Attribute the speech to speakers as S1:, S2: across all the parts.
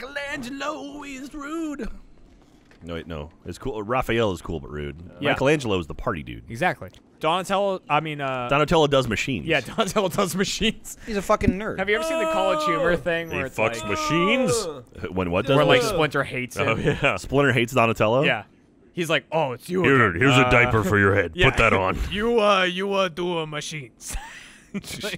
S1: Michelangelo is rude. No, wait, no. It's cool. Raphael is cool but rude.
S2: Yeah.
S1: Michelangelo is the party dude.
S2: Exactly. Donatello. I mean, uh,
S1: Donatello does machines.
S2: yeah, Donatello does machines.
S3: He's a fucking nerd.
S2: Have you ever seen the CollegeHumor thing where
S4: He
S2: it's
S4: fucks
S2: like,
S4: machines.
S1: When what does
S2: where like? Splinter hates him?
S4: Oh yeah.
S1: Splinter hates Donatello.
S2: Yeah. He's like, oh, it's you.
S4: Here,
S2: again.
S4: here's
S2: Uh,
S4: a diaper for your head.
S2: yeah.
S4: Put that on.
S2: You uh, you uh, do uh, machines.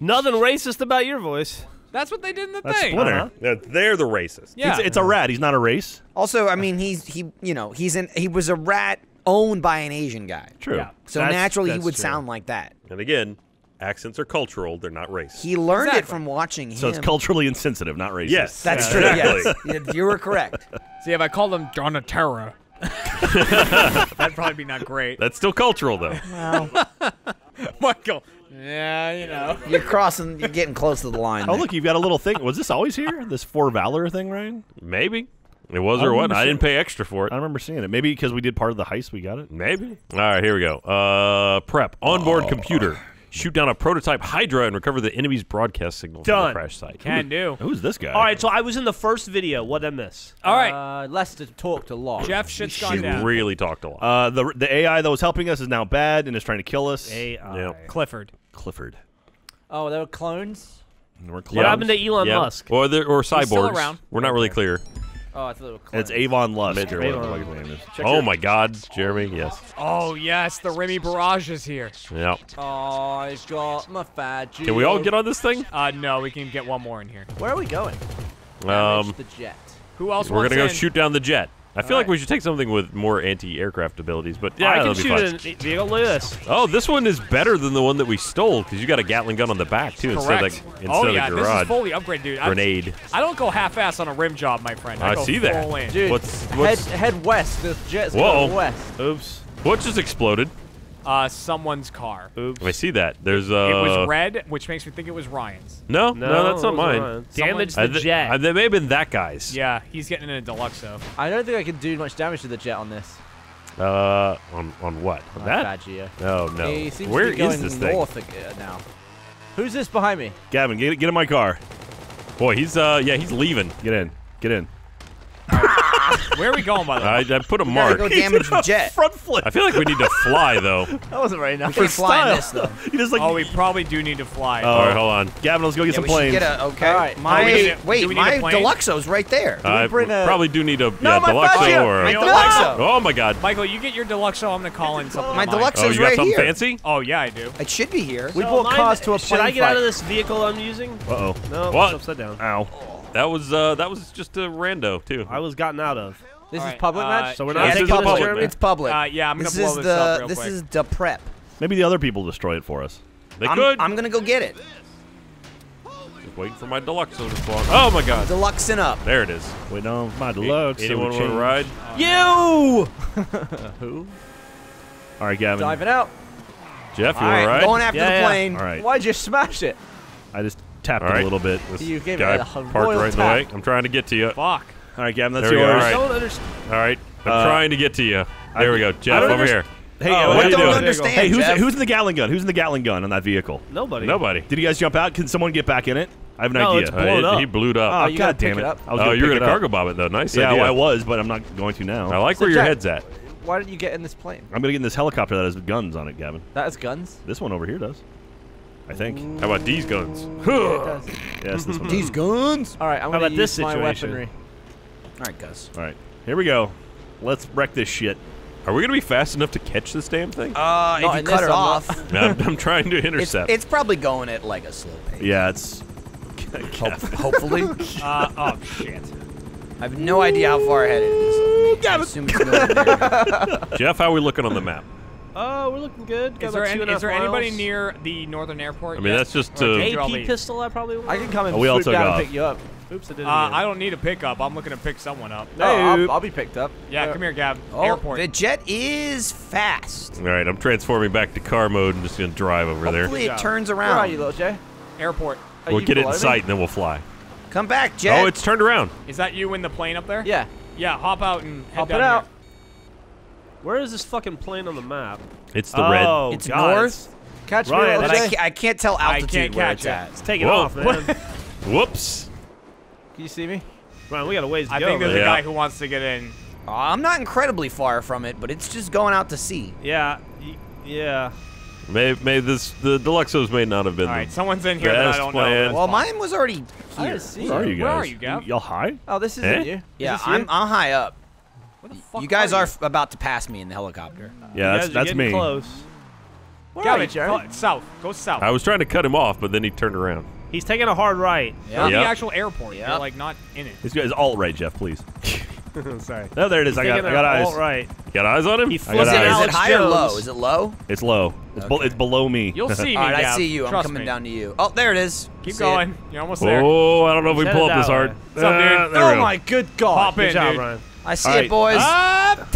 S5: Nothing racist about your voice.
S2: That's what they did in the
S1: That's
S2: thing.
S1: Splinter.
S5: Uh-huh.
S4: Yeah, They're the racist.
S2: Yeah.
S1: It's, it's a rat. He's not a race.
S3: Also, I mean, he's he, you know, he's an he was a rat owned by an Asian guy.
S1: True.
S2: Yeah.
S3: So
S5: That's-
S3: naturally, he
S5: that's
S3: would
S5: true.
S3: sound like that.
S4: And again, accents are cultural. They're not race.
S3: He learned it
S2: Exactly.
S3: from watching him.
S1: So it's culturally insensitive, not racist.
S4: Yes.
S3: That's
S4: Yeah,
S3: true.
S4: exactly.
S3: Yes, you were correct.
S2: See, if I called him Donatera, that'd probably be not great.
S4: That's still cultural though.
S3: Well,
S2: Michael. Yeah, you know.
S3: you're crossing. You're getting close to the line.
S1: Oh
S3: there.
S1: look, you've got a little thing. Was this always here? This for valor thing, Ryan?
S4: Maybe. It was
S1: I
S4: or what?
S1: remember
S4: I didn't pay extra for it.
S1: I remember seeing it. Maybe because we did part of the heist, we got it.
S4: Maybe. All right, here we go. Uh, prep. Onboard computer. Shoot down a prototype Hydra and recover the enemy's broadcast signal from
S5: Done.
S4: the crash site.
S2: Can do.
S1: Who's this guy?
S5: All right, so I was in the first video. What did I miss?
S2: All right.
S6: Uh, Lester talked a lot.
S2: Geoff shit's
S4: She
S2: gone down.
S4: really talked a lot.
S1: Uh, the the AI that was helping us is now bad and is trying to kill us.
S5: AI.
S4: Yeah.
S2: Clifford.
S1: Clifford.
S6: Oh, there were clones.
S1: And we're
S5: What happened to Elon
S4: Yeah.
S5: Musk?
S4: Or, there, or cyborgs.
S2: still around.
S4: We're not really clear.
S6: Oh, I thought they were clones.
S1: It's Avon Lusk.
S4: Mid-
S5: Avon.
S1: the name is.
S4: Oh my God, Jeremy. Yes.
S2: Oh yes, the Remy Barrage is here.
S4: Yeah.
S6: Oh, I've got my fat.
S4: Can we all get on this thing?
S2: Uh, no, we can get one more in here.
S6: Where are we going?
S4: Um,
S6: Damage the jet.
S2: Who else
S4: we're
S2: wants
S4: gonna go shoot down the jet. I feel like we should take something with more anti-aircraft abilities, but yeah,
S5: I
S4: that'll
S5: can
S4: be
S5: shoot
S4: fun.
S5: it in vehicle. Look at this.
S4: Oh, this one is better than the one that we stole because you got a Gatling gun on the back too
S2: Correct.
S4: Oh, instead of the, instead
S2: oh
S4: of
S2: yeah, this
S4: garage
S2: is fully upgraded, dude. I-
S4: grenade.
S2: I, don't go half-ass on a rim job, my friend. I,
S4: I
S2: go
S4: see that.
S2: full in.
S6: Dude,
S4: What's-
S6: head,
S4: what's-
S6: head west. The jet's
S4: Whoa.
S6: going west.
S5: Oops.
S4: What just exploded?
S2: Uh, someone's car.
S5: Oops.
S4: I see that. There's uh.
S2: it was red, which makes me think it was Ryan's.
S4: No,
S5: No,
S4: no, that's not mine.
S5: mine. Damage the
S4: th-
S5: jet.
S4: I- they may have been that guy's.
S2: Yeah, he's getting in a Deluxo.
S6: I don't think I can do much damage to the jet on this.
S4: Uh, on on what? On that?
S6: bad,
S4: Oh no.
S6: He seems
S4: Where
S6: to
S4: is
S6: be going
S4: this thing?
S6: north uh, now. Who's this behind me?
S1: Gavin, get get in my car.
S4: Boy, he's uh, yeah, he's leaving.
S1: Get in. Get in.
S2: Where are we going, by the way?
S4: I, I put a mark.
S3: go damage the jet.
S1: Front flip.
S4: I feel like we need to fly though.
S6: That wasn't right nice.
S3: We can't fly in this though.
S1: You just like.
S2: oh, we probably do need to fly.
S1: Oh.
S4: All right, hold on.
S1: Gavin, let's go get
S3: Yeah,
S1: some
S3: we
S1: planes.
S3: get a okay.
S6: All right.
S3: My
S2: Oh, we need a-
S3: wait,
S2: do we a
S3: my
S2: plane?
S3: Deluxo's right there.
S4: I
S6: bring a-
S4: probably do need a
S6: No,
S4: yeah,
S6: my
S4: Deluxo
S6: Fazio!
S4: or
S3: My
S2: You
S3: Deluxo.
S4: Oh my God.
S2: Michael, you get your Deluxo. I'm gonna call in something.
S3: My
S2: of mine.
S3: Deluxo-
S4: Oh, you got
S3: right
S4: something
S3: here.
S4: fancy?
S2: Oh yeah, I do.
S3: It should be here.
S6: We
S5: So
S6: brought
S5: mine-
S6: to a plane.
S5: Should
S6: plane
S5: I get out of this vehicle I'm using?
S1: Uh oh.
S5: No,
S4: What?
S5: it's upside down.
S1: Ow.
S4: That was uh, that was just a rando too.
S5: I was gotten out of.
S6: This
S2: All
S6: is
S2: right,
S6: public
S2: uh,
S6: match.
S5: So we're
S4: Yeah,
S5: not
S4: this
S5: taking
S4: is
S5: this,
S4: public,
S5: Jeremy?
S3: It's public.
S2: Uh, yeah, I'm gonna
S3: this
S2: blow
S3: is
S2: this
S3: the
S2: up real
S3: this
S2: quick.
S3: is the prep.
S1: Maybe the other people destroy it for us.
S4: They
S3: I'm,
S4: could.
S3: I'm gonna go get it.
S4: Just waiting for my Deluxo to spawn. Oh my God.
S3: Deluxing up.
S4: There it is.
S1: Wait, on my deluxe.
S4: Anyone want to ride?
S6: You!
S5: Who?
S1: All right, Gavin.
S6: Diving out.
S4: Geoff, you
S3: All
S4: want
S3: right,
S4: to ride?
S3: going after
S5: Yeah,
S3: the
S5: yeah.
S3: plane.
S1: All right.
S6: Why'd you smash it?
S1: I just tapped
S4: All right.
S1: a little bit.
S4: This
S6: You gave it
S4: guy
S6: a
S4: parked
S6: royal
S4: right in the
S6: tap.
S4: way. I'm trying to get to you.
S2: Fuck.
S1: All right, Gavin, that's
S4: There we go,
S1: yours.
S4: all right.
S5: Don't understand.
S4: All right. I'm
S1: Uh,
S4: trying to get to you. There we go.
S5: Geoff,
S4: over here.
S1: Hey,
S6: Oh,
S1: uh,
S4: what
S1: what
S4: are you
S3: don't
S4: doing?
S3: understand,
S1: Hey, who's
S3: Geoff.
S1: who's in the Gatling gun? Who's in the Gatling gun on that vehicle?
S5: Nobody.
S4: Nobody.
S1: Did you guys jump out? Can someone get back in it? I have an
S5: No,
S1: idea.
S5: it's
S4: Uh,
S5: blown
S4: he-
S5: up.
S4: He blew it up.
S1: Oh,
S6: you gotta
S1: god damn it!
S6: it up.
S1: I was
S4: oh, you're gonna cargo bomb it though. Nice
S1: Yeah,
S4: idea.
S1: well, I was, but I'm not going to now.
S4: I like
S6: So
S4: where your head's at.
S6: Why didn't you get in this plane?
S1: I'm gonna get in this helicopter that has guns on it, Gavin.
S6: That has guns.
S1: This one over here does. I think.
S4: How about these guns?
S6: Yeah, it does.
S1: Yes, this one.
S3: These guns.
S6: All right, I'm
S5: How
S6: gonna
S5: about this
S6: use my
S5: situation?
S6: weaponry.
S3: All right, Gus.
S1: All right, here we go. Let's wreck this shit.
S4: Are we gonna be fast enough to catch this damn thing?
S3: Uh,
S6: Not
S3: if you cut it off,
S4: I'm, I'm trying to
S3: it's,
S4: intercept.
S3: it's probably going at like a slow pace.
S1: Yeah, it's.
S3: Hope- hopefully.
S2: Uh, oh shit.
S3: I have no idea how far ahead it is. I, I assume it's going there.
S4: Geoff, how are we looking on the map?
S5: Oh, we're looking good. Got
S2: Is there,
S5: about two
S2: any, is there anybody near the northern airport?
S4: I mean,
S2: yet?
S4: that's just
S2: Or
S4: to-
S2: did you all
S5: AP
S2: leave?
S5: pistol? I probably.
S6: I can come and
S1: Oh, we all
S6: swoop
S1: took
S6: down
S1: off.
S6: and pick you up.
S5: Oops, I didn't.
S2: Uh. I don't need a pickup. I'm looking to pick someone up.
S6: No, I'll, I'll be picked up.
S2: Yeah,
S6: Uh,
S2: come here, Gab.
S3: Oh,
S2: Airport.
S3: the jet is fast.
S4: All right, I'm transforming back to car mode and just gonna drive over there.
S3: Hopefully it
S2: job.
S3: turns
S6: Where are
S3: around.
S6: you, little Jay?
S2: Airport.
S6: Are
S4: We'll get it in
S6: below me?
S4: sight and then we'll fly.
S3: Come back, jet.
S4: Oh, it's turned around.
S2: Is that you in the plane up there?
S6: Yeah.
S2: Yeah, hop out and head
S6: Hop
S2: down
S6: it out.
S2: here.
S5: Where is this fucking plane on the map?
S4: It's the red.
S5: oh,
S3: It's
S5: God,
S3: north.
S6: Catch
S5: Ryan,
S6: me,
S3: but I can't, I can't tell
S2: I
S3: altitude
S2: can't
S3: where
S2: catch
S3: it's
S2: it.
S3: at.
S5: It's taking
S4: Whoa.
S5: off, man.
S4: Whoops.
S6: Can you see me?
S5: Ryan, we got a ways to
S2: I
S5: go.
S2: I think there's
S5: man.
S2: a
S4: Yeah.
S2: guy who wants to get in.
S3: Uh, I'm not incredibly far from it, but it's just going out to sea.
S5: Yeah. y- Yeah.
S4: May, may this the Deluxos may not have been
S2: All right, someone's in here that I
S4: best
S2: don't
S4: plan.
S2: know.
S3: Well, mine was already here.
S6: didn't see
S1: Where are
S6: you.
S1: you guys?
S2: You, Gav?
S1: Y'all high?
S6: Oh, this isn't
S4: Eh?
S6: you.
S3: Yeah,
S6: Is this
S3: I'm
S6: you?
S3: I'm high up.
S2: Where the fuck
S3: You guys
S2: are
S3: are about to pass me in the helicopter.
S1: Yeah, that's
S5: guys
S1: that's
S5: getting
S1: me.
S5: Close.
S6: Where are you,
S2: Gavin,
S6: Jerry?
S2: go south. Go south.
S4: I was trying to cut him off, but then he turned around.
S5: He's taking a hard right.
S2: You're
S4: Yep.
S2: the actual airport.
S3: Yep.
S2: You're like not in it.
S1: This guy's alt right, Geoff, please.
S5: Sorry.
S1: Oh, there it is. I got, I got eyes.
S5: alt right.
S4: Got eyes on him?
S5: He
S1: I got
S3: it,
S1: eyes.
S3: is it high or low? Is it low?
S1: It's low. It's, be- it's below me.
S2: You'll see me.
S3: All right, I see you. I'm coming
S2: me.
S3: down to you. Oh, there it is.
S2: Keep
S3: See it.
S2: going. You're almost there.
S4: Oh, I don't know if we pull up this
S5: that
S4: hard.
S5: way.
S2: What's up, dude?
S4: Uh,
S6: Oh my good God!
S2: Hop in,
S5: Good job,
S2: dude.
S5: Ryan.
S3: I see
S1: All
S3: it, boys.
S2: Ah!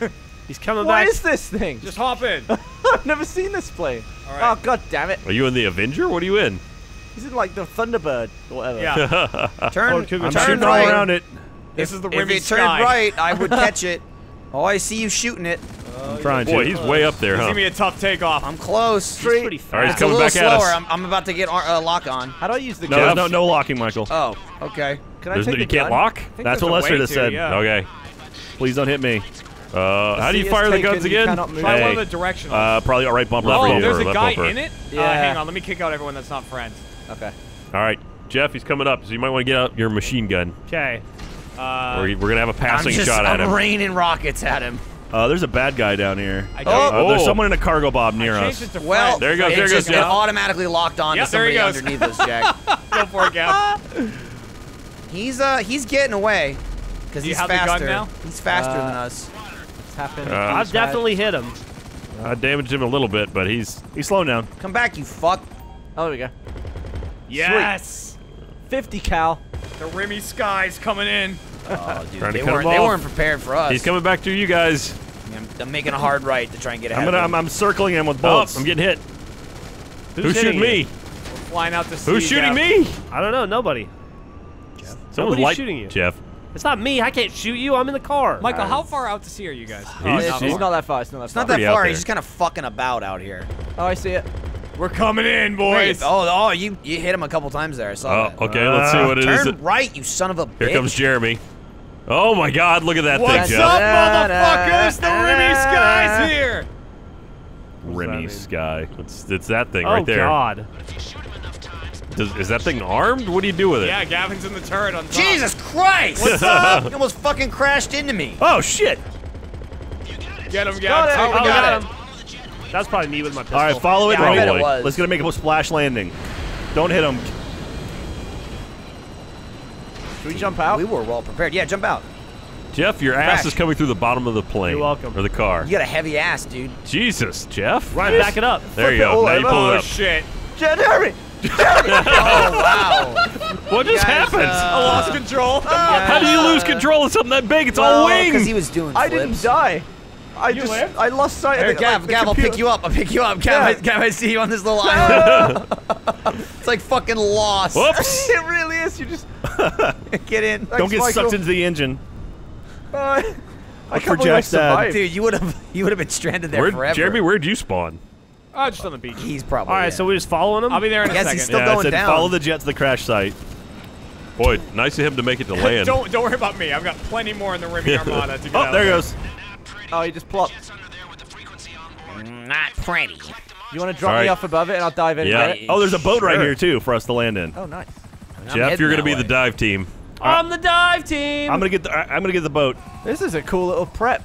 S5: He's coming
S6: What
S5: back.
S6: is this thing?
S2: Just hop in.
S6: I've never seen this plane.
S2: All right.
S6: Oh god damn it!
S4: Are you in the Avenger? What are you in?
S6: He's in like the Thunderbird or whatever.
S2: Yeah.
S3: turn,
S5: Or Cougar
S1: I'm
S3: turn
S1: shooting all
S3: right.
S1: around it.
S2: This is the
S3: If
S2: Remy
S3: it turned right, I would catch it. Oh, I see you shooting it.
S1: I'm trying
S4: Boy,
S1: to.
S4: he's way up there,
S2: It's
S4: huh?
S2: gonna be a tough takeoff.
S3: I'm close.
S5: He's pretty
S4: All right, he's
S5: fast.
S3: It's a
S4: coming
S3: little
S4: back at us.
S3: I'm, I'm about to get a uh, lock on.
S6: How do I use the
S1: no,
S6: gun?
S1: no, no locking, Michael.
S3: Oh, okay.
S6: Can I
S4: There's
S6: take
S4: no-
S6: the
S4: you can't
S6: gun?
S4: lock?
S1: That's what Lester
S2: way
S1: just
S2: to,
S1: said.
S2: yeah.
S4: Okay.
S1: Please don't hit me.
S4: Uh, how do you fire the guns again?
S2: Try
S4: Hey,
S2: one of the directional.
S1: Uh, probably a right bumper
S2: oh,
S1: you.
S2: there's
S4: or
S2: a
S4: left
S2: guy
S4: bumper.
S2: in it?
S6: Yeah.
S2: Uh, hang on, let me kick out everyone that's not friends.
S6: Okay.
S4: All right, Geoff, he's coming up, so you might want to get out your machine gun.
S5: Okay.
S2: Uh,
S4: Or we're gonna have a
S3: I'm
S4: passing
S3: just
S4: shot at
S3: I'm
S4: him.
S3: raining rockets at him.
S1: Uh, there's a bad guy down here.
S2: I
S3: Oh.
S1: Uh, there's
S4: Oh.
S1: someone in a Cargobob near us.
S2: changed it to
S3: Well.
S4: There he goes,
S3: it
S4: there he
S3: just
S4: goes,
S3: it
S4: Geoff.
S3: automatically locked on
S2: Yep,
S3: to
S2: there he
S3: somebody
S2: goes.
S3: underneath us, Jack.
S2: Go for it, Gav.
S3: he's uh he's getting away because
S2: Do you
S3: he's
S2: have the gun
S3: faster.
S2: now?
S3: He's faster
S6: Uh,
S3: than us.
S6: It's happened.
S4: Uh,
S5: I've definitely hit him.
S4: I damaged him a little bit, but he's
S1: He's slowing down.
S3: Come back, you fuck.
S6: Oh, there we go.
S2: Yes.
S6: 50 cal.
S2: The Remy Sky's coming in.
S3: Oh, dude,
S4: Trying to
S3: they weren't they weren't prepared for us.
S4: he's coming back to you guys.
S3: I'm, I'm making a hard right to try and get ahead
S1: I'm gonna.
S3: of
S1: I'm,
S3: him.
S1: I'm circling him with
S4: Oh. I'm getting hit.
S5: Who's,
S4: Who's, shooting
S5: hitting
S4: me?
S5: you?
S2: Flying out to sea.
S4: Who's shooting
S2: Gav.
S4: me?
S5: I don't know. Nobody.
S4: Someone's light-
S5: shooting you.
S4: Geoff.
S5: It's not me. I can't shoot you. I'm in the car.
S2: Michael, how far out to sea are you guys?
S4: He's- oh,
S6: it's,
S4: he's-
S6: not that far. It's not that
S3: It's not
S6: far.
S3: that far. He's just kind of fucking about out here.
S6: Oh, I see it.
S2: We're coming in, boys.
S3: Oh, oh, you you hit him a couple times there. I saw
S4: Oh,
S3: that.
S4: okay. Let's see ah. what it is.
S3: Turn right, you son of a bitch.
S4: Here comes Jeremy. Oh my God! Look at that
S2: What's
S4: thing,
S2: up,
S4: Geoff.
S2: motherfuckers? The Remy Sky's here.
S1: Remy? Sky.
S4: It's, it's that thing
S5: oh
S4: right there.
S5: Oh God.
S4: Does, is that thing armed? What do you do with it?
S2: Yeah, Gavin's in the turret on top.
S3: Jesus Christ! What's up? You almost fucking crashed into me.
S1: Oh shit!
S2: Get him,
S6: Got it.
S3: Oh,
S2: him.
S3: we
S5: Oh,
S3: got
S5: got him. That's probably me with my pistol.
S1: All right, follow it.
S3: Yeah,
S1: right.
S3: bet
S4: boy.
S1: Let's gonna make a splash landing. Don't hit him.
S6: Should we jump out?
S3: We were well prepared. Yeah, jump out.
S4: Geoff, your ass is coming through the bottom of the plane.
S5: You're welcome.
S4: Or the car.
S3: You got a heavy ass, dude.
S4: Jesus, Geoff.
S5: Ryan, back it up.
S4: There you
S6: Flip it
S4: go. Now oh,
S6: you
S4: pull it
S2: Oh
S4: up.
S2: shit!
S6: Jeremy!
S3: Oh wow!
S4: What just
S3: guys,
S4: happened?
S3: uh,
S2: I lost control.
S4: How do you lose control of something that big? It's all
S3: Because
S4: wings.
S3: he was doing
S6: I didn't die. I just
S2: lived?
S6: I lost sight
S3: Here,
S6: of the,
S3: Gav,
S6: like, the
S3: Gav, I'll pick you up. I'll pick you up. Gav,
S6: Yeah.
S3: I, Gav, I see you on this little island. it's like fucking lost.
S4: Whoops.
S6: it really is. You just
S3: Get in.
S1: Don't get
S6: Michael.
S1: sucked into the engine.
S6: uh, I
S1: for
S6: can't believe I
S1: Jack's dad.
S6: survived.
S3: Dude, you would have you would have been stranded there
S4: Where'd,
S3: forever.
S4: Jeremy, where'd you spawn?
S2: Oh, just on the beach.
S3: He's probably.
S5: All right,
S3: yeah.
S5: so we're just following him.
S2: I'll be there in a
S3: Yes,
S2: second.
S3: he's still
S1: yeah, I
S3: going
S1: said
S3: down.
S1: follow the jet to the crash site.
S4: Boy, nice of him to make it to land.
S2: don't don't worry about me. I've got plenty more in the Remy Armada to get
S1: Oh,
S2: out
S1: there he goes.
S6: Oh, he just plopped.
S3: not pretty.
S6: You want to drop
S4: All
S6: me off above it and I'll dive in?
S4: Yeah.
S6: right?
S1: Oh, there's a boat right here too for us to land in.
S6: Oh, nice.
S4: Geoff, you're going to
S3: that
S4: be the dive team.
S5: I'm the dive team.
S1: I'm gonna get the. I- I'm gonna get the boat.
S6: This is a cool little prep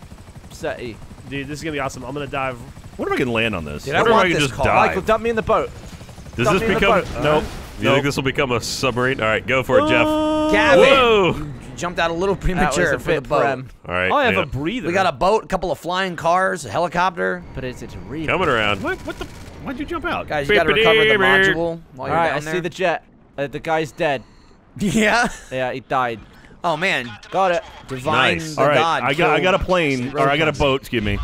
S6: setty.
S5: Dude, this is gonna be awesome. I'm gonna dive.
S1: What if I can land on this?
S3: Dude, I
S4: Wonder if
S3: want
S4: I can
S3: this
S4: just
S3: car.
S4: dive.
S6: Michael, dump me in the boat.
S4: Does
S6: Dump
S4: this
S6: me in the
S4: become?
S6: boat.
S1: Nope.
S4: You
S1: Nope.
S4: think this will become a submarine? All right, go for it, Geoff.
S3: Gavin,
S4: Whoa!
S3: you jumped out a little premature
S6: a
S3: for the
S6: bit
S3: boat.
S6: prem.
S4: All right,
S5: I have
S4: hang
S5: a breather.
S3: We got a boat, a couple of flying cars, a helicopter.
S6: But is it real?
S4: coming around.
S1: What? What the? Why'd you jump out?
S3: Guys, you got to recover the module while
S6: All
S3: you're
S6: right,
S3: down
S6: I
S3: there.
S6: see the jet. Uh, the guy's dead.
S3: yeah.
S6: Yeah, he died.
S3: Oh man,
S6: Got it.
S3: divine
S4: Nice.
S3: the
S1: All right,
S3: god.
S1: I got. I got a plane, or I got a boat. Excuse me.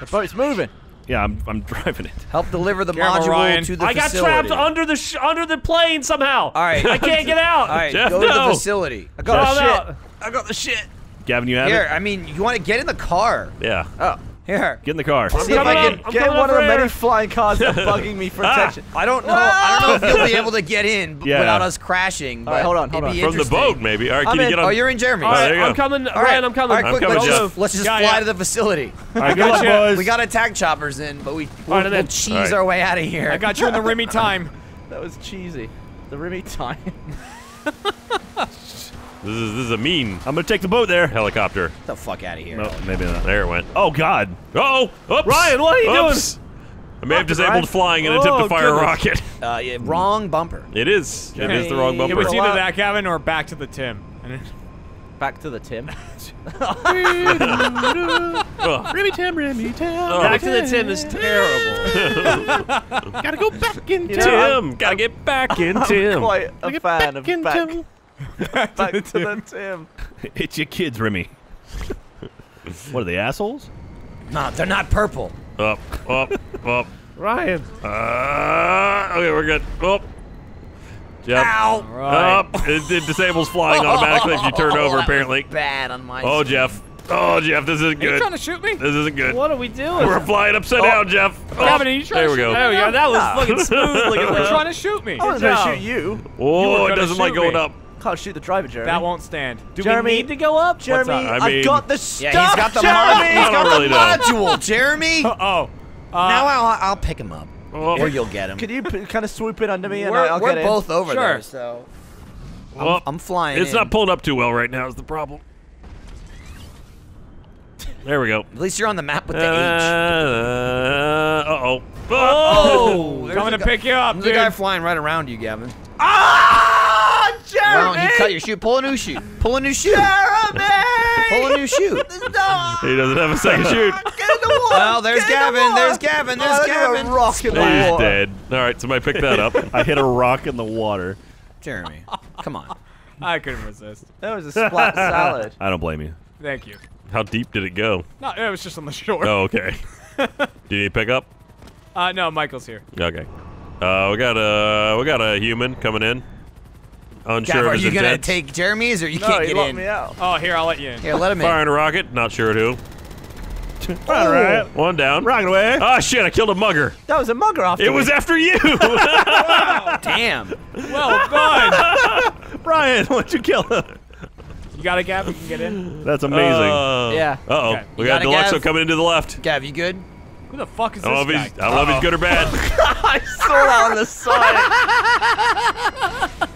S6: The boat's moving.
S1: Yeah, I'm. I'm driving it.
S3: Help deliver the
S2: Careful,
S3: module
S2: Ryan.
S3: to the
S5: I got trapped under the sh- under the plane somehow.
S3: All right.
S5: I can't get out.
S3: All right,
S4: Geoff,
S3: go to the facility.
S6: I got
S5: I'm
S6: shit.
S5: out.
S3: I got the shit.
S1: Gavin, you have
S3: Here,
S1: it.
S3: Here, I mean, you want to get in the car.
S4: Yeah.
S6: Oh,
S3: Here.
S1: Get in the car.
S3: See if I can.
S5: up.
S6: Get one of the
S5: for
S6: many flying cars that are bugging me for attention. Ah.
S3: I don't know. I don't know if you'll be able to get in
S1: Yeah.
S3: without us crashing. But
S6: All right, hold on, hold on.
S4: From the boat, maybe. All right, can
S6: I'm
S4: you
S6: in.
S4: get oh, on?
S3: Oh, you're in Jeremy.
S5: All
S4: Oh, there you
S5: I'm coming.
S3: All right,
S5: Ryan, I'm coming.
S3: All right,
S4: I'm
S3: quick,
S4: coming,
S3: let's, just, let's just
S2: Yeah,
S3: fly
S2: yeah.
S3: to the facility.
S1: All right, good luck, boys.
S3: We got attack choppers in, but we we'll,
S5: right,
S3: we'll cheese
S4: All right.
S3: our way out of here.
S2: I got you in the Remy time.
S6: That was cheesy. The Remy time.
S4: This is this is a mean
S1: I'm gonna take the boat there.
S4: helicopter.
S3: Get the fuck out of here.
S1: No, maybe not.
S4: There it went.
S1: Oh God.
S4: Uh oh! Oops!
S1: Ryan, what are you
S4: Oops. I may have disabled
S1: Ryan.
S4: flying in an attempt
S1: Oh,
S4: to fire a rocket.
S3: Uh, yeah, wrong bumper.
S4: It is. It is the wrong
S6: It
S2: It was either that, Gavin, or back to the Tim.
S6: Back to the Tim.
S4: Ugh.
S1: Remy Tim, Remy Tim.
S5: Back to the Tim is terrible.
S1: Gotta go back in
S6: You know,
S4: Tim, gotta get back in
S6: I'm
S4: Tim.
S6: quite a fan of back,
S1: Tim.
S6: Back to the Tim.
S1: It's your kids, Remy. what are they assholes?
S3: No, they're not purple.
S4: Up, up, up.
S5: Ryan.
S4: Uh, okay, we're good. Up. Geoff.
S3: Ow!
S4: Up. It, it disables flying automatically if you turn over,
S3: that was
S4: apparently.
S3: Bad on my.
S4: Oh, Geoff. Oh, Geoff, this isn't
S2: Are you
S4: good.
S2: trying to shoot me?
S4: This isn't good.
S5: What are we doing?
S4: We're flying upside down, Geoff. Oh,
S2: Gavin, are you trying
S4: there
S2: to
S4: we
S2: shoot
S4: go.
S2: me?
S5: There we go. That was fucking smooth. Look at
S2: You're trying to shoot me.
S6: I was gonna shoot you.
S4: Oh,
S2: were
S4: it doesn't like going
S2: me.
S4: up.
S6: Can't shoot the driver, Jeremy.
S2: That won't stand.
S5: Do
S6: Jeremy-
S5: we need to go up?
S6: Jeremy,
S4: up? I mean-
S6: I've got the stuff.
S3: Yeah, he's got the mod.
S6: Jeremy.
S3: He's
S4: I
S3: got
S4: really
S3: the module, Jeremy.
S2: Uh oh. Uh,
S3: now I'll, I'll pick him up,
S4: Oh,
S3: or you'll get him.
S6: Can you p- kind of swoop in under me and
S3: we're
S6: I'll
S3: we're
S6: get in?
S3: both over
S2: Sure.
S3: there, so
S4: oh,
S3: I'm flying.
S4: it's
S3: in.
S4: not pulling up too well right now. Is the problem? There we go.
S3: At least you're on the map with
S4: Uh
S3: the H.
S4: Uh oh.
S3: Oh,
S2: coming to pick you up,
S3: There's a guy flying right around you, Gavin.
S6: Ah, Jeremy!
S3: Well, he cut your shoe. Pull a new shoe. Pull a new shoe.
S6: Jeremy!
S3: Pull a new shoe.
S6: No!
S4: He doesn't have a second shoot.
S6: Get in the water!
S3: Well, there's
S6: Get in the
S3: Gavin. There's Gavin. There's
S6: oh,
S3: Gavin.
S6: A rock in the
S4: He's
S6: water.
S4: dead. All right, somebody pick that up.
S1: I hit a rock in the water.
S3: Jeremy, come on.
S2: I couldn't resist.
S6: That was a splat salad.
S1: I don't blame you.
S2: Thank you.
S4: How deep did it go?
S2: No, it was just on the shore.
S4: Oh, okay. Do you need pick up?
S2: Uh, no, Michael's here.
S4: Okay. Uh, we got a we got a human coming in. Unsure
S3: Gav,
S4: of
S3: are
S4: his
S3: you gonna
S4: intent.
S3: take Jeremy's or you
S6: No,
S3: can't
S6: he
S3: get
S6: locked
S3: in?
S6: me out.
S2: Oh, here, I'll let you in.
S3: Here, let him in.
S4: Firing a rocket. Not sure at who.
S1: All right.
S4: One down.
S1: Rocket away.
S4: Ah, shit! I killed a mugger.
S6: That was a mugger after
S4: It was after you.
S3: Damn.
S2: Well done.
S1: Brian, why'd you kill him?
S2: You got it, Gavin? You can get in.
S1: That's amazing.
S4: Uh,
S6: Yeah.
S4: Uh oh.
S2: Okay.
S4: We got
S3: got
S4: Deluxo
S3: Gav?
S4: coming into the left.
S3: Gav, you good?
S2: Who the fuck is
S4: I don't know
S2: this
S4: if
S2: guy?
S4: I don't know if he's good or bad.
S6: I saw that on the side.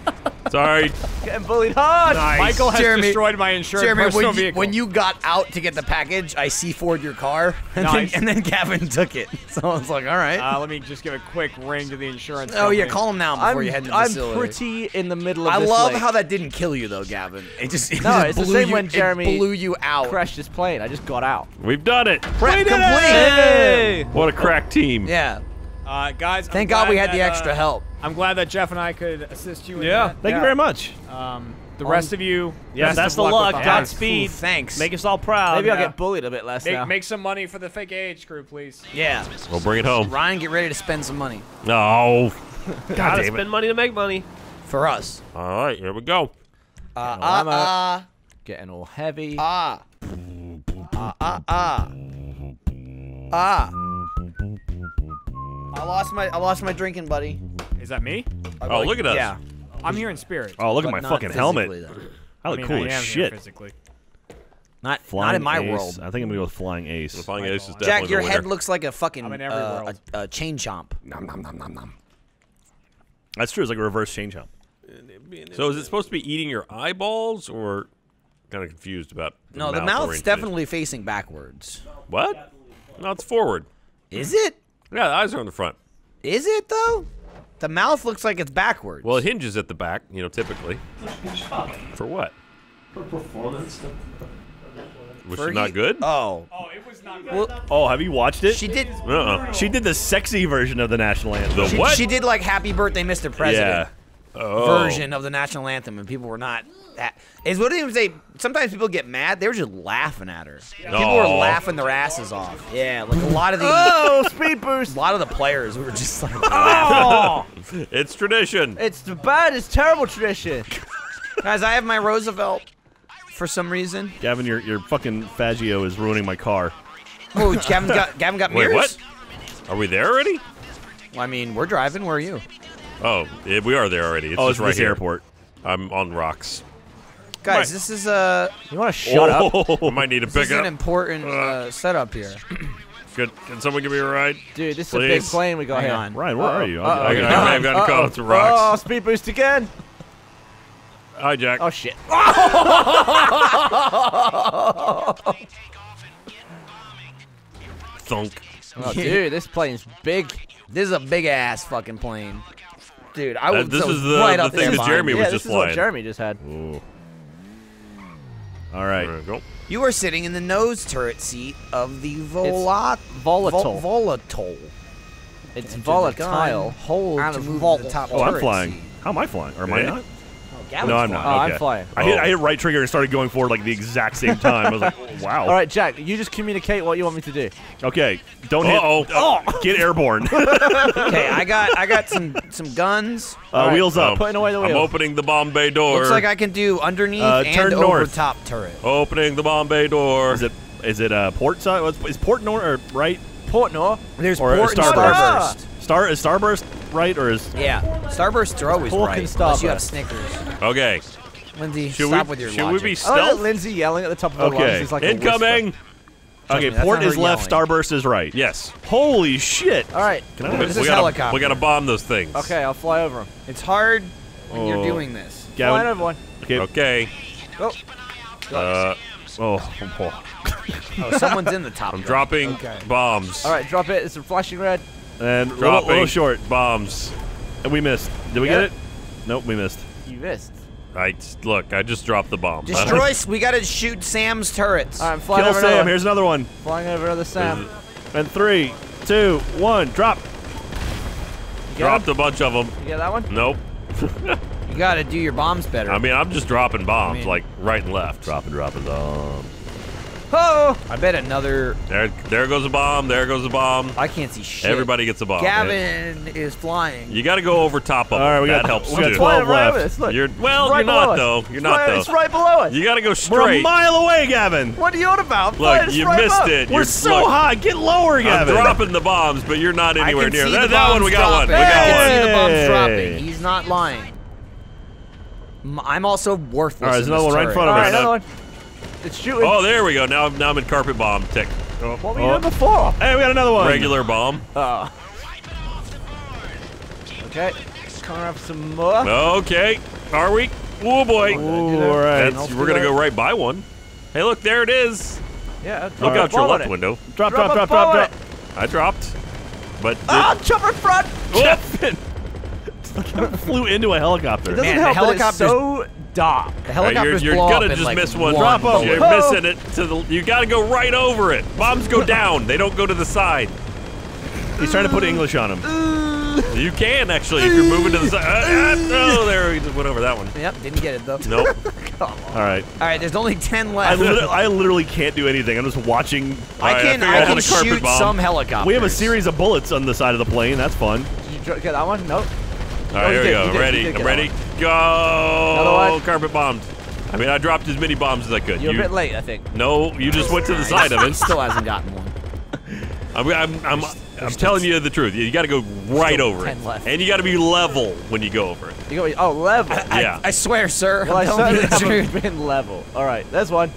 S4: Sorry.
S6: Getting bullied hard.
S2: Michael has
S3: Jeremy-
S2: destroyed my insured
S3: Jeremy,
S2: personal
S3: when you,
S2: vehicle.
S3: when you got out to get the package, I c 4 your car, and,
S2: Nice.
S3: then, and then Gavin took it. So I was like, all right.
S2: uh, let me just give a quick ring to the insurance.
S3: oh yeah, call him now before
S6: I'm,
S3: you head to the
S6: I'm
S3: facility.
S6: pretty in the middle of
S3: I
S6: this
S3: love
S6: lake.
S3: how that didn't kill you though, Gavin. It just it
S6: No,
S3: just
S6: it's the same
S3: you,
S6: when Jeremy
S3: blew you out.
S6: crashed his plane. I just got out.
S4: We've done it.
S3: Prep complete.
S1: Hey!
S4: What a crack team.
S3: Yeah.
S2: Uh, guys, I'm
S3: Thank God we
S2: glad
S3: had the extra
S2: uh,
S3: help.
S2: I'm glad that Geoff and I could assist you. In
S1: Yeah.
S2: that.
S1: Thank you very much.
S2: Um, the rest of you,
S5: Yeah,
S2: best
S5: that's
S2: of
S5: the
S2: luck.
S5: luck.
S2: with
S5: Godspeed.
S3: thanks.
S5: Make us all proud.
S6: Maybe I'll get bullied a bit less now.
S2: Make, make some money for the fake age crew, please.
S3: Yeah.
S4: We'll bring it home.
S3: Ryan, get ready to spend some money
S4: No.
S5: Gotta
S4: God damn
S5: spend
S4: it.
S5: money to make money.
S3: for us.
S4: All right, here we go.
S3: Uh,
S6: I'm
S3: uh, uh,
S6: Getting all heavy.
S3: ah. Ah, ah, ah. Ah. I lost my I lost my drinking buddy.
S2: Is that me?
S4: Oh, look at us.
S3: Yeah.
S2: I'm here in spirit.
S1: Oh, look at my fucking helmet.
S3: physically, though.
S1: I
S2: I
S1: look
S2: mean,
S1: cool
S2: I am
S1: as
S2: here
S1: shit.
S2: physically.
S3: Not
S1: Flying
S3: not in my
S1: ace.
S3: world.
S1: I think I'm gonna go with flying ace.
S4: The flying ace is definitely
S3: Jack, your head looks like a fucking
S2: I'm in every
S3: uh,
S2: world.
S3: a, a chain chomp.
S1: That's true. It's like a reverse chain chomp.
S4: So is it supposed to be eating your eyeballs, or kind of confused about? The
S3: No, the mouth's definitely facing backwards.
S4: What? No, it's forward.
S3: Is it?
S4: Yeah, the eyes are on the front.
S3: Is it though? The mouth looks like it's backwards.
S4: Well, it hinges at the back, you know, typically. For what?
S5: For performance.
S4: Was
S3: Fergie-
S4: she not good?
S3: Oh,
S2: Oh, it was not good.
S1: Oh, have you watched it?
S3: she did.
S4: Uh-uh.
S1: She did the sexy version of the national anthem.
S4: The
S3: She,
S4: what?
S3: she did like "Happy Birthday, Mr. President"
S1: Yeah.
S4: oh.
S3: version of the national anthem, and people were not. That, is what even say. Sometimes people get mad. They were just laughing at her. People oh.
S4: were
S3: laughing their asses off. Yeah, like a lot of the
S6: oh, speed boost!
S3: a lot of the players were just like.
S6: Oh,
S4: It's tradition.
S6: it's the bad. It's terrible tradition.
S3: Guys, I have my Roosevelt for some reason.
S1: Gavin, your your fucking Faggio is ruining my car.
S3: Oh, Gavin got Gavin got
S4: Wait,
S3: mirrors.
S4: what? Are we there already?
S3: Well, I mean, we're driving. Where are you,
S4: Oh, yeah, we are there already. It's
S1: Oh,
S4: just
S1: it's
S4: right
S1: this
S4: here.
S1: airport.
S4: I'm on rocks.
S3: Guys?
S4: Right.
S3: This is uh,
S6: You want to shut up?
S4: oh, I might need to
S3: this
S4: pick
S3: is an important uh, setup here.
S4: Good. Can someone give me a ride?
S6: Dude, this is a big plane we got
S3: Hang
S6: here.
S3: on.
S1: Ryan, where are you?
S6: Uh-oh.
S1: I'll-
S4: I,
S1: I'll-
S4: I
S6: Hang
S4: may have gotten caught
S6: Uh-oh.
S4: with the rocks.
S6: Oh, speed boost again.
S4: Hi, Jack.
S6: Oh shit.
S4: Thunk.
S6: Oh, dude, this plane's big.
S3: This is a big ass fucking plane, dude. I
S4: Uh, this
S3: so
S4: is the-
S3: right
S4: the
S3: up
S4: thing
S3: there
S4: that
S3: behind
S4: Jeremy
S3: you.
S4: was
S6: yeah,
S4: just
S6: this is what. Jeremy just had.
S1: Ooh. All right.
S4: There we go.
S3: You are sitting in the nose turret seat of the volat
S6: volatile.
S3: Vol- volatile.
S6: It's volatile.
S3: Hold
S6: and
S3: to move
S6: vol-
S3: to the top
S1: Oh, I'm flying.
S3: seat.
S1: How am I flying? Or am I
S4: Eh?
S1: not?
S3: Oh, Gavin's
S1: No, I'm
S3: flying.
S1: not.
S6: Oh,
S1: okay.
S6: I'm flying.
S1: I hit,
S4: Oh.
S1: I hit right trigger and started going forward like the exact same time. I was like, oh, wow.
S6: All right, Jack, you just communicate what you want me to do.
S1: Okay. Don't
S4: Uh-oh.
S1: hit. Oh, get airborne.
S3: Okay, I got I got some some guns.
S1: uh,
S6: All right.
S1: wheels up.
S6: Putting away the
S4: wheels.
S6: I'm
S4: opening the bomb bay door.
S3: Looks like I can do underneath
S1: Uh,
S3: and
S1: turn
S3: over top turret.
S4: Opening the bomb bay door.
S1: Is it is it uh, port side? Is port north or right?
S6: Portnor.
S3: There's
S1: Or a
S3: port and
S1: starburst.
S3: Starburst.
S1: Star is starburst right or is
S3: Yeah, starbursts are always
S6: Pork
S3: right.
S6: and
S3: Unless you have. Snickers.
S4: Okay.
S3: Lindsay,
S4: Should
S3: stop
S4: we,
S3: with your
S4: should
S3: logic.
S4: we be
S6: I like
S4: stealth?
S6: that Lindsay yelling at the top of the
S1: Okay.
S6: lungs is like
S4: Incoming.
S1: okay?
S3: me,
S1: Port is left.
S3: yelling.
S1: Starburst is right.
S4: Yes.
S1: Holy shit!
S6: All right.
S1: Can I?
S3: This
S4: we
S3: is
S4: gotta,
S3: helicopter.
S4: We gotta bomb those things.
S6: Okay, I'll fly over them.
S3: It's hard when you're
S1: Oh.
S3: doing this.
S6: Flying
S1: Gavin.
S6: over one.
S1: Okay.
S4: Okay.
S6: Oh,
S4: Uh,
S1: Oh, oh.
S3: Oh, someone's in the top.
S4: I'm
S3: gun.
S4: dropping
S3: Okay.
S4: bombs.
S6: all right, drop it. It's a flashing red.
S1: And little,
S4: Dropping
S1: little short.
S4: bombs.
S1: And we missed. Did we
S6: Yeah.
S1: get it? Nope, we missed.
S6: You missed.
S4: I look. I just dropped the bomb.
S3: Destroy. we gotta shoot Sam's turrets.
S6: All right, I'm flying
S1: Kill
S6: over
S1: SAM.
S6: another.
S1: Here's another one.
S6: Flying over another SAM.
S1: And three, two, one, drop.
S4: Dropped
S6: him?
S4: a bunch of them.
S6: you get that one?
S4: Nope.
S3: You gotta do your bombs better.
S4: I mean, I'm just dropping bombs
S3: I mean-
S4: like right and left.
S1: Dropping, dropping bombs.
S6: Oh!
S3: I bet another.
S4: There, there goes a bomb. There goes a bomb.
S3: I can't see shit.
S4: Everybody gets a bomb.
S3: Gavin is flying.
S4: You got to go over top of them.
S1: All right, we
S4: that
S1: got-
S4: helps
S1: we got
S4: too.
S1: 12
S6: Flying right
S1: left.
S6: look.
S4: You're well.
S6: Right
S4: you're not
S6: us.
S4: though. You're
S6: It's
S4: not
S6: right,
S4: though.
S6: It's right below us.
S4: You got to go
S1: We're a
S4: straight.
S1: mile away, Gavin.
S6: what are you on about?
S4: Look,
S6: Flying
S4: you
S6: right
S4: missed
S6: up.
S4: it.
S1: We're
S4: You're
S1: so
S4: look,
S1: high. Get lower, Gavin.
S4: I'm dropping the bombs, but you're not anywhere near.
S3: see
S4: that,
S3: the
S4: that one, we got one.
S3: dropping.
S4: We
S3: I
S4: got
S3: can
S4: one.
S3: see the bombs dropping. He's not lying. I'm also worthless.
S1: All right, there's another one right in
S3: turret.
S1: front
S6: All
S1: of
S6: right,
S1: us.
S6: Another one. It's shooting.
S4: Oh, there we go. Now, now I'm in carpet bomb tick. Oh,
S6: what were you
S1: oh.
S6: doing before?
S1: Hey, we got another one.
S4: regular bomb.
S6: Oh. Okay. Coming around for some more.
S4: Okay, are we? Oh boy.
S1: Ooh, all right.
S4: That's, we're gonna go right by one. Hey, look, there it is.
S6: Yeah.
S4: Look out your left
S6: it.
S4: window.
S1: Drop,
S6: Drop
S1: drop, drop, drop, drop.
S4: I dropped, but
S6: Ah, in front!
S1: Gavin. Flew into a helicopter.
S6: It doesn't
S3: Man, the
S6: help that it's
S3: helicopter's-
S6: so dark.
S3: The
S4: All right,
S3: helicopters
S4: you're, you're gonna just
S3: like
S4: miss one.
S1: Drop 'em.
S3: bullet.
S4: You're
S6: Oh.
S4: missing it to the. You got to go right over it. Bombs go down. They don't go to the side.
S1: He's trying to put English on him.
S4: You can actually if you're moving to the side. Uh, uh, oh, there we went over that one.
S3: Yep, didn't get it though.
S4: Nope.
S1: All right.
S3: All right, there's only ten
S1: I,
S3: left.
S1: I literally can't do anything. I'm just watching.
S3: I
S4: All right, I
S3: can
S4: figured
S3: I
S4: out
S3: can shoot
S4: bomb.
S3: some helicopters.
S1: We have a series of bullets on the side of the plane. That's fun.
S6: Did you dr- get that one? Nope.
S4: All right, oh,
S6: you
S4: here we go.
S6: you did, you
S4: ready. I'm
S6: get
S4: ready.
S6: Another
S4: Go.
S6: one.
S4: Carpet bombed. I mean, I dropped as many bombs as I could.
S6: You're
S4: You-
S6: a bit late, I think.
S4: No, you just went to the side of
S3: He
S4: it.
S3: still hasn't gotten one.
S4: I'm, I'm, I'm, I'm telling you the truth. You got to go right over it,
S6: 10 left.
S4: and you got to be level when you go over it.
S6: You got me. Oh, level.
S4: Yeah.
S3: I swear, sir.
S6: well, I
S3: I'm telling you
S6: certainly haven't been level. All right, there's one.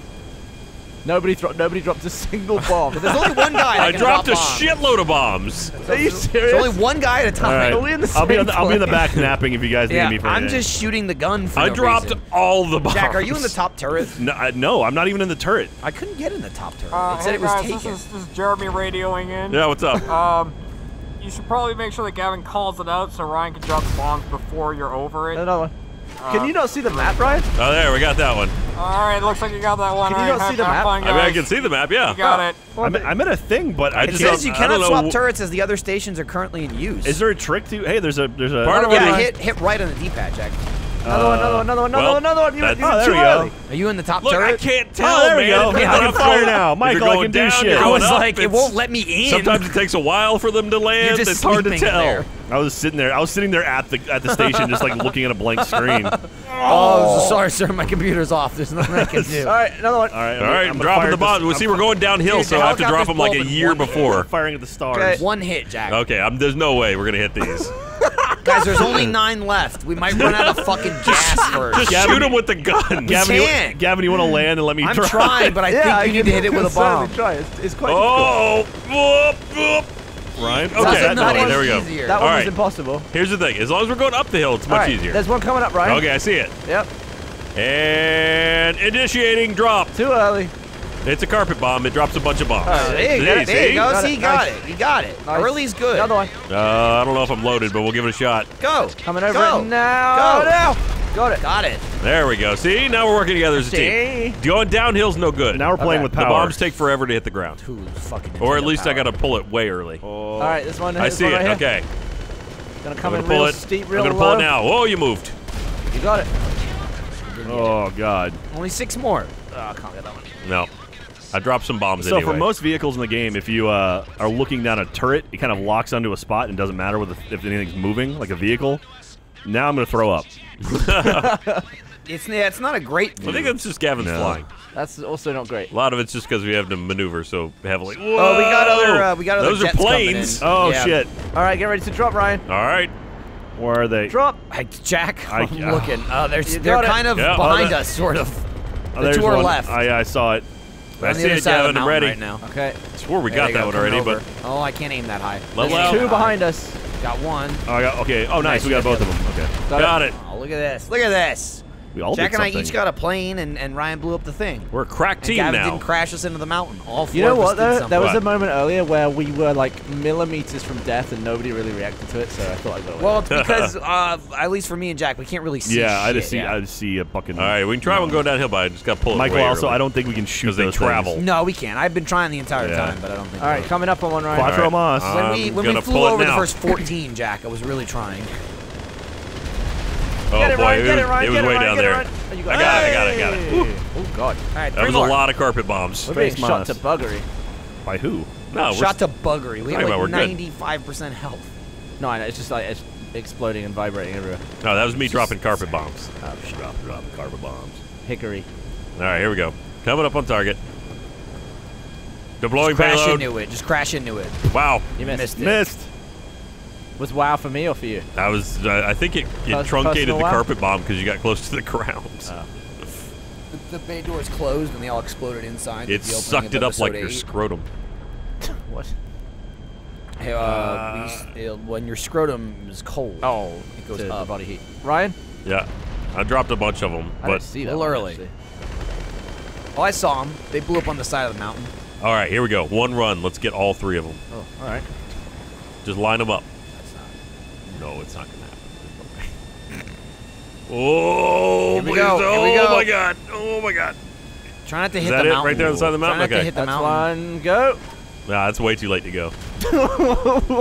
S6: Nobody dropped. Nobody dropped a single bomb.
S3: There's only one guy.
S4: I
S3: can
S4: dropped a
S3: drop bombs.
S4: shitload of bombs.
S6: Are you
S3: There's
S6: serious?
S3: only one guy at a time.
S1: All right.
S6: Are in the
S1: I'll be on the, I'll be in the back napping if you guys
S3: Yeah,
S1: need me for
S3: I'm
S1: anything.
S3: just shooting the gun for
S4: I
S3: no
S4: dropped
S3: reason.
S4: all the bombs.
S3: Jack, are you in the top turret?
S1: No, I, no, I'm not even in the turret.
S3: I couldn't get in the top turret.
S2: Uh,
S3: it said
S2: hey
S3: it was
S2: guys,
S3: taken.
S2: this is, this is Jeremy radioing in.
S4: Yeah, what's up?
S2: Um, you should probably make sure that Gavin calls it out so Ryan can drop the bombs before you're over it.
S6: Another one. Can you not see the map, Ryan?
S4: Oh, there, we got that one.
S2: All right, looks like you got that one.
S6: Can you
S2: right.
S6: not see the map?
S2: fun,
S4: I mean, I can see the map, yeah.
S2: You got it.
S1: I'm, I'm at a thing, but I
S4: I
S3: it
S1: just
S4: just
S3: says
S1: don't-
S3: you
S1: I
S3: cannot
S1: don't
S3: swap turrets as the other stations are currently in use.
S1: Is there a trick to? Hey, there's a there's a.
S4: Part of it
S3: yeah,
S4: is-
S3: hit hit right on the D-pad, Jack.
S6: Another one, another one, another one, another
S4: well,
S6: one, another one. You went
S1: Oh, there we go.
S6: early.
S3: Are you in the top
S4: Look, I can't oh, tell,
S1: there we
S4: man.
S1: go.
S4: If you're
S1: I'm on
S4: going
S1: fire now. Michael,
S4: you're
S1: I
S4: going
S1: can do
S4: down,
S1: shit.
S3: I was
S4: up.
S3: like, it won't let me in.
S4: Sometimes it takes a while for them to land.
S3: just
S4: it's hard to tell.
S1: I was sitting there. I was sitting there at the at the station, just like looking at a blank screen. All
S3: Oh, sorry, sir. My computer's off. There's nothing I can do.
S6: All right, another one.
S1: right,
S4: All right, I'm dropping the bomb. We'll see. We're going downhill,
S3: Dude,
S4: so I have to drop them like a year before.
S1: firing at the stars.
S3: One hit, Jack.
S4: Okay, there's no way we're gonna hit these.
S3: Guys, there's only nine left. We might run out of fucking gas first.
S4: Just
S1: Gavin,
S4: shoot him with the gun.
S1: Gavin, you,
S3: can't.
S1: Gavin, you want to land and let me
S3: I'm
S1: try?
S3: trying, but I
S6: yeah, I
S3: think you need to hit it with a
S6: certainly
S3: bomb.
S6: Try. It's, it's quite
S4: Oh, whoop, whoop.
S1: Ryan.
S4: Okay,
S3: That's not
S4: okay, there we go.
S3: easier.
S6: That
S4: All
S6: one
S4: right.
S6: was impossible.
S4: Here's the thing: as long as we're going up the hill, it's much
S6: All right,
S4: easier.
S6: There's one coming up, Ryan.
S4: Okay, I see it.
S6: Yep.
S4: And initiating drop.
S6: Too early.
S4: It's a carpet bomb. It drops a bunch of bombs.
S6: All right,
S3: There you,
S4: See,
S3: go. there
S4: see?
S3: you go.
S6: Got
S3: See,
S6: it.
S3: you got it. You got it.
S6: Nice.
S3: Early's good.
S6: Another one.
S4: Uh, I don't know if I'm loaded, but we'll give it a shot.
S3: Go.
S6: Coming over
S3: Go.
S6: now.
S3: Go.
S6: Now. Got it.
S3: Got it.
S4: There we go. See, now we're working together as a team. Going downhill's no good.
S1: Now we're playing
S6: Okay.
S1: with
S4: the
S1: power.
S4: bombs take forever to hit the ground,
S3: Who's fucking?
S4: or at
S3: Nintendo
S4: least I got to pull it way early.
S6: All right, this one.
S4: I
S6: this
S4: see
S6: one
S4: it.
S6: right here.
S4: Okay,
S6: Gonna
S4: I'm
S6: come
S4: gonna
S6: in
S4: pull
S6: real
S4: it.
S6: steep,
S4: I'm gonna
S6: low.
S4: pull it now. Oh, you moved.
S6: You got it.
S1: Oh God.
S3: Only six more.
S6: Oh, I can't get that one.
S4: No, I dropped some bombs
S1: So
S4: anyway.
S1: for most vehicles in the game, if you uh, are looking down a turret, it kind of locks onto a spot and doesn't matter whether, if anything's moving, like a vehicle. Now I'm gonna throw up.
S3: It's yeah, it's not a great view.
S4: I think it's just Gavin's
S1: No.
S4: flying.
S6: That's also not great.
S4: A lot of it's just because we have to maneuver so heavily. Whoa!
S3: Oh, we got other. Uh, we got other
S4: Those are
S3: jets coming in.
S4: planes.
S1: Oh
S3: Yeah.
S1: shit.
S6: All right, get ready to drop, Ryan.
S4: All right.
S1: Where are they?
S6: Drop.
S3: Hey, Jack,
S1: I-
S3: I'm looking. Uh, they're
S6: You
S3: they're
S6: got it.
S3: kind of
S4: Yeah.
S3: behind
S1: Oh,
S3: us, sort of.
S1: Oh,
S3: the
S1: there's
S3: two are
S1: one.
S3: left.
S1: I, I saw it.
S3: We're
S4: I
S3: on the
S4: see
S3: other
S4: it,
S3: side of the
S4: I'm ready.
S3: right now.
S6: Okay.
S4: Swore we
S3: There
S4: got that
S3: go,
S4: one already,
S3: over.
S4: but
S3: oh, I can't aim that high.
S4: Level
S3: Let's
S4: out.
S6: Two behind us.
S3: Got one.
S1: Oh, I got, okay. Oh, nice.
S3: Nice,
S1: We got both of them. Okay.
S4: got it.
S3: Oh, look at this. Look at this.
S1: We all
S3: Jack
S1: did
S3: and I each got a plane, and, and Ryan blew up the thing.
S4: We're a crack
S3: And
S4: team
S3: Gavin
S4: now.
S3: didn't crash us into the mountain. All four
S6: You know
S3: of us
S6: what
S3: did
S6: though?
S3: something.
S6: There was
S4: What?
S6: a moment earlier where we were like millimeters from death and nobody really reacted to it, so I thought I'd go.
S3: Well, it's because, uh, at least for me and Jack, we can't really see
S1: Yeah, I
S3: shit.
S1: just see.
S3: Yeah.
S1: I just see a fucking.
S4: All right, we can try one going downhill, but I just got pulled. pull
S1: Michael.
S4: way
S1: Also,
S4: early.
S1: I don't think we can shoot
S4: 'Cause they
S1: those
S4: travel.
S1: things.
S3: No, we can't. I've been trying the entire
S1: Yeah.
S3: time, but I don't think.
S6: All right, coming up on one, Ryan.
S1: Quattro
S4: All right.
S1: Mas.
S4: Uh,
S3: When
S4: I'm
S3: we when
S4: gonna
S3: we flew
S4: pull it
S3: over the
S4: now.
S3: first 14, Jack, I was really trying.
S4: Oh
S6: Get it,
S4: boy,
S6: Ryan,
S4: it,
S6: get
S4: was-
S6: it, Ryan,
S4: it was
S6: get it,
S4: way
S6: Ryan,
S4: down there.
S6: Oh, you
S4: I got it, I got it, I got it.
S6: Hey! Oh God,
S3: All right,
S4: That was
S3: more.
S4: a lot of carpet bombs.
S6: we're being shot to buggery.
S1: By who?
S4: No, we're
S3: Shot to buggery. We have like 95% health.
S6: No, I know. It's just like it's exploding and vibrating everywhere.
S4: No, that was me dropping carpet bombs.
S1: Oh, drop, drop, carpet bombs.
S6: Hickory.
S4: All right, here we go. Coming up on target. Deploying
S3: Crash
S4: payload.
S3: into it. Just crash into it.
S4: Wow,
S6: You missed.
S3: Missed it.
S1: Missed.
S6: Was wow for me or for you?
S4: I was. Uh, I think it, it
S6: Pers-
S4: truncated the
S6: wow?
S4: carpet bomb because you got close to the ground.
S3: The, the bay doors closed and they all exploded inside.
S4: it
S3: the
S4: sucked it up like
S3: episode
S4: your scrotum.
S6: What?
S3: Hey, uh, we s- it- when your scrotum is cold.
S6: Oh,
S3: It goes
S6: to the
S3: up.
S6: body heat. Ryan,
S4: Yeah, I dropped a bunch of them,
S6: I didn't
S4: but
S6: see
S3: a
S6: that.
S3: little
S6: one,
S3: early.
S6: actually.
S3: Oh, I saw them. They blew up on the side of the mountain.
S4: all right, here we go. One run. Let's get all three of them.
S6: Oh, all right.
S4: Just line them up.
S3: That's.
S4: No, it's not gonna happen. Oh,
S3: Here we
S4: please,
S3: go, here
S4: oh
S3: we go.
S4: Oh my god! Oh my god!
S3: Try not to
S4: Is
S3: hit
S4: that
S3: the
S4: it?
S3: mountain.
S4: Right there on the side of the
S3: Try
S4: mountain?
S3: not to hit the
S6: That's
S3: mountain.
S6: one. Go.
S4: Nah, it's way too late to go.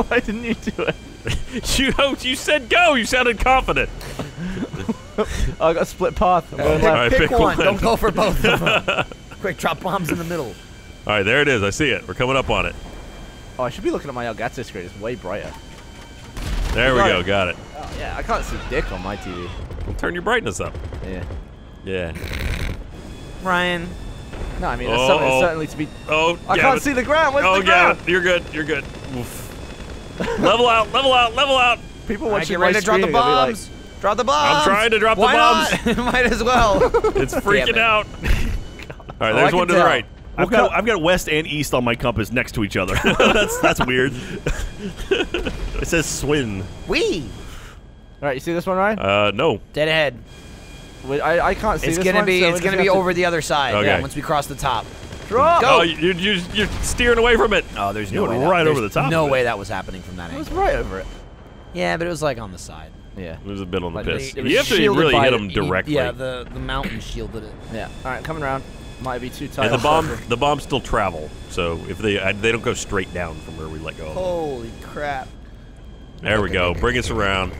S6: Why didn't you do it?
S4: you you said go. You sounded confident.
S6: Oh, I got a split path. I'm going
S3: Pick,
S4: right,
S3: pick
S4: pick
S3: one.
S4: one.
S3: Don't go for both of them. Quick, drop bombs in the middle.
S4: All right, there it is. I see it. We're coming up on it.
S6: Oh, I should be looking at my Elgato screen. It's way brighter.
S4: There we
S6: Got
S4: go. Got it.
S6: Oh, yeah, I can't see dick on my TV.
S4: Well, turn your brightness up.
S6: Yeah.
S4: Yeah.
S3: Ryan.
S6: No, I mean, there's
S4: Oh,
S6: something
S4: oh.
S6: certainly to be.
S4: Oh,
S6: I
S4: Gavin.
S6: can't see the ground. Where's
S4: Oh,
S6: the ground?
S4: Gavin, you're good. You're good. Oof. level out. Level out. Level out.
S6: People
S3: All right,
S6: watching
S3: get ready
S6: my
S3: to drop the
S6: streaming will be like,
S3: bombs. drop the bombs.
S4: I'm trying to drop the
S3: Why
S4: bombs.
S3: Not? Might as well.
S4: It's freaking
S3: it.
S4: out. All right, oh,
S3: I
S4: there's
S3: can
S4: one to the right.
S1: I've got I've got west and east on my compass next to each other. that's that's weird. it says Swin.
S3: Wee.
S6: All right, you see this one, Ryan?
S4: Uh, no.
S3: Dead ahead.
S6: Wait, I, I can't see
S3: It's
S6: this
S3: gonna
S6: one,
S3: be
S6: so
S3: it's gonna be
S6: to
S3: over the other side.
S4: Okay.
S3: Yeah, once we cross the top.
S6: Drop.
S3: Go.
S4: Oh, you, you, you're steering away from it.
S3: Oh, there's
S1: You
S3: no
S1: went
S3: way that-
S1: right over the top
S3: No
S1: of it.
S3: way that was happening from that angle.
S6: It was right over it.
S3: Yeah, but it was like on the side.
S6: Yeah.
S4: It was a bit on the
S6: Like,
S4: piss.
S6: it was
S4: You have to really hit
S6: the-
S4: them directly.
S3: Yeah, the the mountain shielded it.
S6: Yeah. All right, coming around. Might be too tight.
S4: and the bomb,
S6: pressure.
S4: the bombs still travel. So if they uh, they don't go straight down from where we let go.
S3: Holy crap!
S4: There we go. Bring us around.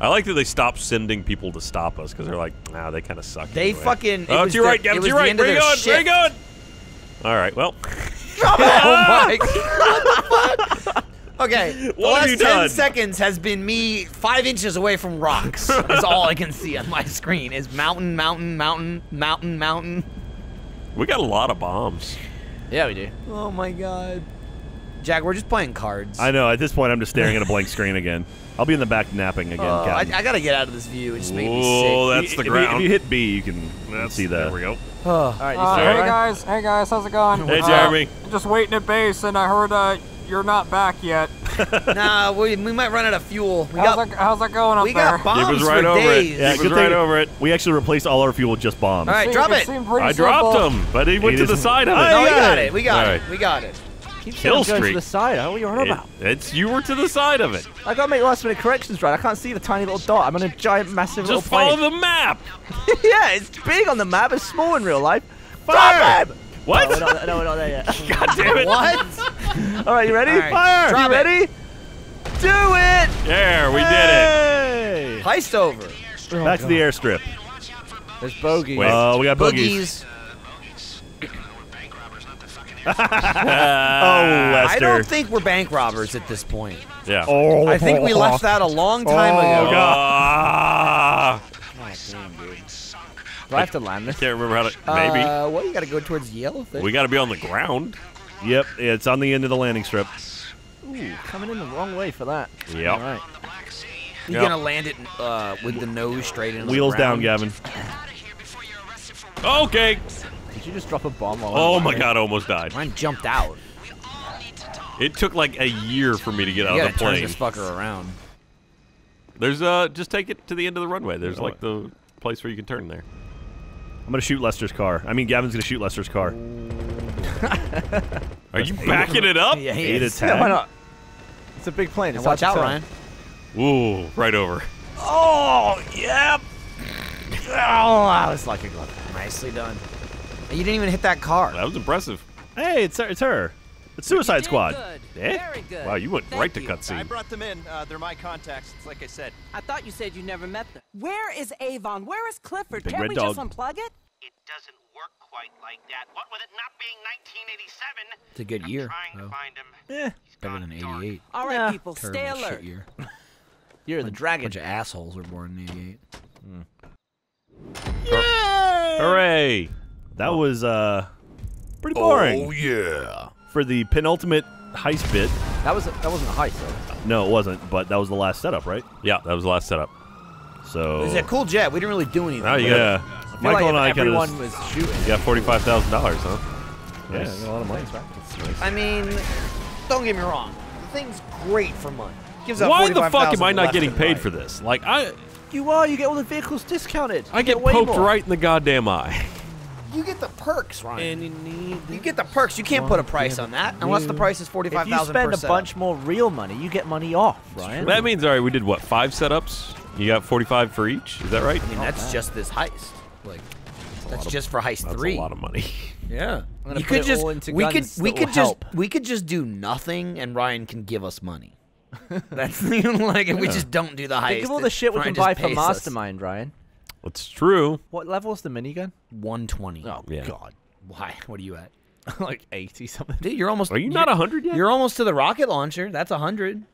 S4: I like that they stopped sending people to stop us because they're like, nah, they kind of suck.
S3: They
S4: anyway.
S3: fucking-
S4: Oh,
S3: was
S4: to your right, Gavin,
S3: it
S4: to your right.
S3: end of
S4: Where you
S3: their
S4: going? Where you going? All right, well,
S3: oh my god. Okay, the
S4: What have
S3: last
S4: you
S3: 10
S4: done?
S3: seconds has been me five inches away from rocks. That's all I can see on my screen is mountain, mountain, mountain, mountain, mountain.
S4: We got a lot of bombs.
S6: Yeah, we do.
S3: Oh my god. Jack, we're just playing cards.
S1: I know. At this point, I'm just staring at a blank screen again. I'll be in the back napping again.
S3: Oh, I,
S1: Captain.
S3: I gotta get out of this view. It just made me
S4: Oh, that's the
S1: if, you,
S4: ground.
S1: if you hit B, you can see that.
S4: There we go.
S6: All right, you
S2: Uh, hey guys, hey guys, how's it going?
S4: Hey,
S2: Uh,
S4: Jeremy.
S2: just waiting at base, and I heard uh, you're not back yet.
S3: nah, we, we might run out of fuel. We
S2: How's
S3: got,
S2: that, how's that going up
S3: we
S2: there?
S3: got bombs
S4: was right
S3: for
S4: over it.
S3: days.
S1: Yeah,
S4: He was
S1: good
S4: right
S1: thing
S4: over it.
S1: We actually replaced all our fuel with just bombs.
S3: All right,
S2: Seemed-
S3: drop it.
S2: seemed
S4: I dropped
S2: simple.
S4: him, but he went
S1: It
S4: to the side of oh, it.
S1: I
S3: No, we
S1: got
S3: got
S1: it.
S3: it. We got
S4: All
S3: it.
S4: right.
S3: We got it.
S6: Keep
S4: Kill
S6: going to the side. What are you on
S4: It-
S6: about?
S4: it's you were to the side of it.
S6: I gotta make last minute corrections, right? I can't see the tiny little dot. I'm on a giant, massive
S4: Just
S6: little
S4: follow the map.
S6: yeah, it's big on the map. It's small in real life.
S1: Fire!
S6: Drop him!
S4: What?
S6: No, we're not, no, we're not there yet.
S4: God damn it!
S3: What?
S6: All right, you ready?
S3: All right,
S6: Fire!
S3: drop
S6: you
S3: it.
S6: ready? Do it!
S4: There, we did
S1: Hey!
S3: Heist over.
S1: Back to the airstrip.
S6: There's bogey.
S4: Wait.
S1: Uh, we got boogies.
S3: Boogies.
S1: Oh,
S3: I don't think we're bank robbers at this point.
S4: Yeah.
S1: Oh,
S3: I think we left that a long time
S1: Oh,
S3: ago.
S4: Ah,
S6: Do I have to land this?
S4: can't remember how to. Maybe
S3: Uh, well, you got to go towards the yellow thing.
S4: we got to be on the ground.
S1: Yep, it's on the end of the landing strip.
S6: Ooh, coming in the wrong way for that.
S4: Yep.
S6: All right.
S3: You're
S4: Yep.
S3: gonna land it uh, with the nose straight in.
S1: The wheels down, Gavin.
S4: Okay.
S6: Did you just drop a bomb? while
S4: Oh
S6: I'm
S4: my? God, I almost died.
S3: Mine jumped out.
S4: It took like a year for me to get out of
S3: gotta
S4: the
S3: turn this fucker around.
S4: There's uh, just take it to the end of the runway. There's like the place where you can turn there.
S1: I'm gonna shoot Lester's car. I mean, Gavin's gonna shoot Lester's car.
S4: Are you backing it up?
S3: Yeah, he
S1: Eight
S3: is.
S1: attack.
S6: Yeah, why not? It's a big plane. It's
S3: watch out, Ryan.
S4: Ooh, right over.
S3: Oh, yep. Oh, that was like a glove. Nicely done. You didn't even hit that car.
S4: That was impressive.
S1: Hey, it's her. It's her. It's Suicide Squad.
S4: Eh?
S7: Very good.
S4: Wow, you went
S7: Thank
S4: right to
S7: cutscene.
S8: I brought them in. Uh, they're my contacts. It's like I said.
S7: I thought you said you never met them. Where is Avon? Where is Clifford?
S1: Big
S7: Can't we
S1: dog.
S7: just unplug it?
S9: It doesn't work quite like that. What with it not being 1987?
S3: It's a good year.
S9: Trying to find him.
S6: Yeah.
S3: Better than 88.
S7: All right,
S6: Yeah.
S7: people, stay alert.
S3: year.
S6: You're the dragon.
S3: bunch of assholes were born in 88.
S4: Hooray!
S1: That was uh pretty boring
S3: Oh, yeah.
S1: for the penultimate heist bit.
S6: That was that wasn't a heist though.
S1: No, it wasn't. But that was the last setup, right?
S4: Yeah, that was the last setup.
S1: So
S3: It was a cool jet. We didn't really do anything.
S4: Oh, you
S3: with
S4: got-
S3: it.
S1: yeah.
S6: I feel
S1: Michael and I
S6: like if
S1: kind
S6: everyone
S1: of.
S6: was shooting.
S4: You got forty-five thousand dollars, huh?
S1: Yeah,
S4: Nice.
S1: a lot of money.
S3: I mean, don't get me wrong. The thing's great for money. Gives out
S4: Why the fuck am I not getting paid
S3: right.
S4: for this? Like I,
S6: You are. You get all the vehicles discounted.
S4: I
S6: You
S4: get
S6: way
S4: poked
S6: more.
S4: right in the goddamn eye.
S3: You get the perks, Ryan.
S6: you need.
S3: You get the perks. You can't put a price on that unless the price is forty-five thousand.
S6: If you spend a bunch more real money, you get money off, Ryan.
S4: That means all right. We did what? Five setups. You got forty-five for each. Is that right?
S3: I mean, that's just this heist. Like, that's just for heist
S4: That's
S3: three.
S4: a lot of money.
S3: Yeah. You could just we could we could just
S6: help.
S3: we could just do nothing and Ryan can give us money. That's the like if we just don't do the heist.
S6: Think of all the shit we
S3: Ryan
S6: can buy for
S3: pays us.
S6: Mastermind, Ryan.
S4: It's true.
S6: What level is the minigun?
S3: 120.
S6: Oh
S4: Yeah.
S6: God,
S3: Why? What are you at?
S6: like eighty something.
S3: Dude, you're almost
S4: Are you not hundred yet?
S3: You're almost to the rocket launcher. That's 100.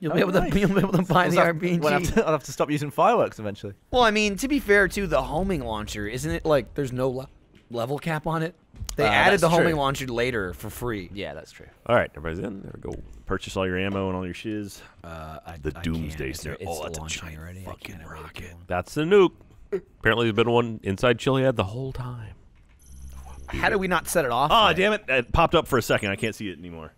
S3: You'll be
S6: Oh,
S3: able to
S6: nice.
S3: you'll be able to buy the
S6: I'll
S3: RPG.
S6: have, to, I'll have to stop using fireworks eventually.
S3: Well, I mean, to be fair to the homing launcher, isn't it like there's no le- level cap on it? They
S6: Uh,
S3: added the homing
S6: true.
S3: launcher later for free.
S6: Yeah, that's true.
S4: All right, everybody's in. There we go.
S1: Purchase all your ammo and all your shiz.
S3: Uh, I,
S1: The
S3: I
S1: Doomsday
S3: can't. It's-
S1: Snare. Oh, that's a giant
S3: already.
S1: Fucking
S3: can't wait to
S1: rocket.
S3: get.
S4: That's the nuke. Apparently, there's been one inside Chiliad the whole time.
S3: How did we not set it off?
S1: Oh,
S3: yet?
S1: damn it. It popped up for a second. I can't see it anymore.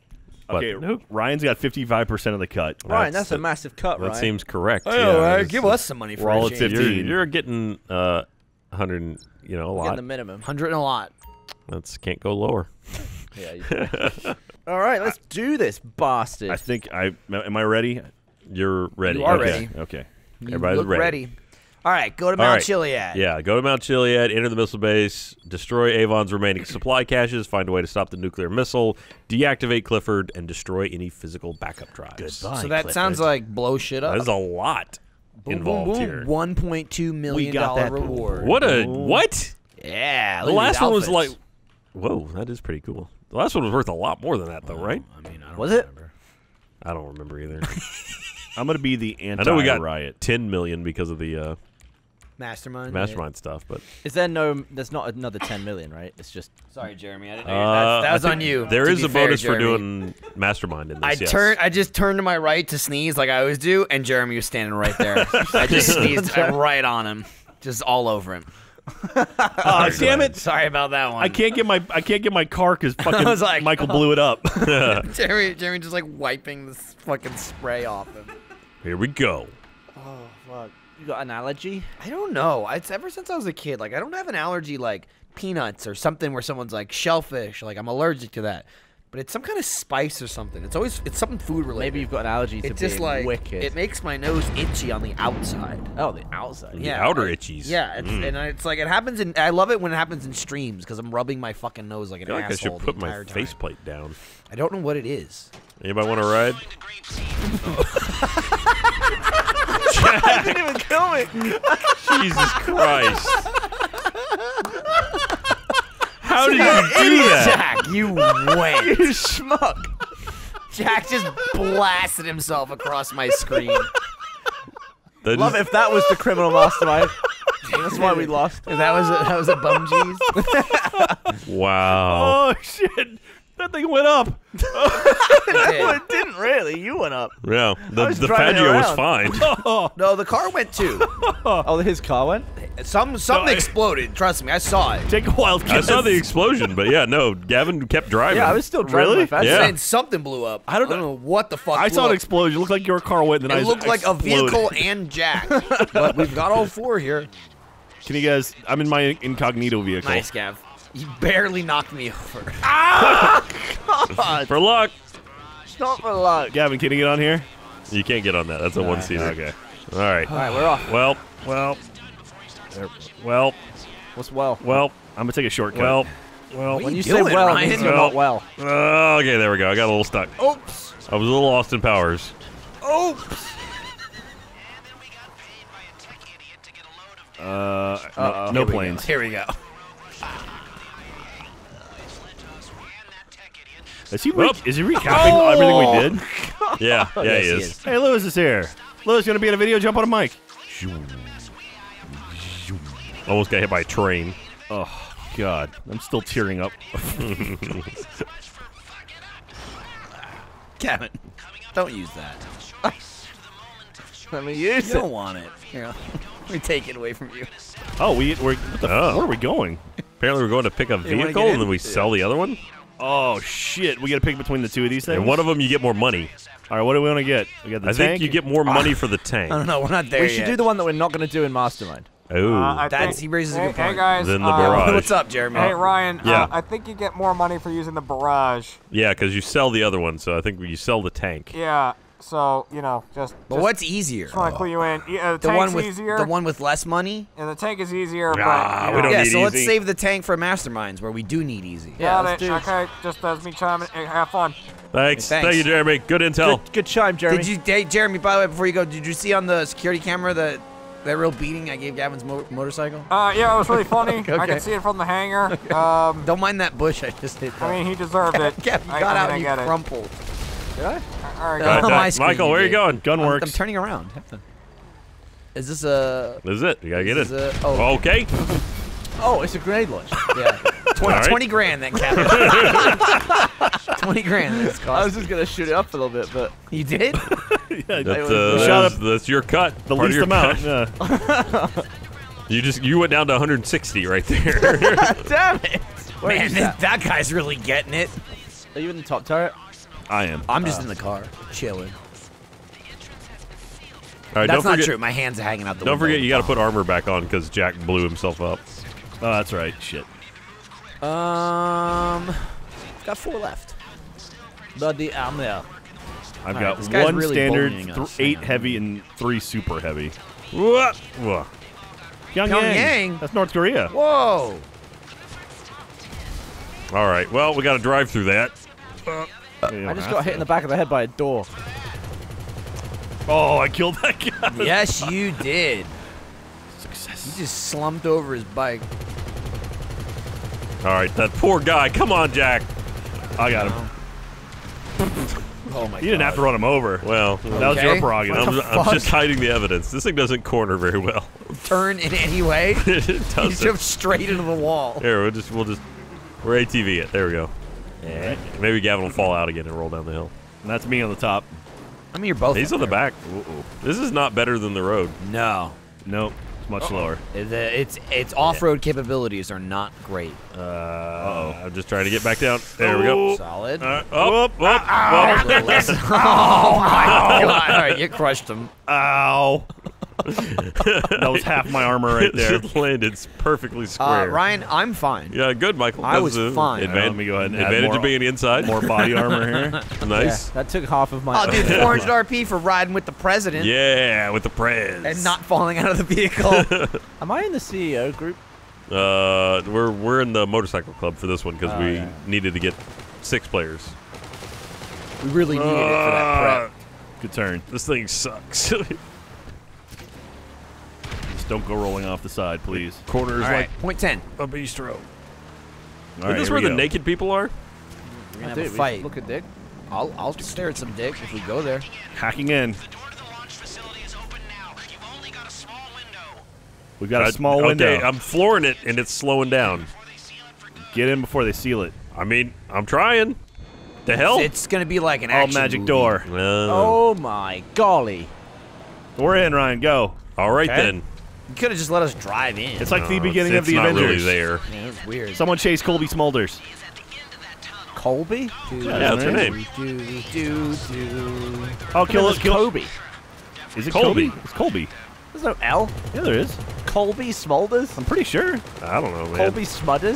S4: What,
S1: Okay,
S4: the nuke?
S1: Ryan's got 55% of the cut.
S6: Ryan,
S4: That's
S6: that's, a
S4: the-
S6: massive cut,
S4: That
S6: Ryan.
S4: seems correct.
S3: Oh,
S4: yeah,
S3: all right, give us some money for
S1: We're all
S3: a
S1: at
S3: change.
S1: 50.
S4: You're, you're getting uh, 100, and, you know, a
S6: Getting
S4: lot.
S6: the minimum.
S3: Hundred and a lot.
S4: That's can't go lower.
S6: Yeah. All right, let's do this, bastard.
S1: I think I. Am I ready?
S4: You're ready.
S3: You are
S4: okay.
S3: ready.
S1: Okay.
S3: You
S4: Everybody's
S3: look
S4: ready.
S3: All right, go to Mount
S4: right.
S3: Chiliad.
S4: Yeah, go to Mount Chiliad, enter the missile base, destroy Avon's remaining supply caches, find a way to stop the nuclear missile, deactivate Clifford, and destroy any physical backup drives.
S3: Goodbye, So that sounds like blow shit up.
S4: That is a lot.
S3: Boom,
S4: involved
S3: boom, boom.
S4: here.
S3: One point two million
S6: got
S3: dollar
S6: that.
S3: reward.
S4: What a what?
S3: Yeah.
S4: The last
S3: these
S4: one was like, whoa, that is pretty cool. The last one was worth a lot more than that, though, right?
S3: I mean, I don't
S6: Was it?
S3: remember.
S4: I don't remember either.
S1: I'm gonna be the anti.
S4: I know we got
S1: riot.
S4: 10 million because of the uh,
S3: Mastermind.
S4: mastermind stuff, but
S6: Is there no? There's not another 10 million, right? It's just.
S3: Sorry, Jeremy. I didn't
S4: uh,
S3: know. that was on you.
S4: There
S3: to
S4: is
S3: be
S4: a
S3: fair,
S4: bonus for doing mastermind in this.
S3: I
S4: yes.
S3: turned. I just turned to my right to sneeze like I always do, and Jeremy was standing right there. I just sneezed right on him, just all over him.
S1: Oh, damn it!
S3: Sorry about that one.
S1: I can't get my I can't get my car because fucking
S3: was like,
S1: Michael blew it up.
S3: Jeremy, Jeremy just like wiping this fucking spray off him.
S4: Here we go.
S6: Oh fuck! You got an allergy?
S3: I don't know. It's ever since I was a kid. Like I don't have an allergy like peanuts or something where someone's like shellfish. Like I'm allergic to that. But it's some kind of spice or something. It's always it's something food related.
S6: Maybe you've got an allergy to
S3: It's just like
S6: wicked.
S3: it makes my nose itchy on the outside.
S6: oh, the outside.
S4: The outer
S3: like-
S4: itchies.
S3: Yeah, it's,
S4: Mm.
S3: and it's like it happens in. I love it when it happens in streams because I'm rubbing my fucking nose like
S4: I
S3: an
S4: feel like I should put my
S3: entire time.
S4: faceplate down.
S3: I don't know what it is.
S4: Anybody want to ride?
S6: didn't even kill me.
S4: Jesus Christ! How did you do that?
S3: Jack, you went.
S6: you schmuck.
S3: Jack just blasted himself across my screen.
S4: That
S6: Love
S4: is-
S6: if that was the criminal mastermind. That's why we lost.
S3: That was a, that was a bum G's.
S4: Wow.
S1: oh shit! That thing went up.
S6: it didn't really. You went up.
S4: Yeah, the,
S6: was
S4: the
S6: driving
S4: Faggio was
S6: around.
S4: fine.
S3: No, the car went too.
S6: Oh, his car went.
S3: Some something
S1: No, I-
S3: exploded. Trust me, I saw it.
S1: Take a wild
S4: I
S1: guess.
S4: saw the explosion, but yeah, no, Gavin kept driving.
S6: Yeah, I was still driving.
S1: Really?
S6: My fast
S4: Yeah.
S3: Saying something blew up. I don't, know what the fuck.
S1: I
S3: blew
S1: saw an
S3: up.
S1: explosion. It looked like your car went. And then
S3: It
S1: I
S3: looked like a
S1: exploded.
S3: vehicle and Jack, but we've got all four here.
S1: Can you guys? I'm in my incognito vehicle.
S3: Nice, Gav. You barely knocked me over. Ah!
S4: For luck.
S6: It's not for luck.
S1: Gavin, can you get on here?
S4: You can't get on that. That's a one seater.
S1: Okay.
S4: All right.
S6: All right, we're off.
S4: Well, well, there- well,
S6: What's well?
S4: well,
S1: I'm gonna take a shortcut.
S4: well, well.
S3: What
S6: When
S3: are
S6: you
S3: you
S6: say
S3: doing,
S6: well, it
S3: Ryan?
S6: means you're
S4: Well.
S6: not well.
S4: Uh, okay, there we go. I got a little stuck.
S3: Oops.
S4: I was a little Austin Powers.
S3: Oops.
S1: Uh, no,
S6: Uh-oh.
S1: no
S6: Here we
S1: planes.
S3: Here we go.
S1: Is he? Re-
S4: Whoop.
S1: is he recapping oh, everything we did?
S4: Yeah, yeah,
S3: Yes,
S4: he
S3: he
S4: is.
S3: is.
S1: Hey, Lewis is here. Lewis gonna be in a video. Jump on a mic.
S4: Almost got hit by a train.
S1: Oh God, I'm still tearing up.
S3: Kevin, don't use that.
S6: Let me
S3: You
S6: use
S3: don't want it. Here, let me take it away from you.
S1: Oh, we we're what the,
S4: Oh.
S1: where are we going?
S4: Apparently, we're going to pick a vehicle and then we sell the other one.
S1: Oh shit, we gotta pick between the two of these things.
S4: And one of them, you get more money.
S1: All right, what do we want to get? We got the
S4: I
S1: tank.
S4: think you get more money for the tank.
S3: I don't know. We're not there
S6: We should
S3: yet.
S6: do the one that we're not going to do in Mastermind.
S4: Oh,
S2: Uh, I
S3: That's-
S2: think-
S3: he raises a
S2: hey,
S3: good
S2: Hey
S3: point.
S2: guys,
S4: Then the
S2: uh,
S4: barrage.
S3: What's up, Jeremy?
S2: Hey Ryan,
S4: Yeah.
S2: uh, I think you get more money for using the barrage.
S4: yeah, because you sell the other one, so I think you sell the tank.
S2: Yeah, so you know, just.
S3: But
S2: just,
S3: what's easier?
S2: Just want to clue you in. Yeah, the,
S3: The
S2: tank's
S3: one with
S2: easier.
S3: the one with less money?
S2: and the tank is easier, but
S4: Ah,
S2: you
S4: we don't
S3: yeah,
S4: need
S3: so let's save the tank for masterminds where we do need easy.
S6: Yeah,
S2: Got
S6: let's
S2: it.
S6: do-
S2: Okay, just as me chiming. Hey, have fun.
S4: Thanks.
S3: Thanks.
S4: Thank you, Jeremy. Good intel.
S6: Good, good chime, Jeremy.
S3: Did you, hey, Jeremy? By the way, before you go, did you see on the security camera the that real beating I gave Gavin's mo- motorcycle?
S2: Uh, yeah, it was really funny. I
S3: Okay.
S2: can see it from the hangar. Um,
S3: Don't mind that bush I just hit.
S2: I mean, he deserved it.
S3: Gavin
S2: I,
S3: got
S2: I
S3: out
S2: mean,
S3: and
S2: I
S3: you
S2: get it.
S3: crumpled.
S6: Did I?
S2: All right,
S3: Uh,
S4: Uh,
S3: my screen
S4: Michael, where are you going?
S1: Gun
S3: I'm,
S1: works.
S3: I'm turning around. Is this a?
S4: This is it. You gotta get it.
S3: a- oh.
S4: Okay.
S6: Oh, it's a grenade launch.
S3: Yeah. 20,
S4: All right.
S3: 20 grand then, Kevin. 20 grand that's
S6: I was just going to shoot it up a little bit, but
S3: You did?
S1: yeah,
S4: That's,
S6: was-
S4: uh,
S1: Shut
S4: that's,
S1: up.
S4: that's your cut.
S1: the least
S4: your
S1: amount. Yeah.
S4: You just you went down to 160 right there.
S6: damn it. Where
S3: Man, that,
S6: that?
S3: that guy's really getting it.
S6: Are you in the top turret?
S1: I am.
S3: I'm just in the car, chilling.
S4: All right,
S3: That's
S4: don't
S3: not
S4: forget.
S3: true. My hands are hanging out the window.
S4: Don't
S3: window.
S4: forget, you got to put armor back on because Jack blew himself up.
S1: Oh, that's right. Shit.
S3: Um, got four left.
S6: Bloody armor.
S1: I've
S3: All right,
S1: got
S3: guy's
S1: one
S3: really
S1: standard,
S3: bullying
S1: th-
S3: us.
S1: eight
S3: on.
S1: heavy, and three super heavy.
S4: Whoa.
S1: Pyongyang.
S3: Pyongyang?
S1: That's North Korea.
S3: Whoa!
S4: All right. Well, we got to drive through that.
S1: Uh, you
S6: I just
S1: have
S6: got hit
S1: to.
S6: in the back of the head by a door.
S1: Oh, I killed that guy.
S3: yes, you did.
S1: Success.
S3: You just slumped over his bike.
S4: All right, that poor guy. Come on, Jack.
S1: I got him.
S3: Oh my
S1: You didn't have to run him over.
S4: Well,
S1: That was your prerogative.
S4: I'm, I'm just hiding the evidence. This thing doesn't corner very well.
S3: turn in any way.
S4: it
S3: You
S4: doesn't.
S3: drove straight into the wall.
S4: Here, we'll just we'll just we're ATV it. There we go. Maybe Gavin will fall out again and roll down the hill.
S1: And that's me on the top.
S3: I mean, you're both.
S4: He's
S3: up
S4: on the
S3: there.
S4: back. This is not better than the road.
S3: No,
S1: Nope. It's much slower.
S3: The- it's its off-road capabilities are not great.
S4: Uh oh. I'm just trying to get back down. There we go.
S3: Solid.
S4: Uh, up, up, up.
S3: little less- oh my god! All right, you crushed him.
S1: Ow. That was half my armor right there.
S4: just landed perfectly
S3: Uh,
S4: square.
S3: Ryan, I'm fine.
S4: Yeah, good, Michael.
S3: I was
S4: That's, uh,
S3: fine.
S4: advan-
S1: Alright, let me go ahead and add
S4: advantage
S1: more-
S4: of being inside.
S1: More body armor here.
S4: nice.
S6: That took half of my.
S3: I'll do 400 RP for riding with the president
S4: Yeah, with the prez.
S3: and not falling out of the vehicle.
S6: Am I in the CEO group?
S4: Uh, we're we're in the motorcycle club for this one because
S6: Oh,
S4: we
S6: yeah.
S4: needed to get six players.
S3: we really needed it for that prep.
S1: Good turn.
S4: This thing sucks.
S1: Just don't go rolling off the side, please.
S4: Corner is
S3: All right, point 10.
S4: a bistro.
S1: All
S4: is this where the
S1: go.
S4: naked people are?
S3: We're gonna have
S6: Dude,
S3: a fight.
S6: Look at Dick.
S3: I'll, I'll stare at some dick if we go there.
S1: Hacking in.
S9: The door to the launch facility is open now. You've got a small window.
S1: We've got a
S4: Uh,
S1: small window.
S4: Okay, I'm flooring it and it's slowing down.
S1: Get in before they seal it.
S4: I mean, I'm trying. The hell?
S3: It's gonna be like an
S1: All
S3: action
S1: magic
S3: movie.
S1: door.
S4: Oh.
S6: Oh my golly!
S1: We're in, Ryan. Go.
S4: All right
S3: Okay.
S4: then.
S3: You could have just let us drive in.
S1: It's like the beginning
S4: it's
S1: of the
S4: not
S1: Avengers.
S4: really there.
S3: Man, it's weird.
S1: Someone chase Colby Smulders.
S6: Colby?
S1: Yeah,
S4: that's her name.
S3: Do, do, do.
S1: Oh, kill it. Kill
S6: Cobie.
S1: Is it
S4: Colby.
S1: Colby? It's Colby.
S6: There's no L.
S1: Yeah, there is.
S6: Colby Smulders.
S1: I'm pretty sure.
S4: I don't know, man.
S6: Colby Smudders.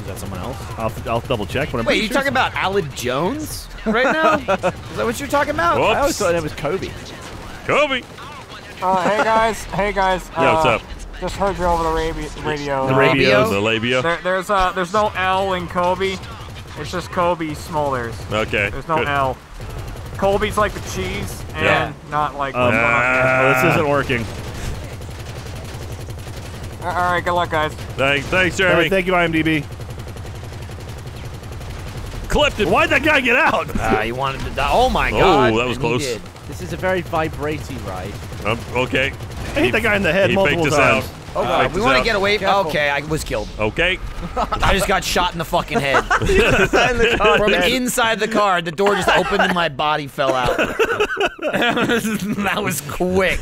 S3: Is that someone else?
S1: I'll, I'll double check. But I'm
S3: Wait,
S1: pretty
S3: you
S1: sure
S3: talking about Alec Jones right now? Is that what you're talking about?
S4: Whoops.
S6: I always thought it was Cobie.
S4: Cobie.
S2: Uh, hey guys, hey guys.
S4: Yeah, what's
S2: uh,
S4: up?
S2: Just heard you over the rabi- radio.
S1: The
S2: Uh,
S1: radio.
S4: The labia.
S2: There, there's uh, there's no L in Cobie. It's just Cobie Smulders.
S4: Okay.
S2: There's no
S4: good.
S2: L. Colby's like the cheese, and
S4: Yeah.
S2: not like.
S1: Um,
S2: the
S1: oh, this isn't working.
S2: All right, good luck, guys.
S4: Thanks, thanks,
S1: All
S4: Jeremy.
S1: right, thank you, IMDb.
S4: Clipped it.
S1: Why'd that guy get out?
S3: Ah, he wanted to die. Oh my god!
S4: Oh, that was
S3: and
S4: close.
S6: This is a very vibraty ride.
S4: Um, okay.
S1: I hit that guy in the head
S4: he
S1: multiple
S4: faked us
S1: times.
S4: out.
S3: Oh god,
S4: faked
S3: we want to
S4: out.
S3: get away.
S6: Careful.
S3: Okay, I was killed.
S4: Okay.
S3: I just got shot in the fucking head. From inside the car, the door just opened and my body fell out. that was quick.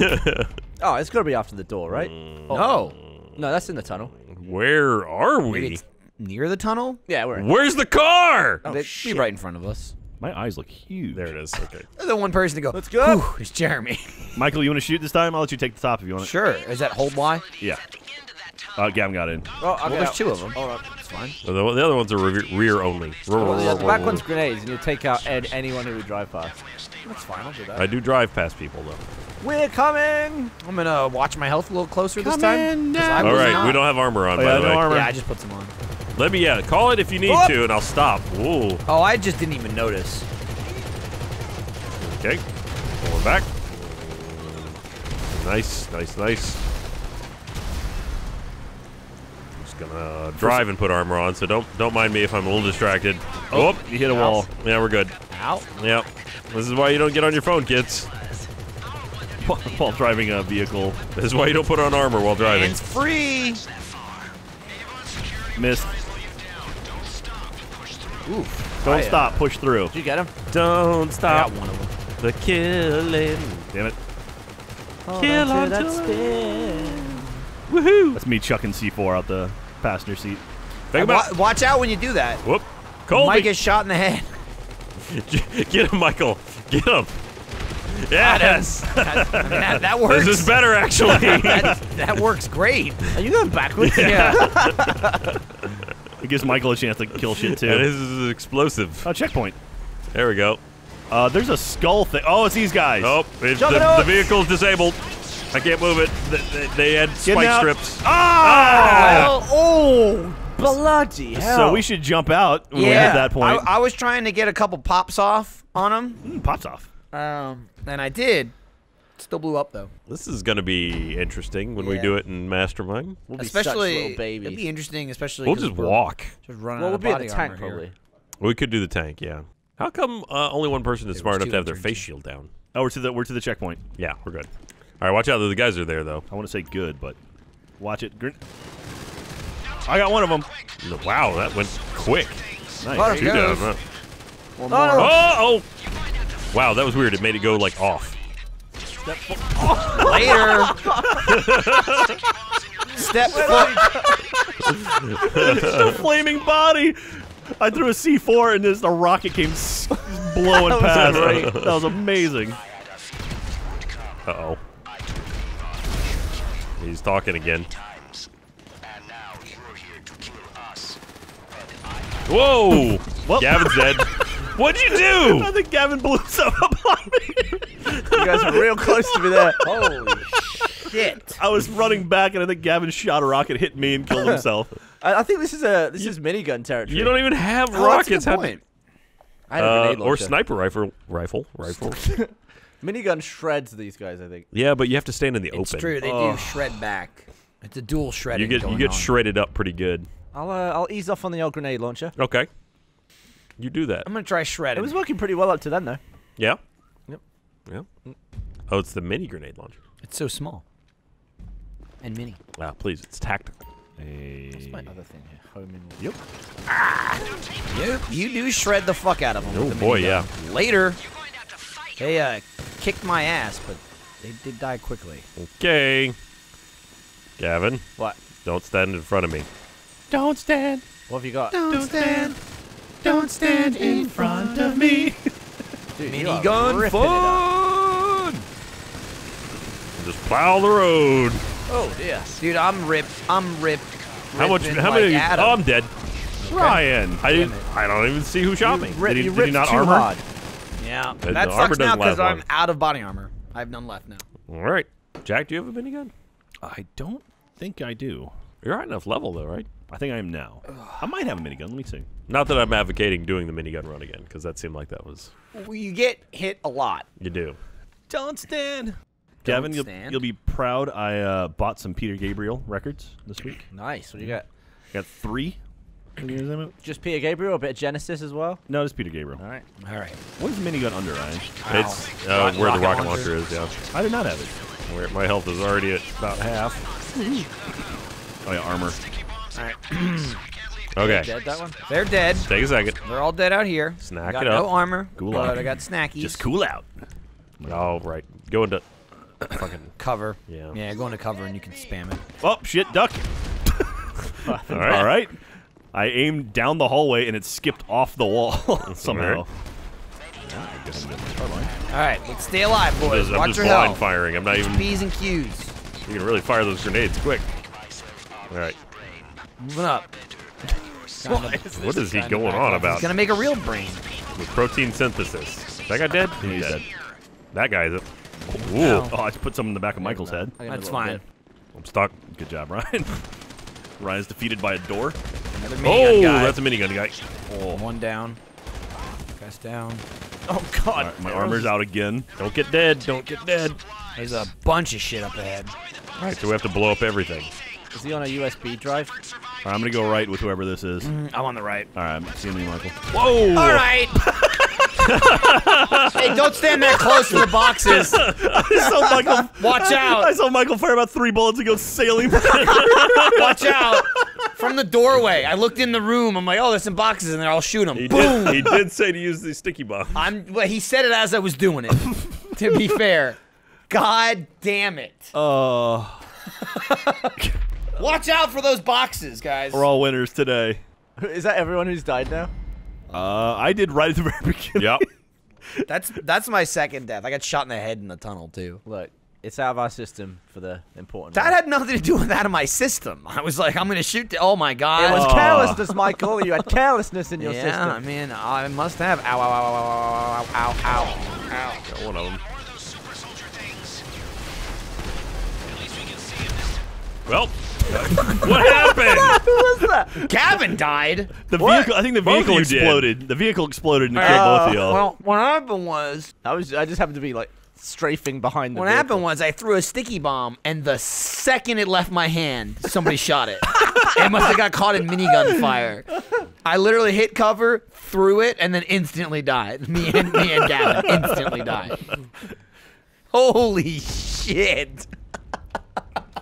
S6: Oh, it's got to be after the door, right?
S3: No.
S6: No, that's in the tunnel.
S4: Where are
S3: Wait,
S4: we?
S3: it's near the tunnel?
S6: Yeah, we're in.
S4: Where's the car?
S3: They'd be right in front of us.
S1: My eyes look huge.
S4: There it is. Okay.
S3: The one person to go.
S6: Let's go.
S3: "Whew, It's Jeremy.
S1: Michael, you want to shoot this time? I'll let you take the top if you want.
S3: sure. Is that hold Y?
S1: Yeah. Uh, Gavin got in.
S6: Oh, I'll
S3: Well, there's two of them.
S6: All right.
S3: It's fine.
S4: The, the other ones are rear, rear only.
S6: Well, yeah, the back one's grenades, and you'll take out ed- anyone who would drive past.
S3: That's fine. I'll do that.
S4: I do drive past people though.
S6: We're coming.
S3: I'm gonna watch my health a little closer this time.
S6: in
S3: 'cause I
S4: All
S3: was
S4: right,
S3: not.
S4: we don't have armor on
S1: Oh,
S4: by
S1: yeah,
S4: the
S1: no
S4: way.
S1: armor.
S3: Yeah, I just put some on.
S4: Let me yeah, call it if you need
S6: Whoop.
S4: to, and I'll stop. Ooh.
S3: Oh, I just didn't even notice.
S4: Okay. Pulling back. Nice, nice, nice. Just gonna drive and put armor on, so don't don't mind me if I'm a little distracted. Oh,
S1: You hit a wall.
S4: yeah, we're good.
S3: Ow.
S4: Yep. This is why you don't get on your phone, kids.
S1: While driving a vehicle.
S4: This is why you don't put on armor while driving.
S3: It's free.
S1: Missed.
S3: Oof.
S1: Don't stop. Push through.
S6: Did you get him?
S4: Don't stop.
S3: I got one of them.
S4: the killing.
S1: Damn it.
S4: Kill on
S6: that spin.
S4: Woohoo!
S1: That's me chucking C4 out the passenger seat.
S4: Think
S3: Wa-
S4: about.
S3: watch out when you do that.
S4: Whoop.
S3: Might
S4: Colby,
S3: get shot in the head.
S4: get him, Michael. Get him. Yes.
S3: That, I mean, that, that works.
S4: This is better, actually.
S3: that, that works great.
S6: Are you going backwards?
S3: Yeah.
S1: It gives Michael a chance to kill shit too.
S4: this is explosive.
S1: Oh, checkpoint.
S4: There we go.
S1: Uh, there's a skull thing. Oh, it's these guys.
S4: Oh, it, the,
S6: Juggernaut!
S4: the vehicle's disabled. I can't move it. They, they, they had spike
S1: out.
S4: strips.
S1: Ah!
S6: oh, bloody hell.
S1: So we should jump out when we hit that point.
S3: I, I was trying to get a couple pops off on him.
S1: Mm, pops off.
S3: Um, and I did. Still blew up though.
S4: This is going to be interesting when we do it in Mastermind.
S6: We'll be such
S3: especially,
S6: little babies.
S3: it'd be interesting, especially.
S4: We'll just walk.
S3: Just run.
S6: well,
S3: out
S6: we'll
S3: of
S6: be in the tank
S3: here.
S6: probably.
S4: We could do the tank, yeah. How come uh, only one person is
S3: There
S4: smart enough to have their face shield down?
S1: Oh, we're to the we're to the checkpoint.
S4: Yeah, we're good. All right, watch out. The guys are there, though.
S1: I want to say good, but watch it. Grin- I got one of them.
S4: Wow, that went quick.
S1: Nice.
S4: Two down, huh?
S6: One
S3: Oh,
S6: more.
S4: Oh, oh! Wow, that was weird. It made it go, like, off.
S3: Later. Step foot.
S1: the flaming body. I threw a C4 and this the rocket came s- blowing past.
S4: great.
S1: That was amazing.
S4: Uh-oh. He's talking again. Whoa! Gavin's dead. What'd you do?
S1: I think Gavin blew himself up on me.
S6: You guys are real close to me there.
S3: Holy shit.
S1: I was running back and I think Gavin shot a rocket, hit me, and killed himself.
S6: I, I think this is a this is minigun territory.
S4: You don't even have
S3: Oh, that's a
S4: rockets.
S3: good
S4: How-
S3: point.
S6: I had a
S4: Uh,
S6: grenade
S4: or sniper rifle. Rifle. Rifle.
S6: Minigun shreds these guys. I think.
S4: yeah, but you have to stand in the
S3: It's
S4: open.
S3: true. They do shred back. It's a dual shredding.
S4: You get you get
S3: on.
S4: shredded up pretty good.
S6: I'll uh, I'll ease off on the old grenade launcher.
S4: Okay. You do that.
S3: I'm gonna try shredding.
S6: It was working pretty well up to then though.
S4: Yeah.
S6: Yep.
S4: Yeah. Oh, it's the mini grenade launcher.
S3: It's so small. And mini.
S4: Ah, please, it's tactical.
S6: That's my other thing here. Home in.
S4: Yep.
S3: You, you do shred the fuck out of them.
S4: Oh
S3: the
S4: boy,
S3: yeah. Later, they uh, kicked my ass, but they did die quickly.
S4: Okay. Gavin,
S6: What?
S4: don't stand in front of me.
S1: Don't stand.
S6: What have you got?
S3: Don't stand.
S1: Don't stand in front of me.
S6: Dude,
S3: Minigun
S6: ripping it
S3: fun.
S4: Just plow the road.
S6: Oh dear.
S3: Dude, I'm ripped. I'm ripped.
S4: How much? How
S3: like
S4: many?
S3: Adam.
S4: Oh, I'm dead.
S1: Ryan.
S4: I didn't. I don't even see who shot me.
S6: You, rip,
S4: did he,
S6: you
S4: did he
S6: ripped
S4: not
S6: too
S4: armor?
S6: hard.
S3: Yeah, uh,
S4: the
S3: that
S4: armor
S3: sucks now
S4: doesn't
S3: because I'm
S4: long.
S3: out of body armor. I have none left now.
S4: All right. Jack, do you have a minigun?
S1: I don't think I do.
S4: You're high enough level though, right?
S1: I think I am now. I might have a minigun. Let me see.
S4: Not that I'm advocating doing the minigun run again, because that seemed like that was
S3: Well, you get hit a lot.
S4: you do.
S1: Don't stand. Gavin, you'll,
S3: stand.
S1: you'll be proud. I uh, bought some Peter Gabriel records this week.
S6: Nice. What do you got?
S1: Got three. What year is?
S6: Just Peter Gabriel, a bit of Genesis as well.
S1: No, it's Peter Gabriel.
S6: All right.
S3: All right.
S1: What is the minigun under, Ryan?
S4: It's uh, where the
S3: rocket
S4: rocket
S3: launcher.
S4: launcher is. Yeah.
S1: I did not have it.
S4: Where my health is already at about half.
S1: Oh yeah, armor.
S4: Okay.
S6: Dead that one.
S3: They're dead.
S4: Take a second.
S3: They're all dead out here.
S4: Snack
S3: got
S4: it
S3: no armor.
S1: Cool
S3: but
S1: out.
S3: I got snackies.
S1: Just cool out.
S4: All right. Go into fucking.
S3: cover.
S4: Yeah.
S3: Yeah, go into cover and you can spam it.
S1: Oh shit, duck.
S4: All right.
S1: All right. I aimed down the hallway and it skipped off the wall somehow.
S3: All right, let's stay alive, boys.
S4: I'm
S3: Watch
S4: just
S3: your
S4: blind
S3: health.
S4: firing. I'm not even.
S3: P's and Q's.
S4: You can really fire those grenades quick. All right.
S3: Moving up.
S4: What is he going on about?
S3: He's gonna make a real brain.
S4: With protein synthesis. That guy dead?
S1: He's dead.
S4: That guy's. A, ooh.
S3: No.
S1: Oh, I just put some in the back of Michael's head.
S6: I got a
S3: That's fine.
S6: bit.
S4: I'm stuck.
S1: Good job, Ryan. Ryan's defeated by a door.
S3: Another
S4: Oh,
S3: guy.
S4: that's a minigun guy.
S3: Oh, one down. Guy's down.
S6: Oh God.
S1: All right, my armor's out again.
S4: Don't get dead. Don't get dead.
S3: There's a bunch of shit up ahead.
S4: All right, so we have to blow up everything.
S6: Is he on a USB drive?
S1: All right, I'm gonna go right with whoever this is.
S3: I'm on the right.
S1: All right, I'm seeing you, Michael.
S4: Whoa!
S3: All right. hey, don't stand that close to the boxes.
S1: I saw Michael.
S3: Watch out.
S1: I saw Michael fire about three bullets and go sailing.
S3: Watch out. From the doorway. I looked in the room. I'm like, oh, there's some boxes in there. I'll shoot them.
S4: He
S3: Boom.
S4: did, he did say to use the sticky bomb.
S3: I'm. Well, he said it as I was doing it. to be fair. God damn it.
S1: uh,
S3: Watch out for those boxes, guys.
S1: we're all winners today.
S6: Is that everyone who's died now?
S1: Uh, I did right at the very beginning.
S4: Yep.
S3: That's that's my second death. I got shot in the head in the tunnel too.
S6: Look, it's out of our system for the important.
S3: That
S6: one.
S3: had nothing to do with that in my system. I was like, I'm gonna shoot. The, oh my god.
S6: It was
S1: Oh.
S6: carelessness, Michael. You had carelessness in your
S3: yeah,
S6: system.
S3: I mean, I must have. Ow, ow, ow, ow, ow, ow, ow, ow.
S4: Got one of them. Well, what happened?
S3: Gavin died.
S1: The vehicle. I think the vehicle
S4: you did.
S1: exploded. The vehicle exploded and killed both of uh, y'all.
S3: Well, what happened was
S6: I was. I just happened to be like strafing behind the.
S3: what
S6: vehicle.
S3: happened was I threw a sticky bomb, and the second it left my hand, somebody shot it. It must have got caught in minigun fire. I literally hit cover, threw it, and then instantly died. Me and me and Gavin instantly died. Holy shit!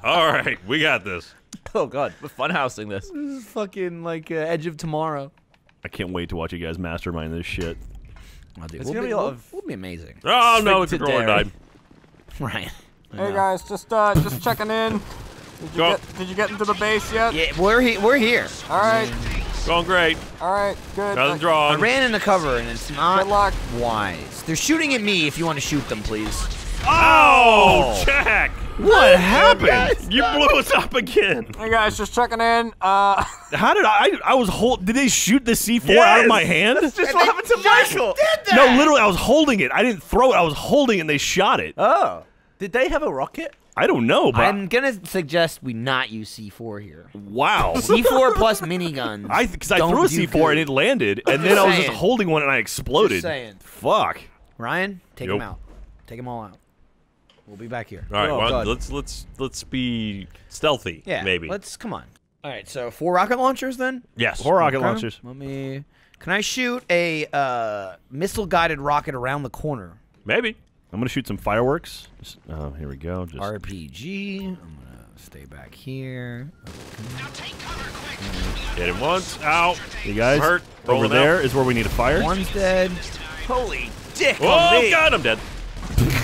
S4: All right, we got this.
S6: Oh god, we're funhousing this.
S3: This is fucking like uh, Edge of Tomorrow.
S1: I can't wait to watch you guys mastermind this shit.
S3: Oh, dude,
S6: It's
S3: we'll
S6: gonna
S3: be,
S6: be a lot
S3: we'll-
S6: of-
S3: we'll be amazing.
S4: Oh no, it's
S6: a to
S4: controller
S6: dairy.
S4: died.
S3: Right.
S2: Hey guys, just uh, just checking in. Did you,
S4: Go.
S2: get, did you get into the base yet?
S3: Yeah, we're he- we're here.
S2: All right,
S4: Going great.
S2: all right, good.
S4: Nothing
S3: I
S4: drawn.
S3: ran into cover, and it's not
S2: Good luck.
S3: wise. They're shooting at me. If you want to shoot them, please.
S4: Oh, Jack!
S1: What happened?
S4: You blew us up again.
S2: Hey guys, just checking in. Uh,
S1: How did I? I was hold. Did they shoot the C4 out of my hand?
S6: This just what happened to Michael?
S1: No, literally, I was holding it. I didn't throw it. I was holding it, and they shot it.
S6: Oh, did they have a rocket?
S1: I don't know, but
S3: I'm gonna suggest we not use C4 here.
S1: wow.
S3: C4 plus miniguns.
S1: I because I
S3: don't
S1: threw a
S3: do
S1: C4
S3: good.
S1: and it landed, and
S3: Just
S1: then I was just
S3: saying.
S1: holding one and I exploded.
S3: Just saying.
S1: Fuck.
S3: Ryan, take
S4: Yup.
S3: them out. Take them all out. We'll be back here.
S4: All right,
S6: Oh,
S4: well, let's let's let's be stealthy.
S3: Yeah,
S4: maybe.
S3: Let's come on. All right, so four rocket launchers then.
S4: yes.
S1: Four rocket
S3: Okay.
S1: launchers.
S3: Let me. Can I shoot a uh, missile-guided rocket around the corner?
S4: Maybe.
S1: I'm gonna shoot some fireworks. Just, oh, here we go. Just
S3: RPG. I'm gonna stay back here.
S4: Hit him once. Out.
S1: you guys.
S4: Hurt.
S1: Over
S4: Rolling
S1: there
S4: out.
S1: is where we need to fire.
S3: One's dead. Holy dick on
S4: Oh
S3: me!
S4: God, I'm dead.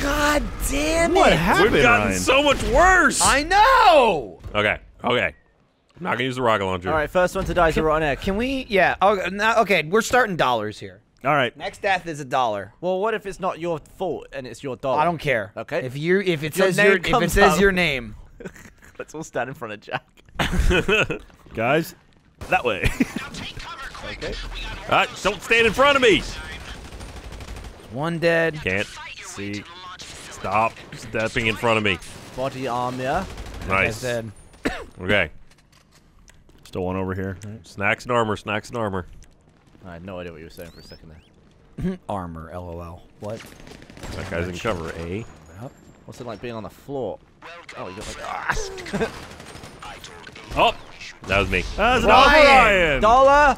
S3: God damn it!
S1: What
S3: it!
S1: happened,
S4: We've gotten
S1: Ryan?
S4: so much worse.
S3: I know.
S4: okay. Okay. I'm not gonna use the rocket launcher.
S6: All right, first one to die is a rotten egg.
S3: Can we? Yeah. Now, okay. We're starting dollars here.
S1: All right.
S3: Next death is a dollar.
S6: Well, what if it's not your fault and it's your dollar?
S3: I don't care.
S6: Okay.
S3: If you if it
S6: Your
S3: says
S6: name
S3: your if it says
S6: up.
S3: your name,
S6: Let's all stand in front of Jack.
S1: Guys, that way.
S6: Okay.
S4: Ah, don't stand in front of me.
S3: one dead.
S4: Can't see. Stop stepping in front of me.
S6: Body armor.
S3: I
S4: Nice.
S3: said
S4: Okay.
S1: Still one over here.
S4: Snacks and armor. Snacks and armor.
S6: I had no idea what you were saying for a second there.
S3: armor. LOL. What?
S4: That guy's in cover. A.
S6: What's it like being on the floor? Oh, you got like ah.
S4: Oh, that was me.
S1: That's an
S3: Ryan!
S1: Ryan.
S6: dollar.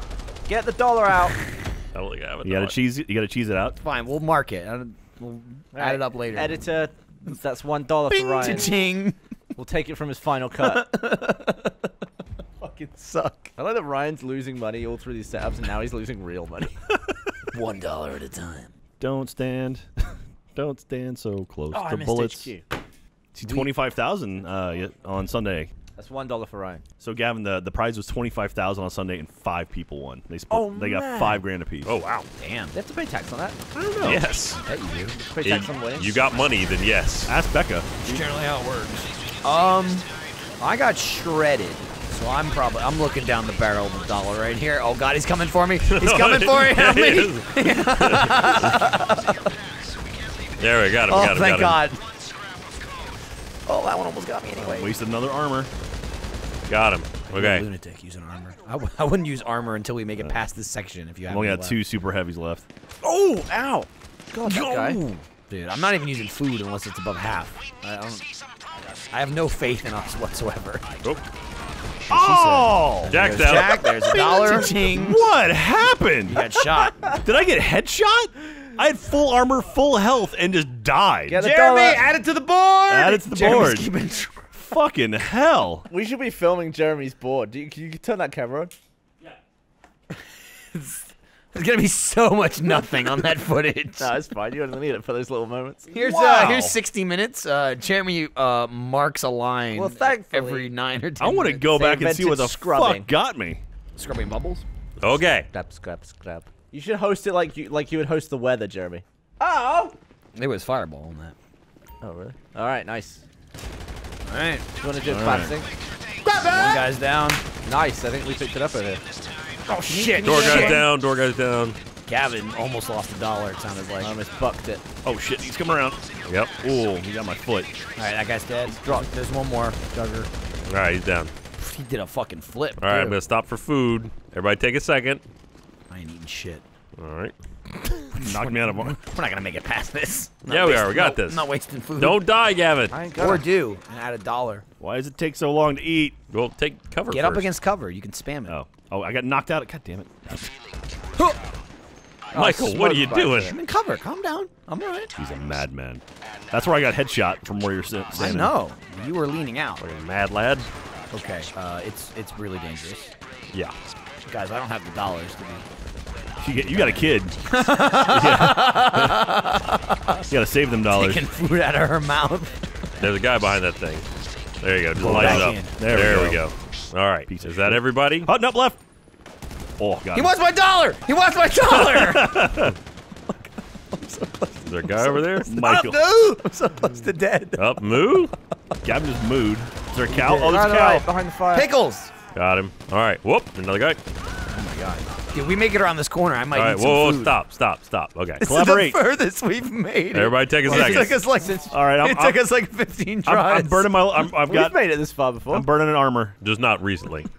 S6: Get the dollar out.
S4: I don't think I have it.
S1: You gotta cheese. it- You gotta cheese it out.
S3: Fine. We'll mark it. Uh, We'll add it up later.
S6: Editor, that's one dollar for Ryan.
S3: Ching.
S6: We'll take it from his final cut.
S3: Fucking suck.
S6: I like that Ryan's losing money all through these setups, and now he's losing real money.
S3: One dollar at a time.
S1: Don't stand. Don't stand so close
S6: oh, I
S1: to
S6: missed
S1: bullets.
S6: HQ.
S1: See, twenty-five thousand uh, on Sunday.
S6: That's one dollar for Ryan.
S1: So Gavin, the, the prize was twenty-five thousand on Sunday, and five people won. They split,
S6: Oh,
S1: they got five grand apiece.
S4: Oh wow.
S3: Damn.
S6: They have to pay tax on that.
S1: I don't know.
S4: Yes.
S3: Bet you do.
S6: Pay tax on winnings.
S4: You got money, then yes.
S1: Ask Becca.
S3: That's generally how it works. Um, I got shredded. So I'm probably I'm looking down the barrel of a dollar right here. Oh God, he's coming for me. He's coming for me. Help me.
S4: There we got him.
S3: Oh,
S4: got him.
S3: thank
S4: got him.
S3: God. Oh, that one almost got me anyway.
S1: Wasted another armor.
S4: Got him. Okay.
S3: Lunatic using armor. I, w- I wouldn't use armor until we make it past this section. If you have
S1: only
S3: any
S1: got
S3: left.
S1: two super heavies left.
S6: Oh, ow! God, that guy.
S3: Dude, I'm not even using food unless it's above half. I don't. I have no faith in us whatsoever.
S1: Oh!
S4: Jack's
S3: There's
S4: down.
S3: Jack, there's a dollar. Ching.
S1: What happened?
S3: You got shot.
S1: Did I get headshot? I had full armor, full health, and just died.
S6: Get the
S3: Jeremy,
S6: dollar.
S3: add it to the board.
S1: Add it to the
S3: Jeremy's
S1: board.
S3: Keeping tr-
S1: Fucking hell.
S6: We should be filming Jeremy's board. Do you, can you turn that camera on? Yeah.
S3: There's gonna be so much nothing on that footage.
S6: No, it's fine. You only need it for those little moments.
S3: Here's
S1: Wow.
S3: uh here's 60 minutes. Uh, Jeremy uh marks a line.
S6: Well, thankfully-
S3: every nine or ten.
S1: I want to go back and see what the
S6: scrubbing.
S1: fuck got me.
S3: scrubbing bubbles.
S4: Okay.
S6: Scrap, scrap, scrap. You should host it like you like you would host the weather, Jeremy. Oh.
S3: There was fireball on that.
S6: Oh really? All right, nice.
S3: All right,
S6: You want to do the
S1: right.
S3: one guy's down.
S6: Nice. I think we picked it up over here.
S3: Oh shit!
S4: Door guys down. Door guys down.
S3: Gavin almost lost a dollar. It sounded like.
S6: I almost bucked it.
S1: Oh shit, he's coming around.
S4: Yep.
S1: Ooh, he got my foot.
S3: All right, that guy's dead. Drop. There's one more. Jugger.
S4: All right, he's down.
S3: He did a fucking flip.
S4: All right, I'm gonna stop for food. Everybody, take a second.
S3: I ain't eating shit.
S4: All right.
S1: Knocked me out of one.
S3: We're not gonna make it past this. I'm
S4: Yeah, we are. We got
S3: no-
S4: this.
S3: I'm not wasting food.
S4: Don't die, Gavin.
S6: I ain't
S3: Or
S6: gonna.
S3: do and add a dollar.
S1: Why does it take so long to eat?
S4: Well, take cover.
S3: Get up against cover. You can spam it.
S1: Oh, oh, I got knocked out. God damn it.
S4: Michael. What are you doing?
S3: I'm in cover. Calm down. I'm alright.
S1: He's a madman. That's where I got headshot from where you're sit-
S3: I know. You were leaning out.
S4: Fucking mad lad.
S3: Okay. Uh, it's it's really dangerous.
S4: Yeah.
S3: Guys, I don't have the dollars to be
S1: You, get, you got a kid. Yeah. You gotta save them dollars.
S3: taking food out of her mouth.
S4: There's a guy behind that thing. There you go. Just light it up.
S3: in.
S1: There we go.
S4: we go. All right.
S1: Piece
S4: Is that
S1: shit.
S4: everybody?
S1: Button up left. Oh, God.
S3: He
S1: him.
S3: wants my dollar. He wants my dollar.
S4: Is there a guy over there?
S1: Michael.
S3: no. I'm so close to dead.
S4: Up, moo.
S1: Gavin just mooed. Is there a cow? Oh, there's a cow.
S6: right, behind the fire.
S3: Pickles.
S4: Got him. All right. Whoop. Another guy.
S3: Oh, Dude, we make it around this corner. I might
S4: All right.
S3: need some
S4: Whoa, whoa,
S3: food.
S4: stop, stop, stop. Okay.
S3: This
S1: Collaborate.
S3: is the furthest we've made.
S4: Everybody take a
S3: It
S4: second.
S3: took us like
S1: All right, I'm,
S3: it
S1: I'm,
S3: took us like 15
S1: I'm,
S3: tries.
S1: I'm burning my. I'm, I've
S6: We've
S1: got.
S6: made it this far before.
S1: I'm burning an armor.
S4: Just not recently.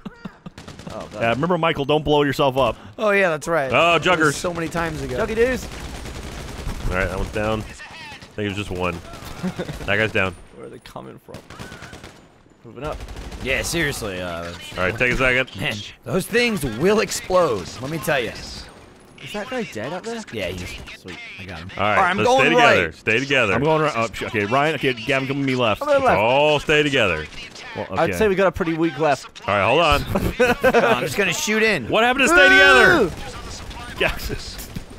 S6: Uh, oh,
S1: Yeah, remember, Michael, don't blow yourself up.
S3: Oh yeah, that's right.
S4: Oh, juggers.
S3: So many times ago.
S6: Juggy doos.
S4: All right. That one's down. I think it was just one. that guy's down.
S6: Where are they coming from? Moving up.
S3: Yeah, seriously. Uh,
S4: All right. Take a second.
S3: man, those things will explode. Let me tell you.
S6: Is that guy dead up there?
S3: Yeah, he's sweet. I got him.
S4: All right.
S3: All right, I'm
S4: let's
S3: going
S4: stay together.
S3: right.
S4: Stay together.
S1: I'm going right. Oh, okay, Ryan. Okay, Gavin, come with me left.
S6: I'm left.
S4: All stay together.
S1: Well, okay.
S6: I'd say we got a pretty weak left.
S4: All right. Hold on.
S3: Oh, I'm just gonna shoot in.
S4: what happened to stay together?
S1: Gavin.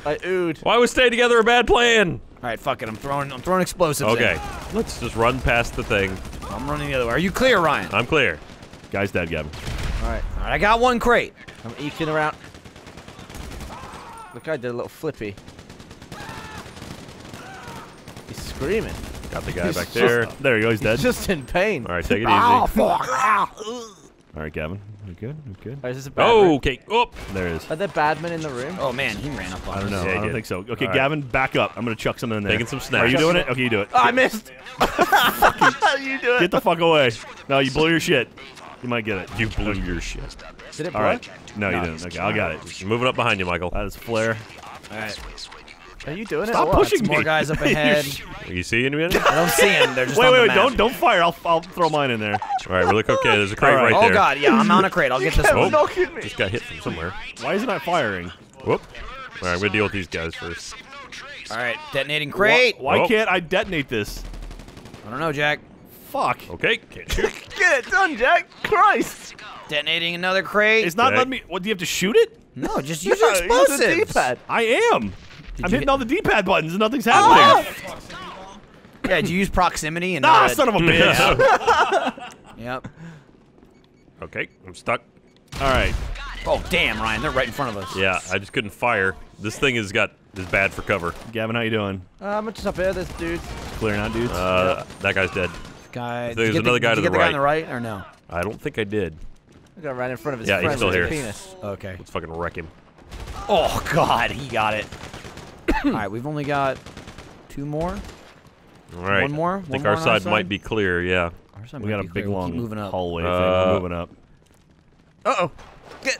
S6: I oohed.
S4: Why was stay together a bad plan?
S3: All right, fuck it. I'm throwing. I'm throwing explosives.
S4: Okay.
S3: in.
S4: Let's just run past the thing.
S3: I'm running the other way. Are you clear, Ryan?
S4: I'm clear.
S1: Guy's dead, Gavin.
S6: All right.
S3: All right, I got one crate.
S6: I'm eking around. The guy did a little flippy. He's screaming.
S4: Got the guy
S6: He's
S4: back
S6: just-
S4: there.
S1: There you go. He's dead.
S6: He's just in pain.
S4: All right. Take it ah, easy.
S3: Oh, fuck.
S1: Ah, All right, Gavin. You good? You good?
S6: Oh, is this a bad
S4: Oh, okay. Oh.
S1: there is.
S6: Are there bad men in the room?
S3: Oh man, he ran up on
S1: I don't know.
S4: Yeah,
S1: I don't think so. Okay,
S4: All right.
S1: Gavin, back up. I'm gonna chuck something in there.
S4: Taking some snacks.
S1: Are you doing it? Okay, you do it.
S6: Oh, I missed. How you do it.
S1: Get the fuck away. No, you blew your shit. You might get it.
S4: You blew your shit.
S6: Did it
S1: All
S6: blow?
S1: right. No, you didn't. Okay, I got it.
S4: You're moving up behind you, Michael.
S1: That is flare.
S3: All right,
S6: Are you doing
S1: Stop
S6: it? or what?
S1: pushing
S3: more
S1: me.
S3: guys up
S1: You're
S3: ahead.
S1: sh-
S4: You see anybody?
S3: I don't see him. They're just
S1: wait,
S3: on
S1: wait,
S3: the
S1: wait!
S3: map.
S1: Don't, don't fire. I'll, I'll throw mine in there.
S4: All right, we look okay. There's a crate
S1: right
S3: oh,
S4: There.
S3: Oh god, yeah, I'm on a crate. I'll get this
S6: kept
S3: one.
S6: knocking me.
S4: Just got hit from somewhere.
S1: Why isn't not firing?
S4: Whoop. All right, I'm gonna deal with these guys first.
S3: All right, detonating crate.
S1: Why
S4: Oh.
S1: can't I detonate this?
S3: I don't know, Jack.
S1: Fuck.
S4: Okay, can't shoot.
S6: Get it done, Jack. Christ.
S3: Detonating another crate.
S1: It's not
S4: Okay.
S1: letting me. What do you have to shoot it?
S3: no, just use
S6: No, use
S3: explosives.
S6: D-pad.
S1: I am. I'm hitting
S3: hit-
S1: all the D-pad buttons and nothing's happening.
S3: Yeah, did you use proximity and
S1: Ah,
S3: not?
S1: son of a bitch.
S3: Yep.
S4: okay, I'm stuck.
S1: all right.
S3: Oh damn, Ryan, they're right in front of us.
S4: Yeah, I just couldn't fire. This thing has got is bad for cover.
S1: Gavin, how you doing?
S6: Uh, I'm just up here. This dude.
S1: Clearing out, dudes.
S4: Uh, that guy's dead.
S3: Guy. did
S4: There's
S3: you get
S4: another
S3: the,
S4: guy
S3: did
S4: to
S3: you get
S4: the
S3: the guy on the right or no?
S4: I don't think I did.
S6: The guy ran in front of his
S4: Yeah, he's still here.
S6: penis.
S3: Okay.
S4: Let's fucking wreck him.
S3: Oh god, he got it. All right, we've only got two more.
S4: All right.
S3: One more?
S4: I
S3: One
S4: think
S3: more
S4: our
S3: on our
S4: side,
S3: side?
S4: might be clear. Yeah.
S3: Our side
S1: we
S3: might
S1: got a big
S3: clear. We'll
S1: long
S3: keep moving up.
S1: hallway thing.
S4: Uh,
S1: We're moving up.
S6: Uh oh. Get.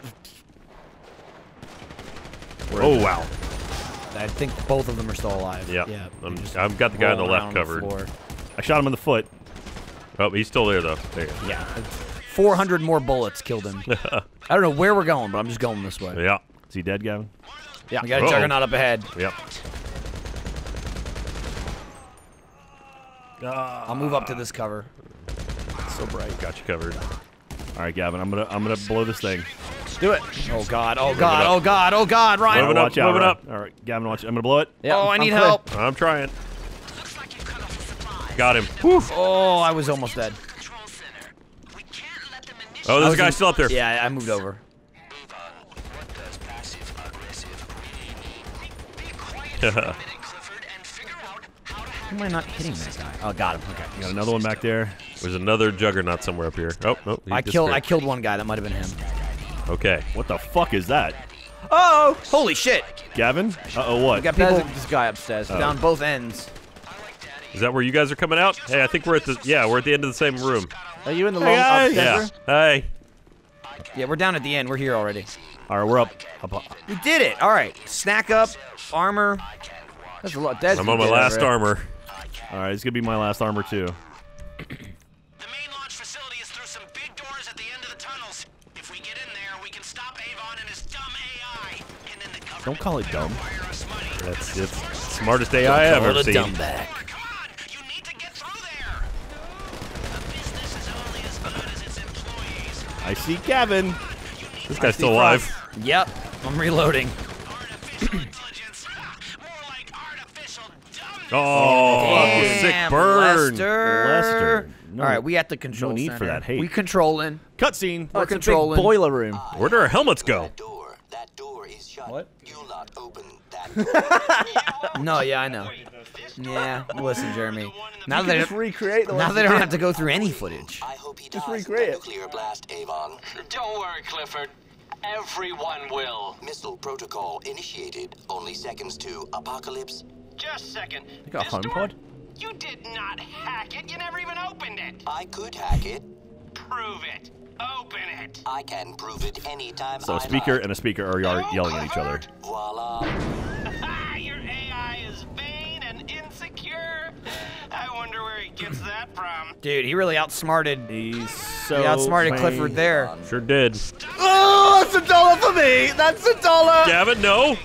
S4: Oh wow.
S3: I think both of them are still alive.
S4: Yeah.
S3: Yeah.
S4: I'm, I've got the guy on the left covered.
S3: floor.
S1: I shot him in the foot.
S4: Oh, he's still there though. There.
S3: Yeah. 400 more bullets killed him. I don't know where we're going, but I'm just going this way.
S4: Yeah.
S1: Is he dead, Gavin?
S3: Yeah. We got a
S4: Uh-oh.
S3: juggernaut up ahead.
S4: Yep.
S3: I'll move up to this cover. It's so bright.
S4: Got you covered.
S1: All right, Gavin. I'm gonna I'm gonna blow this thing.
S6: Do it.
S3: Oh god. Oh god. Oh god. Oh god. Ryan.
S4: Moving
S1: All right,
S4: up,
S1: watch out.
S4: moving
S1: Ryan.
S4: up.
S1: All right, Gavin, watch. I'm gonna blow it.
S6: Yeah,
S3: oh, I
S6: I'm
S3: need
S6: clear.
S3: help.
S4: I'm trying. Got him.
S3: Oh, I was almost dead.
S4: Oh,
S3: I
S4: there's a guy
S3: in-
S4: still up there.
S3: Yeah, I moved over. am I not hitting that guy? Oh, got him. Okay.
S1: Got another one back there.
S4: There's another juggernaut somewhere up here. Oh, no. he
S3: I killed. I killed one guy. That might have been him.
S4: Okay.
S1: What the fuck is that?
S6: Oh.
S3: Holy shit!
S1: Gavin? Uh oh, what?
S3: We got people
S6: this guy upstairs.
S3: down both ends.
S4: Is that where you guys are coming out? Hey, I think we're at the yeah, we're at the end of the same room.
S6: Are you in the
S1: Hey,
S6: long
S1: guys.
S4: Yeah. Hey.
S3: Yeah, we're down at the end. We're here already.
S1: All right, we're up. up, up.
S3: We did it. All right. Snack up, armor.
S6: There's a lot of dead.
S4: I'm on my last armor.
S1: All right, it's gonna be my last armor too.
S9: The main launch facility is through some big doors at the end of the tunnels. If we get in there, we can stop Avon and his dumb AI. And then the
S1: Don't call it dumb.
S9: wire us money.
S4: That's it's smartest AI I've ever seen.
S3: Dumback.
S9: Come on, you need to get through there. A business is only as good as its employees.
S1: I see Gavin.
S4: This guy's still alive.
S3: Yep. I'm reloading.
S9: Artificial intelligence. More like artificial dumb.
S4: Oh, oh sick
S3: Damn,
S4: burn.
S3: Lester.
S1: Lester. No-
S3: All right, we at the control
S1: need for that hate.
S3: We controlling.
S1: Cutscene.
S3: We're
S6: It's a big
S3: controlling.
S6: boiler room.
S4: Where do our helmets go?
S10: door. That door is shut.
S6: What?
S10: You'll not open that
S3: No, yeah, I know. Yeah, listen, Jeremy. Now
S6: You
S3: they
S6: just
S3: don't,
S6: recreate the
S3: now
S6: ones
S3: they don't have to go through any footage.
S10: I hope he
S6: Just recreate it.
S10: nuclear blast, Avon.
S9: Don't worry, Clifford. Everyone will.
S10: Missile protocol initiated. Only seconds to apocalypse.
S9: Just a second.
S6: You got a home
S9: door-
S6: pod?
S9: You did not hack it. You never even opened it.
S10: I could hack it.
S9: Prove it. Open it.
S10: I can prove it anytime
S1: So a speaker
S10: like.
S1: and a speaker are yar- yelling at each other.
S10: Voila.
S9: I wonder where he gets that from.
S3: Dude, he really outsmarted.
S1: He's so.
S3: He outsmarted
S1: vain.
S3: Clifford there.
S4: Sure did.
S6: Oh, that's a dollar for me. That's a dollar.
S4: Gavin, no.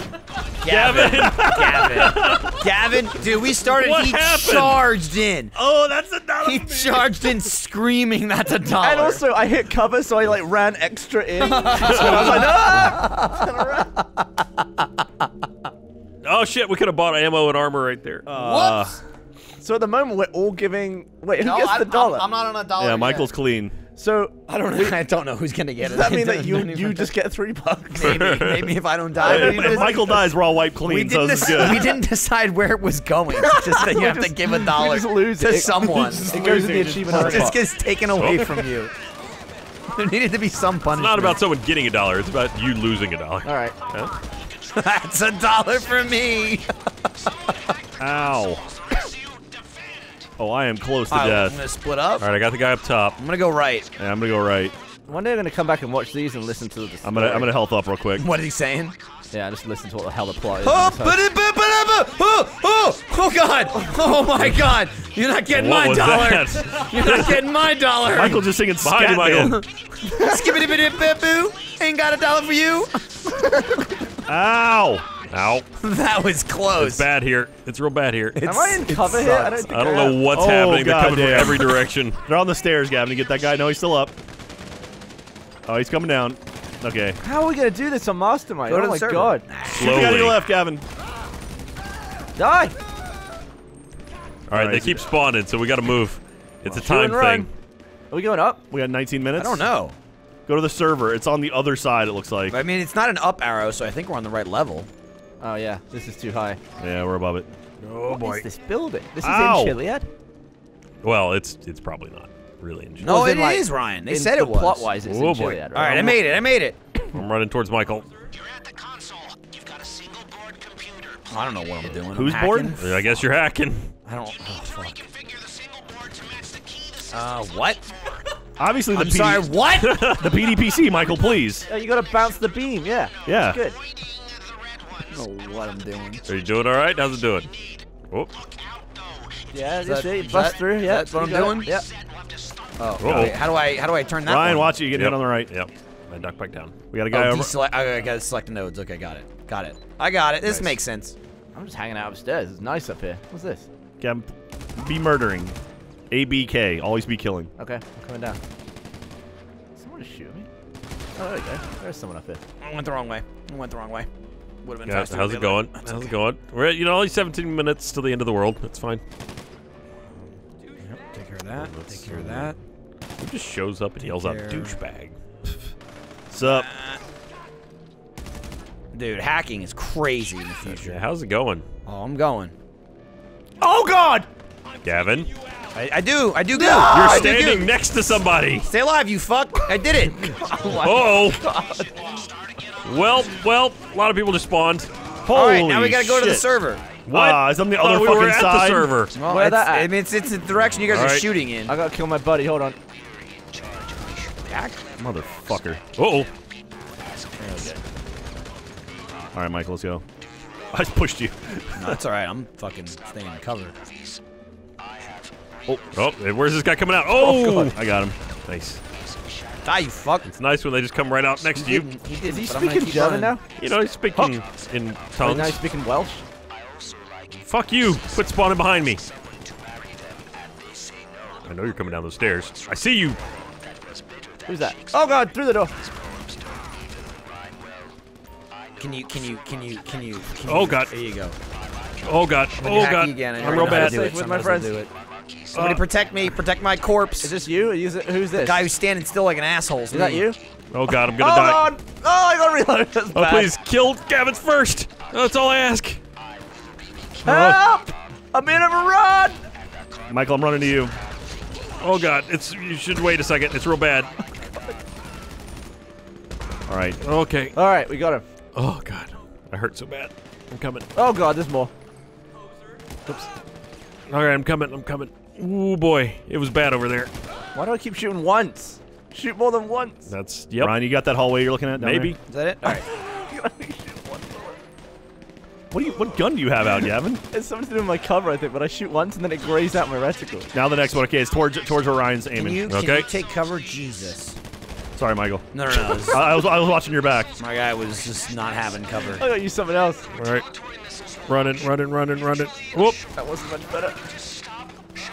S3: Gavin. Gavin. Gavin. Dude, we started.
S4: What
S3: he
S4: happened?
S3: charged in.
S1: Oh, that's a dollar.
S3: He charged in screaming, "That's a dollar."
S6: And also, I hit cover, so I like ran extra in. so I was like, ah!
S4: Oh shit, we could have bought ammo and armor right there.
S1: Uh,
S6: So at the moment, we're all giving. Wait, who
S3: No,
S6: gets
S3: I-
S6: the dollar?
S3: I'm, I'm not on a dollar.
S1: yeah,
S3: yet.
S1: Michael's clean.
S6: so
S3: I don't know. I don't know who's gonna get
S6: does
S3: it.
S6: that
S3: I
S6: mean that
S3: don't-
S6: you you just get three bucks?
S3: maybe maybe if I don't die.
S1: If,
S3: but
S1: if Michael dies, we're all wiped
S3: we
S1: clean, so
S3: didn't,
S1: this is good.
S3: we didn't decide where it was going. It's just that you have to give a dollar
S6: just lose
S3: to
S6: it.
S3: someone.
S6: It goes in the achievement
S3: It just gets taken away from you. There needed to be some
S4: It's not about someone getting a dollar. It's about you losing a dollar.
S6: All right.
S3: That's a dollar for me.
S1: Ow. Oh, I am close to
S3: Alright, I'm gonna split up.
S4: All right, I got the guy up top.
S3: I'm gonna go right.
S1: Yeah, I'm gonna go right.
S6: One day I'm gonna come back and watch these and listen to the.
S1: I'm gonna I'm gonna health up real quick.
S3: What is he saying?
S6: Yeah, just listen to what the hell the plot is.
S3: Oh,
S6: and just hope-
S3: ba-da-ba-ba-da-ba. oh, oh, oh, God! Oh my God! You're not getting
S4: What
S3: my
S4: was
S3: dollar.
S4: that?
S3: You're not getting my dollar.
S1: Michael just singing
S4: Behind you, Michael.
S3: skibbity bidi boo. Ain't got a dollar for you.
S1: Ow.
S4: Ow.
S3: That was close.
S4: It's bad here. It's real bad here.
S6: Am I in cover here? I don't think
S4: I don't
S6: am.
S4: know what's
S1: Oh,
S4: happening. They're coming from every direction.
S1: They're on the stairs, Gavin. You get that guy? No, he's still up. Oh, he's coming down. Okay.
S6: How are we gonna do this on Mastermind?
S3: Go
S6: oh my
S3: server.
S6: god!
S1: Shoot the guy to your left, Gavin.
S6: Die!
S4: All right,
S1: All
S4: they
S1: right,
S4: keep spawning, so we got to move. It's a time thing.
S6: Are we going up?
S1: We got 19 minutes.
S3: I don't know.
S1: Go to the server. It's on the other side. It looks like.
S3: I mean, it's not an up arrow, so I think we're on the right level.
S6: Oh yeah, this is too high.
S1: Yeah, we're above it.
S6: Oh boy. this building? This is
S1: Ow.
S6: in Chiliad?
S4: Well, it's it's probably not really in
S3: No,
S6: as
S3: it
S6: in,
S3: is Ryan. They said
S6: the
S3: it was.
S6: Plot-wise, it's
S4: Oh,
S6: in
S4: boy.
S6: Chiliad,
S3: All right, I made it. I made it.
S4: I'm running towards Michael.
S9: You're at the console. You've got a single board computer.
S3: I don't know what I'm doing.
S1: Who's
S3: I'm
S1: bored?
S3: hacking.
S4: I guess you're hacking.
S3: I don't. Oh, fuck.
S9: Reconfigure the single board to match the key to
S3: Uh, what?
S1: Obviously, the
S3: I'm
S1: PD
S3: sorry. What?
S1: the PDPC, Michael, please.
S6: Yeah, you gotta bounce the beam. Yeah.
S1: Yeah.
S6: Good.
S3: I don't know what I'm doing.
S4: Are you doing all right? How's it doing? Oh,
S6: Yeah,
S3: that-
S6: just
S3: is
S6: bust
S3: that-
S6: through. Yeah,
S3: that's what I'm doing?
S6: Yeah.
S3: Oh,
S4: Uh-oh.
S3: okay. How do I? How do I turn that?
S1: Ryan,
S3: one?
S1: watch it. You get
S4: yep.
S1: hit on the right.
S4: Yep. I duck back down.
S1: We got a oh, guy
S3: Oh,
S1: over.
S3: deselect. I, I gotta select the nodes. Okay, got it. Got it. I got it. This
S1: Nice.
S3: makes sense.
S6: I'm just hanging out upstairs. It's nice up here. What's this?
S1: Gavin, be murdering. ABK. Always be killing.
S6: Okay, I'm coming down. Someone just shoot me. Oh, there we go. There's someone up here.
S3: I went the wrong way. I went the wrong way. Would have been
S4: Yeah,
S3: faster.
S4: how's it
S3: other way.
S4: going? How's it going? We're at, you know, only 17 minutes till the end of the world. That's fine.
S3: Yep, take care of that.
S4: Let's
S3: Take care of that.
S4: Who just shows up and yells out douchebag?
S1: What's up?
S3: Dude, hacking is crazy in the future.
S4: Yeah, how's it going?
S3: Oh, I'm going.
S1: Oh God!
S4: Gavin,
S3: I, I do. I do go.
S4: you're
S3: I do
S4: standing next to somebody.
S3: Stay alive, you fuck. I did it.
S4: Oh. Well, well, a lot of people just spawned.
S3: Holy All right, now we gotta go to the server.
S4: What?
S1: Wow, it's on the
S4: Thought
S1: other
S4: we
S1: fucking
S4: were at
S1: side.
S4: the server.
S3: Well,
S6: Where
S3: it's,
S6: that at?
S3: I mean, it's, it's the direction you guys
S4: All
S3: are
S4: right.
S3: shooting in.
S6: I gotta kill my buddy. Hold on.
S3: Jack?
S1: Motherfucker.
S4: Uh oh.
S1: All right, Michael, let's go. I just pushed you.
S3: No, that's all right. I'm fucking staying in cover.
S4: Oh, where's this guy coming out? Oh,
S1: I got him.
S4: nice.
S3: Die, you fuck.
S4: It's nice when they just come right out next to you.
S3: He didn't,
S6: Is he
S3: but I'm gonna
S6: speaking German now?
S4: You know, he's speaking in
S6: Oh,
S4: tongues.
S6: now he's speaking Welsh.
S4: Fuck you! Quit spawning behind me. I know you're coming down those stairs. I see you.
S6: Who's that? Oh god, through the door.
S3: Can you, can you, can you, can you, can
S4: Oh, God.
S3: There you go.
S4: Oh god.
S3: Let oh, me
S4: Oh god.
S3: Again. I
S4: I'm real
S3: know how to
S4: bad.
S3: do it.
S6: Safe with my
S3: else will
S6: friends.
S3: Do it. Somebody protect me. Protect my corpse.
S6: Is this you? Is it, who's this?
S3: the guy who's standing still like an asshole?
S6: Is that you?
S4: Oh god, I'm
S6: Oh
S4: gonna die.
S6: god! Oh, I got reloaded. That's
S4: Oh
S6: bad.
S4: please, kill Gavin first. That's all I ask.
S6: Help! Oh. I'm in a run!
S1: Michael, I'm running to you.
S4: Oh god, it's you should wait a second. It's real bad.
S1: All right.
S4: Okay.
S6: All right, we got him.
S4: Oh god, I hurt so bad. I'm coming.
S6: Oh god, there's more. Oops.
S4: All right, I'm coming. I'm coming. Ooh boy, it was bad over there.
S6: Why do I keep shooting once? Shoot more than once.
S4: That's yep.
S1: Ryan, you got that hallway you're looking at?
S4: Maybe.
S1: there?
S3: Is that it? All right.
S1: What do you? What gun do you have out, Gavin?
S6: It's something to do with my cover, I think, but I shoot once and then it grays out my reticle.
S1: now the next one. Okay, it's towards towards where Ryan's
S3: Can
S1: aiming.
S3: you, can
S4: Okay.
S3: you take cover? Jesus.
S1: Sorry, Michael.
S3: No, no, no. this-
S1: I, I was I was watching your back.
S3: my guy was just not having cover.
S6: I gotta use something else.
S4: All right. Running, running, running, running. Whoop.
S6: That wasn't much better.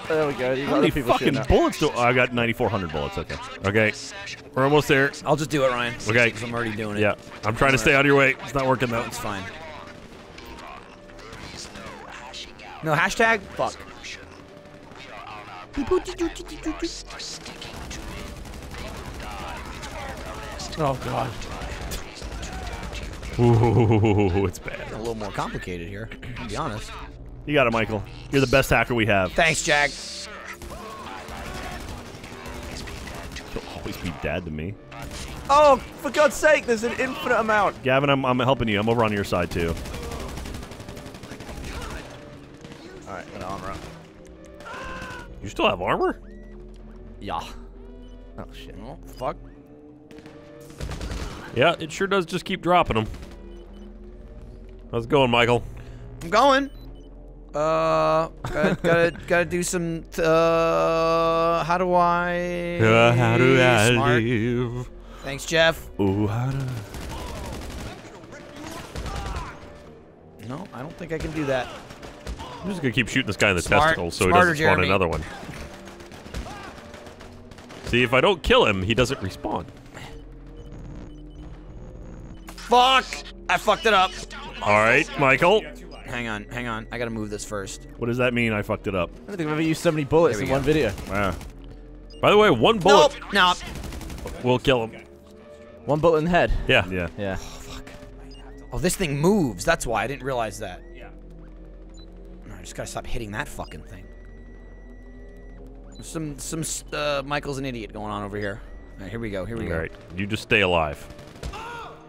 S6: There we go. You got
S1: How many fucking bullets do? I got 9,400 bullets. Okay.
S4: Okay. We're almost there.
S3: I'll just do it, Ryan.
S4: Okay.
S3: 'Cause I'm already doing it.
S4: Yeah. I'm trying to stay out of your way. It's not working though.
S3: It's fine. No hashtag? Fuck.
S6: Oh god.
S4: Ooh, it's bad.
S3: A little more complicated here, to be honest.
S1: You got it, Michael. You're the best hacker we have.
S3: Thanks, Jack.
S1: You'll always be dad to me.
S6: Oh, for God's sake, there's an infinite amount.
S1: Gavin, I'm, I'm helping you. I'm over on your side too.
S6: Alright, gonna armor up.
S4: You still have armor?
S6: Yeah. Oh shit.
S3: Oh, fuck.
S4: Yeah, it sure does just keep dropping them. How's it going, Michael?
S3: I'm going. Uh, gotta, gotta, gotta do some. Uh, how do I?
S4: Uh, how do I
S3: Smart.
S4: live?
S3: Thanks, Geoff.
S1: Ooh, how to...
S3: No, I don't think I can do that.
S4: I'm just gonna keep shooting this guy in the
S3: Smart-
S4: testicle so he doesn't spawn
S3: Jeremy.
S4: another one. See, if I don't kill him, he doesn't respawn.
S3: Fuck! I fucked it up.
S4: All right, Michael.
S3: Hang on, hang on. I gotta move this first.
S1: What does that mean? I fucked it up.
S6: I don't think I've ever used so many bullets
S3: There we
S6: in one video.
S1: Wow.
S4: By the way, one bullet
S3: Nope. No.
S4: will kill him.
S6: One bullet in the head.
S4: Yeah.
S1: Yeah.
S6: Yeah.
S3: Oh, this thing moves. That's why I didn't realize that. Yeah. I just gotta stop hitting that fucking thing. Some, some. Uh, Michael's an idiot going on over here. All right, here we go. Here we
S4: All
S3: go.
S4: right, you just stay alive.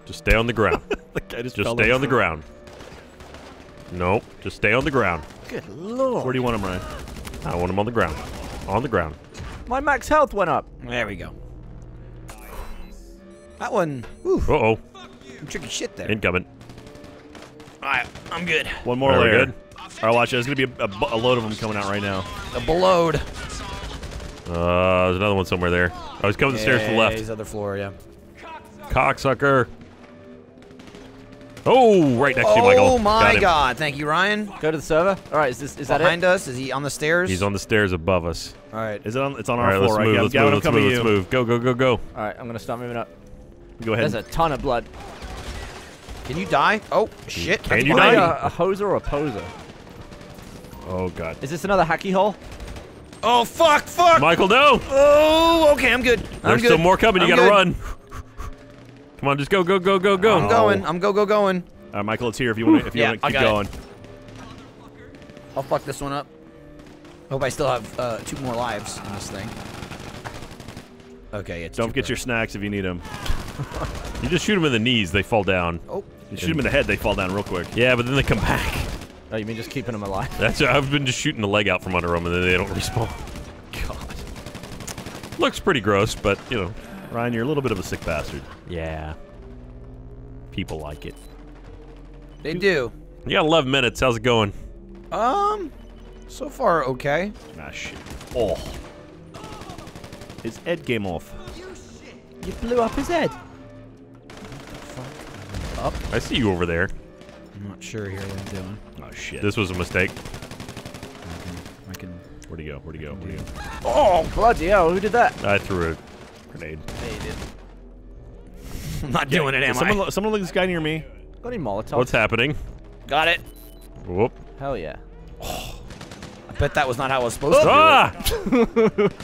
S4: Just stay on the ground.
S1: I just,
S4: just stay on the ground. Nope, just stay on the ground.
S6: Good lord.
S1: Where do you want him, Ryan?
S4: I want him on the ground. On the ground.
S6: My max health went up.
S3: There we go. That one. Whew,
S4: Uh oh,
S3: some tricky shit there.
S4: incoming.
S3: All right, I'm good.
S1: One more
S4: Very
S1: layer.
S4: good.
S1: All right, watch. There's gonna be a, a a load of them coming out right now.
S3: A belowed.
S4: Uh, there's another one somewhere there. Oh, he's coming the stairs to the
S3: Yeah,
S4: left.
S3: He's other floor. Yeah.
S4: Cocksucker. Oh, right next to you, Michael. Oh my
S3: God! Thank you, Ryan.
S6: Go to the server. All right, is this is that
S3: Behind us? Is he on the stairs?
S4: He's on the stairs above us.
S3: All right.
S1: Is it on? It's on
S4: All
S1: our
S4: right,
S1: floor,
S4: let's
S1: right?
S4: move.
S1: Gavin,
S4: Let's move. Let's move. Let's move. Go, go, go, go.
S6: All right, I'm gonna start moving up.
S1: Go ahead.
S6: There's a ton of blood.
S3: Can you die? Oh shit!
S4: Can
S3: that's
S4: you
S6: Am I
S3: behind
S4: die?
S6: a, a hoser or a poser?
S4: Oh God.
S6: Is this another hacky hole?
S3: Oh fuck! Fuck!
S4: Michael, no.
S3: Oh, okay, I'm good. I'm
S4: There's
S3: good.
S4: still more coming. You
S3: I'm
S4: gotta
S3: good.
S4: run. Come on, just go, go, go, go, go.
S3: I'm going. I'm go go going.
S1: Uh, Michael, it's here if you want to. If you
S3: Yeah,
S1: want to keep
S3: got it.
S1: going.
S3: I'll fuck this one up. Hope I still have uh, two more lives in this thing. Okay, it's
S1: Don't
S3: get
S1: forget your snacks if you need them.
S4: You just shoot them in the knees. They fall down.
S3: Oh,
S1: You shoot them in the head, they fall down real quick.
S4: Yeah, but then they come back.
S6: Oh, you mean just keeping them alive?
S4: That's I've been just shooting the leg out from under them, and then they don't respawn. God. Looks pretty gross, but you know.
S1: Ryan, you're a little bit of a sick bastard.
S4: Yeah. People like it.
S3: They do.
S4: You got 11 minutes. How's it going?
S3: Um, so far okay.
S1: Ah, shit. Oh. His head game off.
S5: You blew up his head. Up.
S4: I see you over there.
S3: I'm not sure here what I'm doing.
S1: Oh, shit.
S4: This was a mistake.
S3: I can.
S1: Where'd he go? Where'd he go? Where'd he go?
S6: Oh, bloody hell, who did that?
S4: I threw a grenade.
S3: I'm not doing it, am
S1: Is someone, someone look this guy near me.
S6: Got any Molotovs?
S4: What's happening?
S3: Got it.
S4: Whoop.
S6: Hell yeah.
S3: I bet that was not how I was supposed to
S4: Ah! You
S3: do it.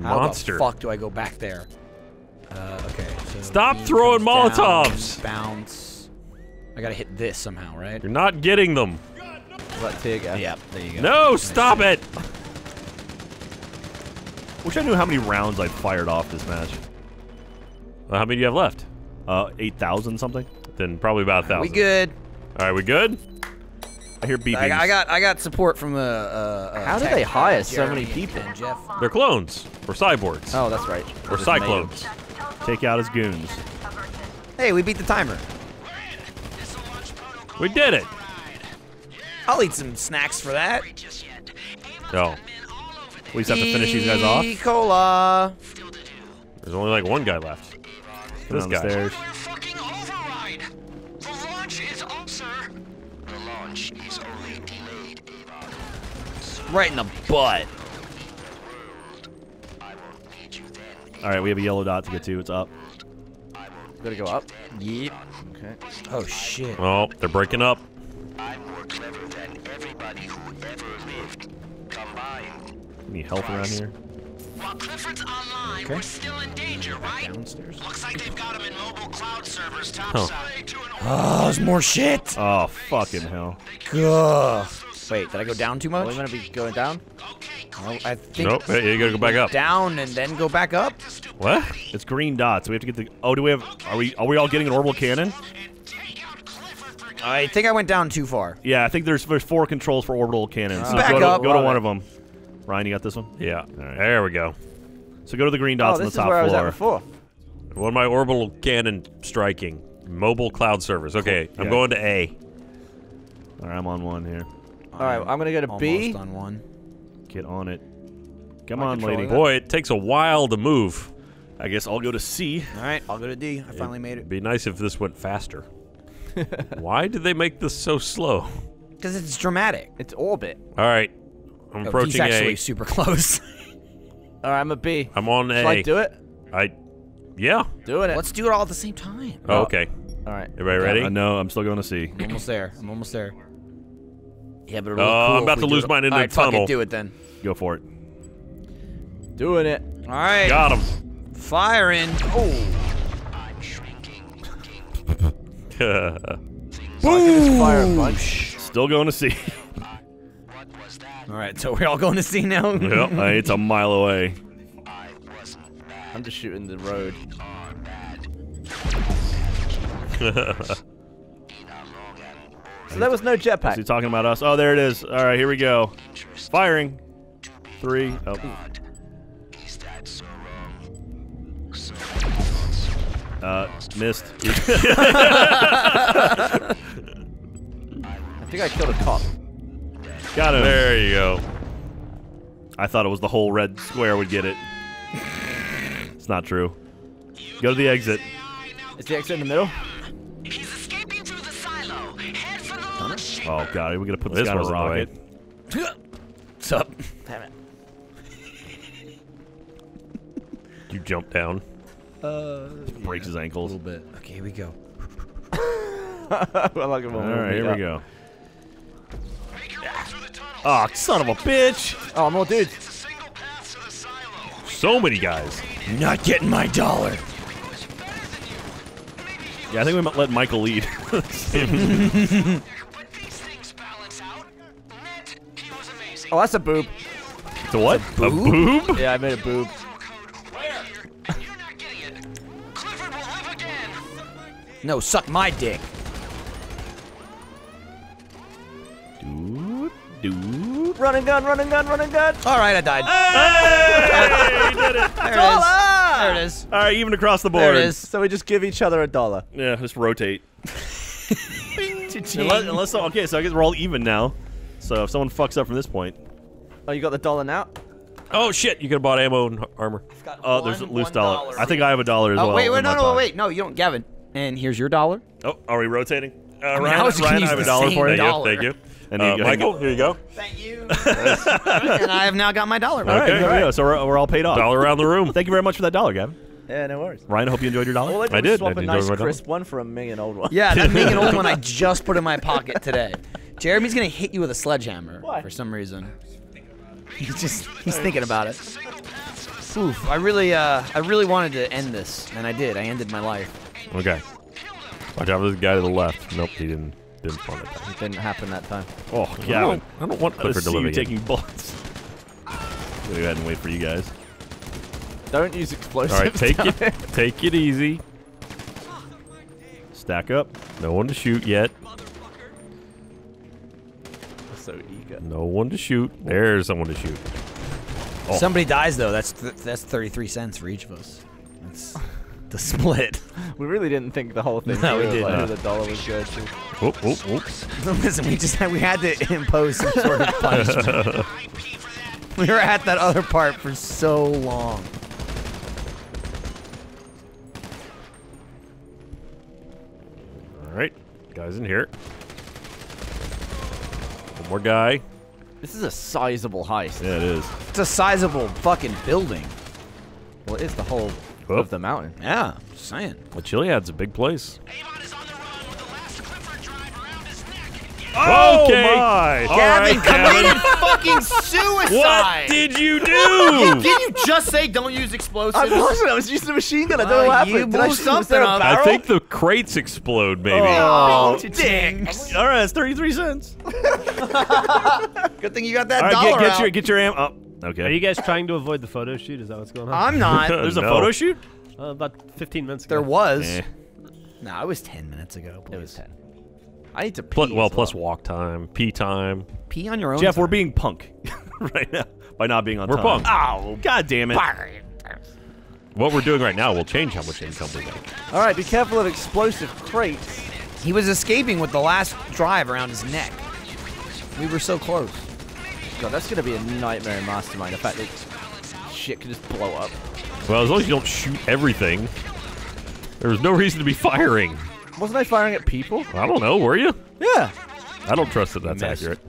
S3: How
S4: monster.
S3: the fuck do I go back there? Uh, okay. So
S4: Stop throwing
S3: comes down,
S4: Molotovs.
S3: Bounce. I gotta hit this somehow, right?
S4: You're not getting them.
S6: That tear gas.
S3: Yep. There you go.
S4: No, stop it.
S1: Wish I knew how many rounds I fired off this match.
S4: Well, how many do you have left?
S1: Uh, 8,000 something?
S4: Then probably about a thousand.
S3: We good.
S4: All right, we good?
S1: I hear beeping.
S3: I, I got I got support from uh, uh, uh
S6: How
S3: do
S6: they hire
S3: uh,
S6: so many people?
S3: Geoff.
S4: They're clones. Or cyborgs.
S6: Oh, that's right.
S4: or
S6: Just
S4: cyclones.
S1: Take out his goons.
S3: Hey, we beat the timer.
S4: We did it.
S3: I'll eat some snacks for that.
S4: No,
S1: We just have to finish these guys off.
S3: Cola.
S4: there's only like one guy left.
S1: Go
S4: This guy.
S1: stairs.
S9: Oh, fucking override! The launch is up, sir! The launch is only delayed, Avon.
S3: Right in the butt.
S1: All right, we have a yellow dot to get to. It's up.
S6: Gotta go up.
S3: Yep.
S6: Okay.
S3: Oh shit.
S4: Oh, they're breaking up.
S9: I'm more clever than everybody who ever lived combined.
S1: Any health around here?
S9: While Clifford's online,
S3: Okay.
S9: we're still in danger, right?
S3: Downstairs.
S9: Looks like they've got him in mobile cloud servers topside. To an
S3: Oh, there's more shit.
S1: Oh, fucking hell.
S3: Ugh. Wait, did I go down too
S6: Are we
S3: much?
S6: gonna be going down?
S3: Oh, I think
S4: Nope. Hey, you gotta go back up.
S3: down and then go back up.
S4: What?
S1: It's green dots. We have to get the. Oh, do we have? Are we? Are we all getting an orbital cannon?
S3: I think I went down too far.
S1: Yeah, I think there's there's four controls for orbital cannons. So
S3: Back
S1: go to,
S3: up.
S1: Go to one
S6: it.
S1: of them. Ryan, you got this one.
S4: Yeah. There we go.
S1: So go to the green oh, dots
S6: oh,
S1: on
S6: this
S1: the
S6: is
S1: top
S6: where I was at before.
S4: What am I orbital cannon striking? Mobile cloud servers. Okay, I'm
S1: Yeah.
S4: going to A.
S1: All right, I'm on one here.
S6: All right, I'm gonna go to B.
S3: Almost on one.
S1: Get on it. Come
S6: Am
S1: on, lady.
S6: controlling
S4: Boy, it takes a while to move.
S1: I guess I'll go to C.
S3: All right, I'll go to D. I finally made
S4: It'd
S3: it.
S4: be nice if this went faster. Why did they make this so slow?
S3: Because it's dramatic.
S6: It's orbit.
S4: All right, I'm
S3: Oh, D's
S4: approaching
S3: actually
S4: A.
S3: super close.
S6: All right, I'm a B.
S4: I'm on A.
S6: Shall I do it?
S4: I, yeah.
S6: Doing it.
S3: Let's do it all at the same time.
S4: Oh, okay.
S6: All right.
S4: Everybody ready?
S1: I know. I'm still going to C.
S3: I'm almost there. I'm almost there. Yeah, but
S4: Uh,
S3: it'll look
S4: I'm about to lose
S3: it-
S4: mine into
S3: All
S4: the
S3: right, fuck
S4: tunnel.
S3: it. Do it then.
S1: Go for it.
S6: Doing it.
S3: All right.
S4: Got him.
S3: Firing. Oh.
S6: So I can just fire a bunch.
S1: Still going to C.
S3: All right, so we're all going to see now.
S1: yep. uh, it's a mile away.
S6: I'm just shooting the road. So there was no
S1: Is he talking about us? Oh, there it is. All right, here we go. Firing. Three. Oh. Uh, missed.
S6: I think I killed a cop.
S1: Got him.
S4: there you go.
S1: I thought it was the whole red square would get it. It's not true. Go to the exit.
S6: Is the exit in the middle?
S9: He's escaping through the silo. Head for the launch
S1: Oh god, we're gonna put this,
S4: This
S1: guy on a
S4: wasn't the way.
S1: rocket.
S3: What's up?
S6: Damn it.
S4: You jump down.
S1: Uh, breaks his ankles.
S3: A little bit. Okay, here we go.
S6: I like it we
S1: right, here we go. Oh, son of a bitch!
S6: Oh, more dudes.
S4: So many guys.
S3: Not getting my dollar.
S1: Yeah, I think we might let Michael lead.
S9: But these things balance out. Net, he was amazing.
S6: Oh, that's a boob.
S1: to what? A boob?
S6: Yeah, I made a boob.
S9: You're not getting it. Clifford will live again.
S3: No, suck my dick.
S1: Dude, dude.
S6: Run and gun, run and gun, run and gun.
S3: All right, I died.
S1: Hey, he did it.
S3: There it is. There it is.
S1: All right, even across the board.
S3: There it is.
S6: So we just give each other a dollar.
S1: Yeah, just rotate. Unless, unless okay, so I guess we're all even now. So if someone fucks up from this point,
S6: Oh, you got the dollar now?
S4: Oh shit! You could have bought ammo and armor.
S1: oh, there's a loose
S3: one
S1: dollar.
S3: dollar.
S1: I think I have a dollar as
S3: Oh
S1: well.
S3: wait, wait,
S1: in
S3: no, no,
S1: pocket.
S3: wait, no, you don't, Gavin. And here's your dollar.
S1: Oh, are we rotating? Uh,
S3: mean,
S1: Ryan,
S3: how you
S1: Ryan, I have a dollar for you.
S4: Thank you. Thank you.
S1: And
S4: Uh,
S1: you go-
S4: Michael, here you go.
S3: Thank you. and I have now got my dollar.
S1: All right,
S4: Okay.
S1: there we go. So we're, we're all paid off.
S4: Dollar around the room.
S1: Thank you very much for that dollar, Gavin.
S6: Yeah, no worries.
S1: Ryan, I hope you enjoyed your dollar.
S6: All I did
S4: I
S6: was
S4: did.
S6: swap
S4: I
S6: a
S4: enjoyed
S6: nice crisp one for a million old one.
S3: Yeah, that Megan old one I just put in my pocket today. Jeremy's gonna hit you with a sledgehammer
S6: Why?
S3: for some reason. He's just he's thinking about it. Oof, I really uh I really wanted to end this, and I did. I ended my life.
S4: Okay. Watch out for this guy to the left. Nope, he didn't. Didn't spawn that time.
S6: It didn't happen that time.
S1: Oh,
S4: I don't, I don't want Clifford to
S1: see
S4: live
S1: you
S4: again.
S1: taking bullets. Go ahead and wait for you guys.
S6: Don't use explosives.
S4: All right, take it.
S6: there.
S4: Take it easy.
S1: Stack up.
S4: No one to shoot yet.
S6: so eager.
S4: No one to shoot. There's someone to shoot. Oh.
S3: Somebody dies though. That's th- that's 33 cents for each of us. That's the split.
S6: We really didn't think the whole thing
S3: No, we didn't.
S6: like, the dollar was going to.
S4: Whoop, whoop, whoop.
S3: Listen, we just had, we had to impose some sort of punishment. we were at that other part for so long.
S4: All right, guys in here. One more guy.
S6: This is a sizable heist.
S1: Yeah, it is.
S3: It's a sizable fucking building.
S6: Well, it is the whole
S4: Whoop.
S6: of the mountain.
S3: Yeah, just saying.
S4: Well, Chiliad's a big place.
S9: Avon is on the run with the last Clifford drive around his neck.
S1: Oh
S4: Okay.
S1: my!
S3: Gavin
S4: right, Gavin.
S3: committed fucking suicide.
S4: What did you do?
S3: Didn't you just say don't use explosives?
S6: I wasn't. I was using a machine gun. I don't know
S3: Uh,
S6: what happened. Did I
S3: blew
S6: shoot- there
S3: something
S6: a
S3: up.
S4: I think the crates explode, maybe.
S1: Oh,
S3: dicks.
S1: All right, it's 33 cents.
S3: Good thing you got that
S1: All right,
S3: dollar
S1: get, get
S3: out.
S1: your get your am. Oh, okay.
S5: Are you guys trying to avoid the photo shoot? Is that what's going on?
S3: I'm not.
S1: There's a photo shoot.
S5: Uh, about 15 minutes ago.
S3: there was.
S1: Eh.
S3: No, it was 10 minutes ago. Please.
S6: It was 10. I need to pee.
S4: Pl- well,
S6: as
S4: plus walk time, pee time.
S3: Pee on your own.
S1: Geoff, we're being punk right now by not being on
S4: We're
S1: time.
S4: punk.
S1: Oh, god damn it!
S4: What we're doing right now will change how much income we make.
S6: All right, be careful of explosive crates.
S3: He was escaping with the last drive around his neck. We were so close.
S6: God, that's gonna be a nightmare in Mastermind. The fact that shit can just blow up.
S4: Well, as long as you don't shoot everything, there's no reason to be firing.
S6: Wasn't I firing at people?
S4: I don't know, were you?
S6: Yeah.
S4: I don't trust that that's
S1: Missed.
S4: accurate.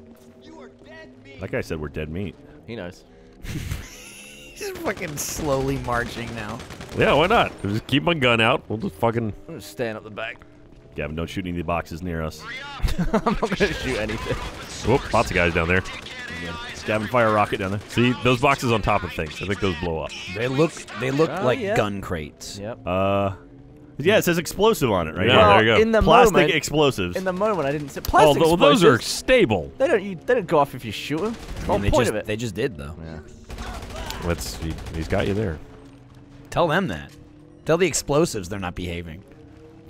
S1: That guy said we're dead meat.
S6: He knows.
S3: He's fucking slowly marching now.
S4: Yeah, why not? Just keep my gun out. We'll just fucking.
S6: I'm just staying up the back.
S1: Gavin, don't shoot any of the boxes near us.
S6: I'm not gonna shoot anything.
S4: Whoop, lots of guys down there.
S1: Gavin, fire a rocket down there.
S4: See, those boxes on top of things. I think those blow up.
S3: They look they look
S6: Oh,
S3: like
S6: yeah.
S3: gun crates.
S6: Yep.
S1: Uh, yeah, it says explosive on it right
S4: Yeah,
S1: here.
S4: there you go.
S6: In the
S1: Plastic
S6: moment,
S1: explosives.
S6: in the moment, I didn't say
S4: Oh,
S6: plastic
S4: th- well, those are
S6: explosives,
S4: stable.
S6: They don't. You, they don't go off if you shoot them. The whole
S3: And they
S6: point
S3: just
S6: of it.
S3: they just did though.
S6: yeah.
S4: Let's. He, he's got you there.
S3: Tell them that. Tell the explosives they're not behaving.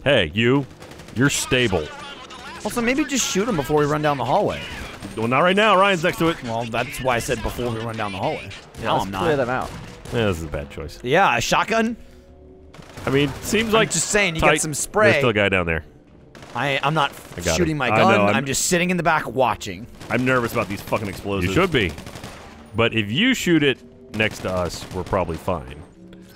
S4: Hey, you. You're stable.
S3: Also, maybe just shoot them before we run down the hallway.
S1: Well, not right now. Ryan's next to it.
S3: Well, that's why I said before we run down the hallway.
S6: Yeah,
S3: now I'm not.
S6: clear
S3: not.
S6: them out.
S4: Yeah, this is a bad choice.
S3: Yeah, a shotgun.
S4: I mean, seems
S3: I'm
S4: like
S3: just saying, you
S4: tight.
S3: got some spray.
S4: There's still a guy down there.
S3: I I'm not
S4: I
S3: shooting
S4: it.
S3: my gun.
S1: know,
S3: I'm,
S1: I'm-
S3: just sitting in the back watching.
S1: I'm nervous about these fucking explosives.
S4: You should be. But if you shoot it next to us, we're probably fine.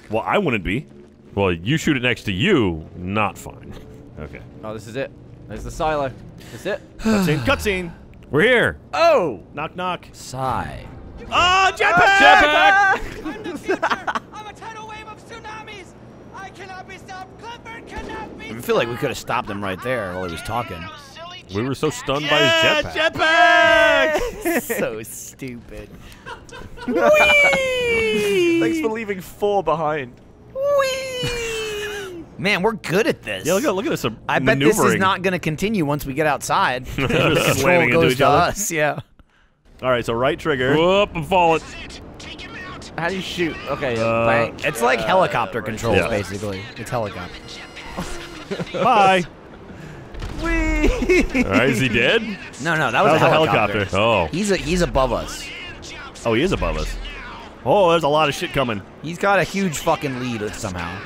S1: Well, I wouldn't be.
S4: Well, you shoot it next to you, not fine.
S1: Okay.
S6: Oh, this is it. There's the silo. That's it.
S1: Cutscene. Cutscene.
S4: We're here.
S6: Oh!
S1: Knock knock.
S3: Sigh.
S1: Oh, jetpack!
S4: Jetpack!
S9: I'm the future! I'm a tidal wave of tsunamis. I cannot be stopped. Clifford cannot be
S3: I feel like we could have stopped him right there while he was talking.
S9: silly
S4: We were so stunned
S1: Yeah,
S4: by his jetpack.
S1: jetpack!
S3: so stupid.
S6: Thanks for leaving four behind.
S3: Man, we're good at this.
S1: yeah, look at look at this. uh,
S3: I bet this is not going to continue once we get outside.
S1: Just
S3: Control
S1: into
S3: goes
S1: each
S3: to
S1: other.
S3: us. Yeah.
S1: All right, so right trigger.
S4: Whoop, I'm falling.
S9: Take him out.
S6: How do you shoot? Okay,
S1: Uh,
S6: bang.
S3: It's like helicopter controls,
S4: Yeah.
S3: basically. It's helicopter.
S1: Bye.
S6: Whee!
S4: All right, is he dead?
S3: No, no, that
S1: That
S3: was,
S1: was
S3: a
S1: a
S3: helicopter.
S1: helicopter.
S4: Oh.
S3: He's a, he's above us.
S1: Oh, he is above us. Oh, there's a lot of shit coming.
S3: He's got a huge fucking lead somehow.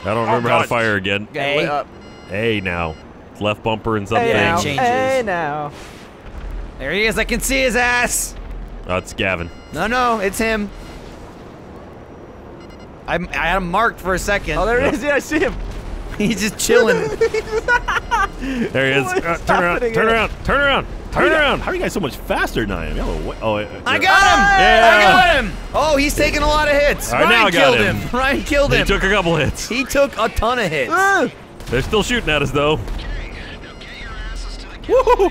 S4: I don't remember how to fire again.
S3: Hey,
S6: Wait up.
S4: Hey now. Left bumper and something.
S6: Hey now.
S3: changes.
S6: Hey now.
S3: there he is. I can see his ass.
S4: That's Gavin.
S3: No, no, it's him. I, I had him marked for a second.
S6: Oh, there he is. Yeah, I see him.
S3: He's just chilling.
S4: There he is. Uh, turn around. Turn around. Turn around.
S1: How are
S4: Turn around.
S1: How are you guys so much faster than I am? Y'all are wa- Oh, uh,
S3: I
S1: uh,
S3: got him!
S4: Yeah.
S3: I got him! Oh, he's taking a lot of hits.
S4: All right,
S3: Ryan
S4: now I got
S3: killed
S4: him.
S3: him. Ryan killed him.
S4: He took a couple hits.
S3: he took a ton of hits.
S4: They're still shooting at us though.
S1: Woo!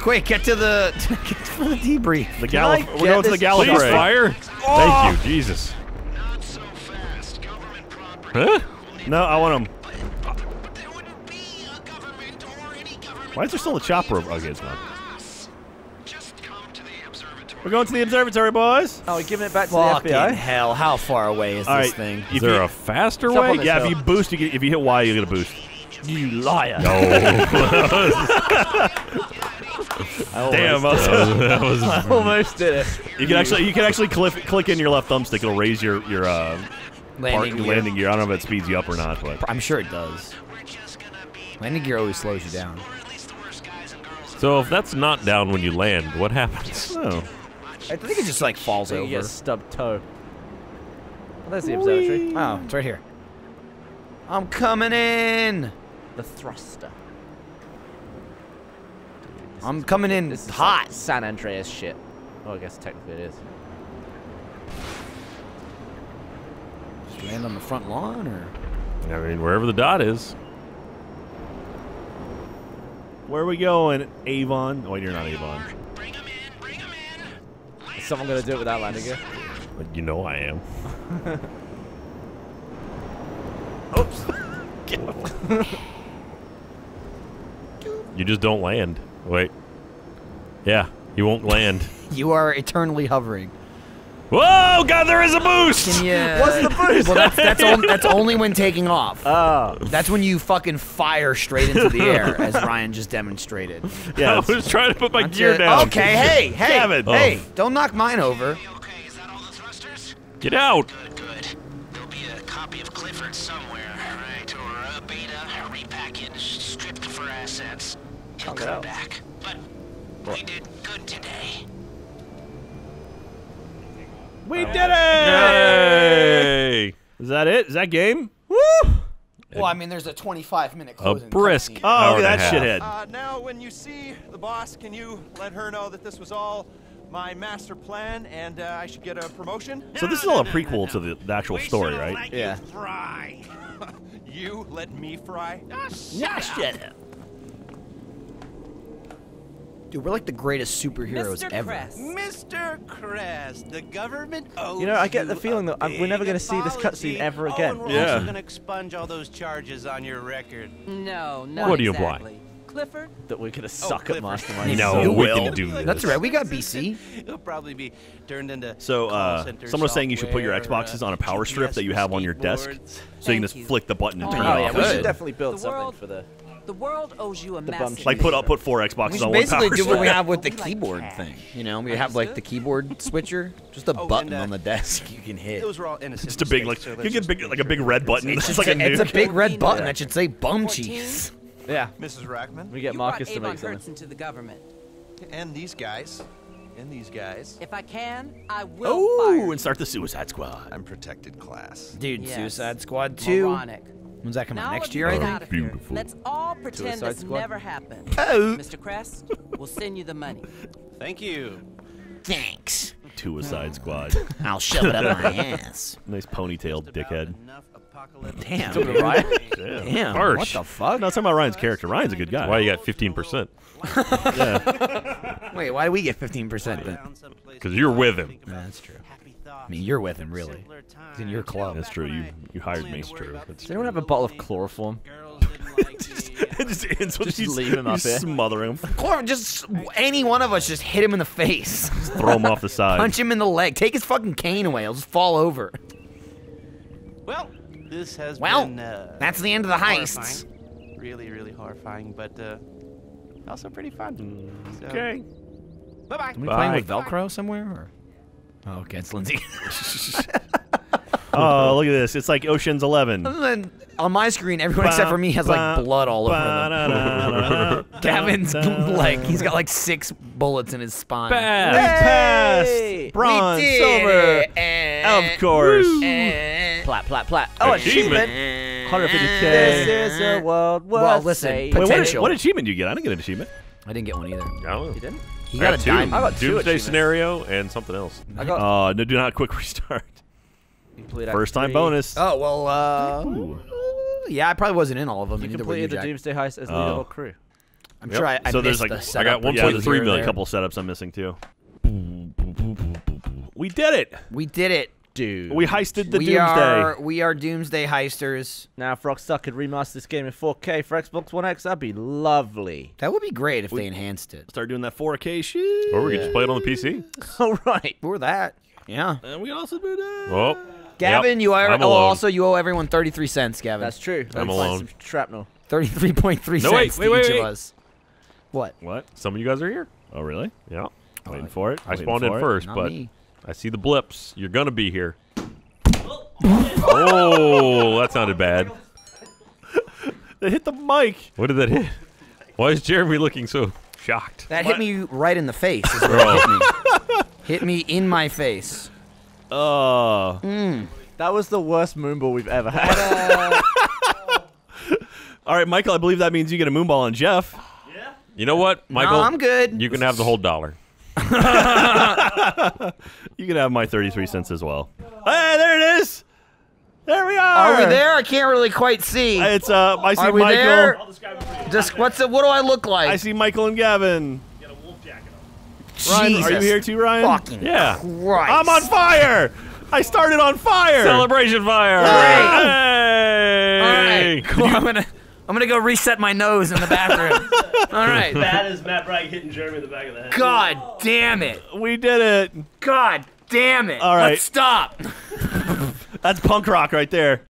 S3: Quick, get to the get to the debrief.
S1: The
S6: I
S1: Gallif-
S6: get
S1: We're going to the
S6: this-
S4: Please
S1: Gallifrey.
S4: fire. Thank you, Jesus.
S9: Not so fast.
S4: Huh?
S1: No, I want him. Why is there still a chopper? over- Okay, it's not.
S9: Just come to the observatory.
S1: We're going to the observatory, boys.
S6: Oh, we're giving it back to
S3: Fucking
S6: the FBI.
S3: hell! How far away is
S1: All
S3: this
S1: right.
S3: thing?
S1: If
S4: Is there
S1: you-
S4: a faster way?
S6: on this
S1: Yeah, if you boost, you get, if you hit Y, you get a boost.
S6: You liar.
S4: No.
S1: Damn, I was-
S4: that was
S6: I almost did it.
S1: you can actually you can actually click click in your left thumbstick. It'll raise your your uh,
S3: Landing
S1: park-
S3: gear.
S1: landing gear. I don't know if it speeds you up or not, but
S3: I'm sure it does. Landing gear always slows you down.
S4: So if that's not down when you land, what happens?
S1: oh,
S3: I think it just like falls
S6: So you
S3: over.
S6: get stubbed toe. Well, there's the observatory.
S3: Oh, it's right here. I'm coming in.
S6: The thruster.
S3: I'm coming in
S6: This is
S3: hot.
S6: like San Andreas shit. Well, I guess technically it is.
S3: Just land on the front lawn, or
S4: I mean, wherever the dot is.
S1: Where are we going, Avon? Oh, wait, you're not Avon.
S6: Is someone gonna do it without landing?
S4: But you know I am. Oops. you just don't land. Wait. Yeah, you won't land.
S3: you are eternally hovering.
S4: Whoa, God, there is a boost!
S3: Can you?
S6: What's the boost?
S3: Well, that's that's, on, that's only when taking off.
S6: Oh.
S3: That's when you fucking fire straight into the air, as Ryan just demonstrated.
S1: Yeah,
S4: I
S1: it's-
S4: was trying to put my
S3: Aren't
S4: gear
S3: you-
S4: down.
S3: Okay, hey, hey,
S1: Gavin.
S3: hey!
S4: Oh.
S3: Don't knock mine over.
S9: Okay, is that all the thrusters?
S4: Get out!
S9: Good, good. There'll be a copy of Clifford somewhere, right? Or a beta, repackaged, stripped for assets. He'll
S6: oh,
S9: come
S6: out.
S9: back. But we did good today.
S1: We did it!
S4: Hey!
S1: Is that it? Is that game?
S3: Well, I mean, there's a 25 minute
S4: A
S3: closing.
S4: brisk
S3: cutscene.
S1: Oh,
S4: hour
S1: look
S4: and
S1: at
S4: a
S1: that
S4: half.
S1: shithead.
S8: Uh, now, when you see the boss, can you let her know that this was all my master plan and uh, I should get a promotion?
S1: So this is all a prequel to the, the actual story, right?
S6: Yeah.
S8: Fry. you let me fry?
S1: Yeah, shit.
S3: Dude, we're like the greatest superheroes
S7: Mr.
S3: ever.
S7: Kress.
S10: Mr. Kress, the government owes
S6: You know, I get the feeling that I'm- we're never gonna see this cutscene ever
S10: Oh,
S6: again.
S10: and we're
S1: Yeah.
S10: gonna expunge all those charges on your record.
S7: No, not
S4: What do you imply?
S7: Clifford,
S6: That we're gonna suck at
S10: Clifford.
S6: Mastermind.
S4: No,
S3: You
S4: we
S3: will.
S4: can do this.
S3: That's right. We got BC.
S10: It'll probably be turned into
S1: So,
S10: call
S1: uh, someone was saying you should put your
S10: software,
S1: Xboxes
S10: uh,
S1: on a power strip that you have on your desk,
S10: skateboards.
S1: so you can just
S7: you.
S1: flick the button and
S7: Oh,
S1: turn
S6: Oh
S1: it
S6: yeah,
S1: off.
S6: we should definitely build
S7: The
S6: something
S7: world-
S6: for the.
S7: The world owes you a massive
S1: Like put
S7: favor.
S1: up, put four
S3: We
S1: Xboxes
S3: should
S1: on one
S3: basically do what we have with the keyboard
S7: cash.
S3: thing. You know, we have like the keyboard switcher, just a
S10: Oh,
S3: button
S10: and, uh,
S3: on the desk you can hit.
S10: Those were all innocent.
S1: Just a big like
S10: so
S1: you get big like a big red button.
S3: It's
S1: It's
S3: just
S1: like a
S3: it's a big red button
S6: Yeah.
S3: that should say bum cheese.
S6: Yeah.
S8: Mrs. Rackman,
S6: We get
S7: you
S6: Marcus
S7: brought
S6: to make
S7: Avon
S6: something.
S7: Hertzen to the government.
S8: and these guys, and these guys.
S7: If I can, I will
S1: Oh, and start the Suicide Squad.
S8: I'm protected class.
S3: Dude,
S7: Yes.
S3: Suicide Squad 2.
S7: Moronic.
S3: When's that coming
S7: Now
S3: out? Next year, I
S7: get
S3: think?
S7: out of here.
S4: Beautiful.
S7: Let's all pretend
S6: Suicide
S7: this
S6: Squad?
S7: never happened.
S3: Oh.
S7: Mr. Crest, we'll send you the money.
S10: Thank you.
S3: Thanks.
S1: Suicide Squad.
S3: I'll shove it up my ass.
S1: nice ponytail, dickhead.
S10: enough apocalyptic
S3: Damn.
S6: Talking Ryan?
S1: Damn.
S3: Damn.
S4: Harsh.
S3: What the fuck?
S1: No, it's talking about Ryan's character. Ryan's a good guy.
S4: Why you got 15%? yeah.
S3: Wait, why do we get 15% then?
S10: Found someplace
S4: 'Cause
S10: to
S4: you're with him.
S10: Think
S3: That's true.
S10: Happy thoughts,
S3: I mean, you're with him, really.
S10: simpler
S3: It's in your club.
S1: That's true. You you hired me.
S10: It's true.
S6: Does anyone have a bottle of chloroform?
S10: Girls
S1: it just ends with
S6: Just
S1: you,
S6: leave him
S1: you
S6: up here.
S1: smother him,
S3: Or just any one of us just hit him in the face.
S1: throw him off the side.
S3: Punch him in the leg. Take his fucking cane away. He'll just fall over.
S10: Well, this has
S3: Well,
S10: been uh,
S3: That's the end of the heists.
S10: horrifying. Really, really horrifying, but uh, also pretty fun. So-
S1: Okay.
S9: Bye-bye.
S3: Are we playing with Velcro somewhere? Or? Oh, okay, it's Lindsay.
S1: Oh, look at this. It's like Ocean's Eleven.
S3: And then on my screen, everyone except for me has like blood all over them. Gavin's like he's got like six bullets in his spine.
S4: Bad.
S6: Hey!
S1: Pass. Bronze.
S3: We did
S1: Silver.
S3: it. Eh,
S1: Of course.
S3: eh.
S6: Plat, plat, plat. Oh,
S4: Achievement.
S6: achievement.
S1: 150k.
S6: This is a world worth
S3: Well, listen,
S6: saving.
S1: Wait, what, what achievement did you get? I didn't get an achievement.
S3: I didn't get one either.
S4: I.
S6: You didn't?
S3: He
S4: I
S3: got,
S4: got
S3: a
S4: two.
S3: diamond.
S6: I got two
S4: Doomsday
S6: achievements.
S4: scenario and something else.
S6: I got
S1: Uh, no, do not quick restart.
S6: complete
S1: First time
S6: three.
S1: bonus.
S3: Oh well, uh, yeah, I probably wasn't in all of them.
S6: You
S3: Neither were you,
S6: completed the
S3: Jack.
S6: Doomsday heist as leader
S1: Oh.
S6: of crew.
S3: I'm
S4: Yep.
S3: sure I, I
S1: so there's like
S3: the setup I
S4: got
S3: or
S4: 1.3
S3: two here or
S4: million.
S1: couple setups I'm missing too. We did it.
S3: We did it.
S6: Dude.
S1: We heisted the
S3: we
S1: Doomsday.
S3: are we are Doomsday heisters.
S6: Now, if Rockstar could remaster this game in 4K for Xbox One X, that'd be lovely.
S3: That would be great if they enhanced it.
S1: Start doing that 4K shit.
S4: Or we could just play it on the PC.
S6: All right.
S3: Or that. Yeah.
S1: And we also do that.
S4: Oh.
S3: Gavin,
S4: Yep.
S3: you owe,
S4: I'm
S3: oh,
S4: alone.
S3: also you owe everyone 33 cents, Gavin.
S6: That's true.
S4: I'm
S6: Let's
S4: alone.
S6: Some shrapnel.
S3: 33.3
S4: No, wait,
S3: cents
S4: wait,
S3: to
S4: wait,
S3: each
S4: wait.
S3: of us. What?
S1: What?
S4: Some of you guys are here.
S1: Oh, really?
S4: Yeah.
S1: Oh, waiting for it.
S4: I spawned in
S1: it.
S4: first,
S3: Not
S4: but
S3: me.
S4: I see the blips. You're gonna be here. oh, that sounded bad.
S1: They hit the mic.
S4: What did that hit? Why is Jeremy looking so shocked?
S3: That hit me right in the face. Is where oh. hit me. Hit me in my face.
S1: Oh.
S6: That was the worst moonball we've ever had.
S1: All right, Michael. I believe that means you get a moonball on Geoff. Yeah.
S4: You know what, Michael?
S3: no, I'm good.
S4: You can have the whole dollar.
S1: You can have my 33 cents as well. Hey, there it is. There we are.
S3: Are we there? I can't really quite see.
S1: It's uh, I see
S3: Are we
S1: Michael.
S3: there? Just what's it? What do I look like?
S1: I see Michael and Gavin. Ryan,
S3: Jesus
S1: are you here too, Ryan?
S3: Fucking
S4: Yeah.
S3: Christ.
S1: I'm on fire. I started on fire.
S4: Celebration fire!
S3: Great.
S4: Hey!
S3: All right, cool. I'm gonna I'm gonna go reset my nose in the bathroom. All right.
S5: Bad as Matt Bragg hitting Jeremy in the back of the head.
S3: God damn it.
S1: We did it.
S3: God damn it.
S1: All right.
S3: Let's stop.
S1: That's punk rock right there.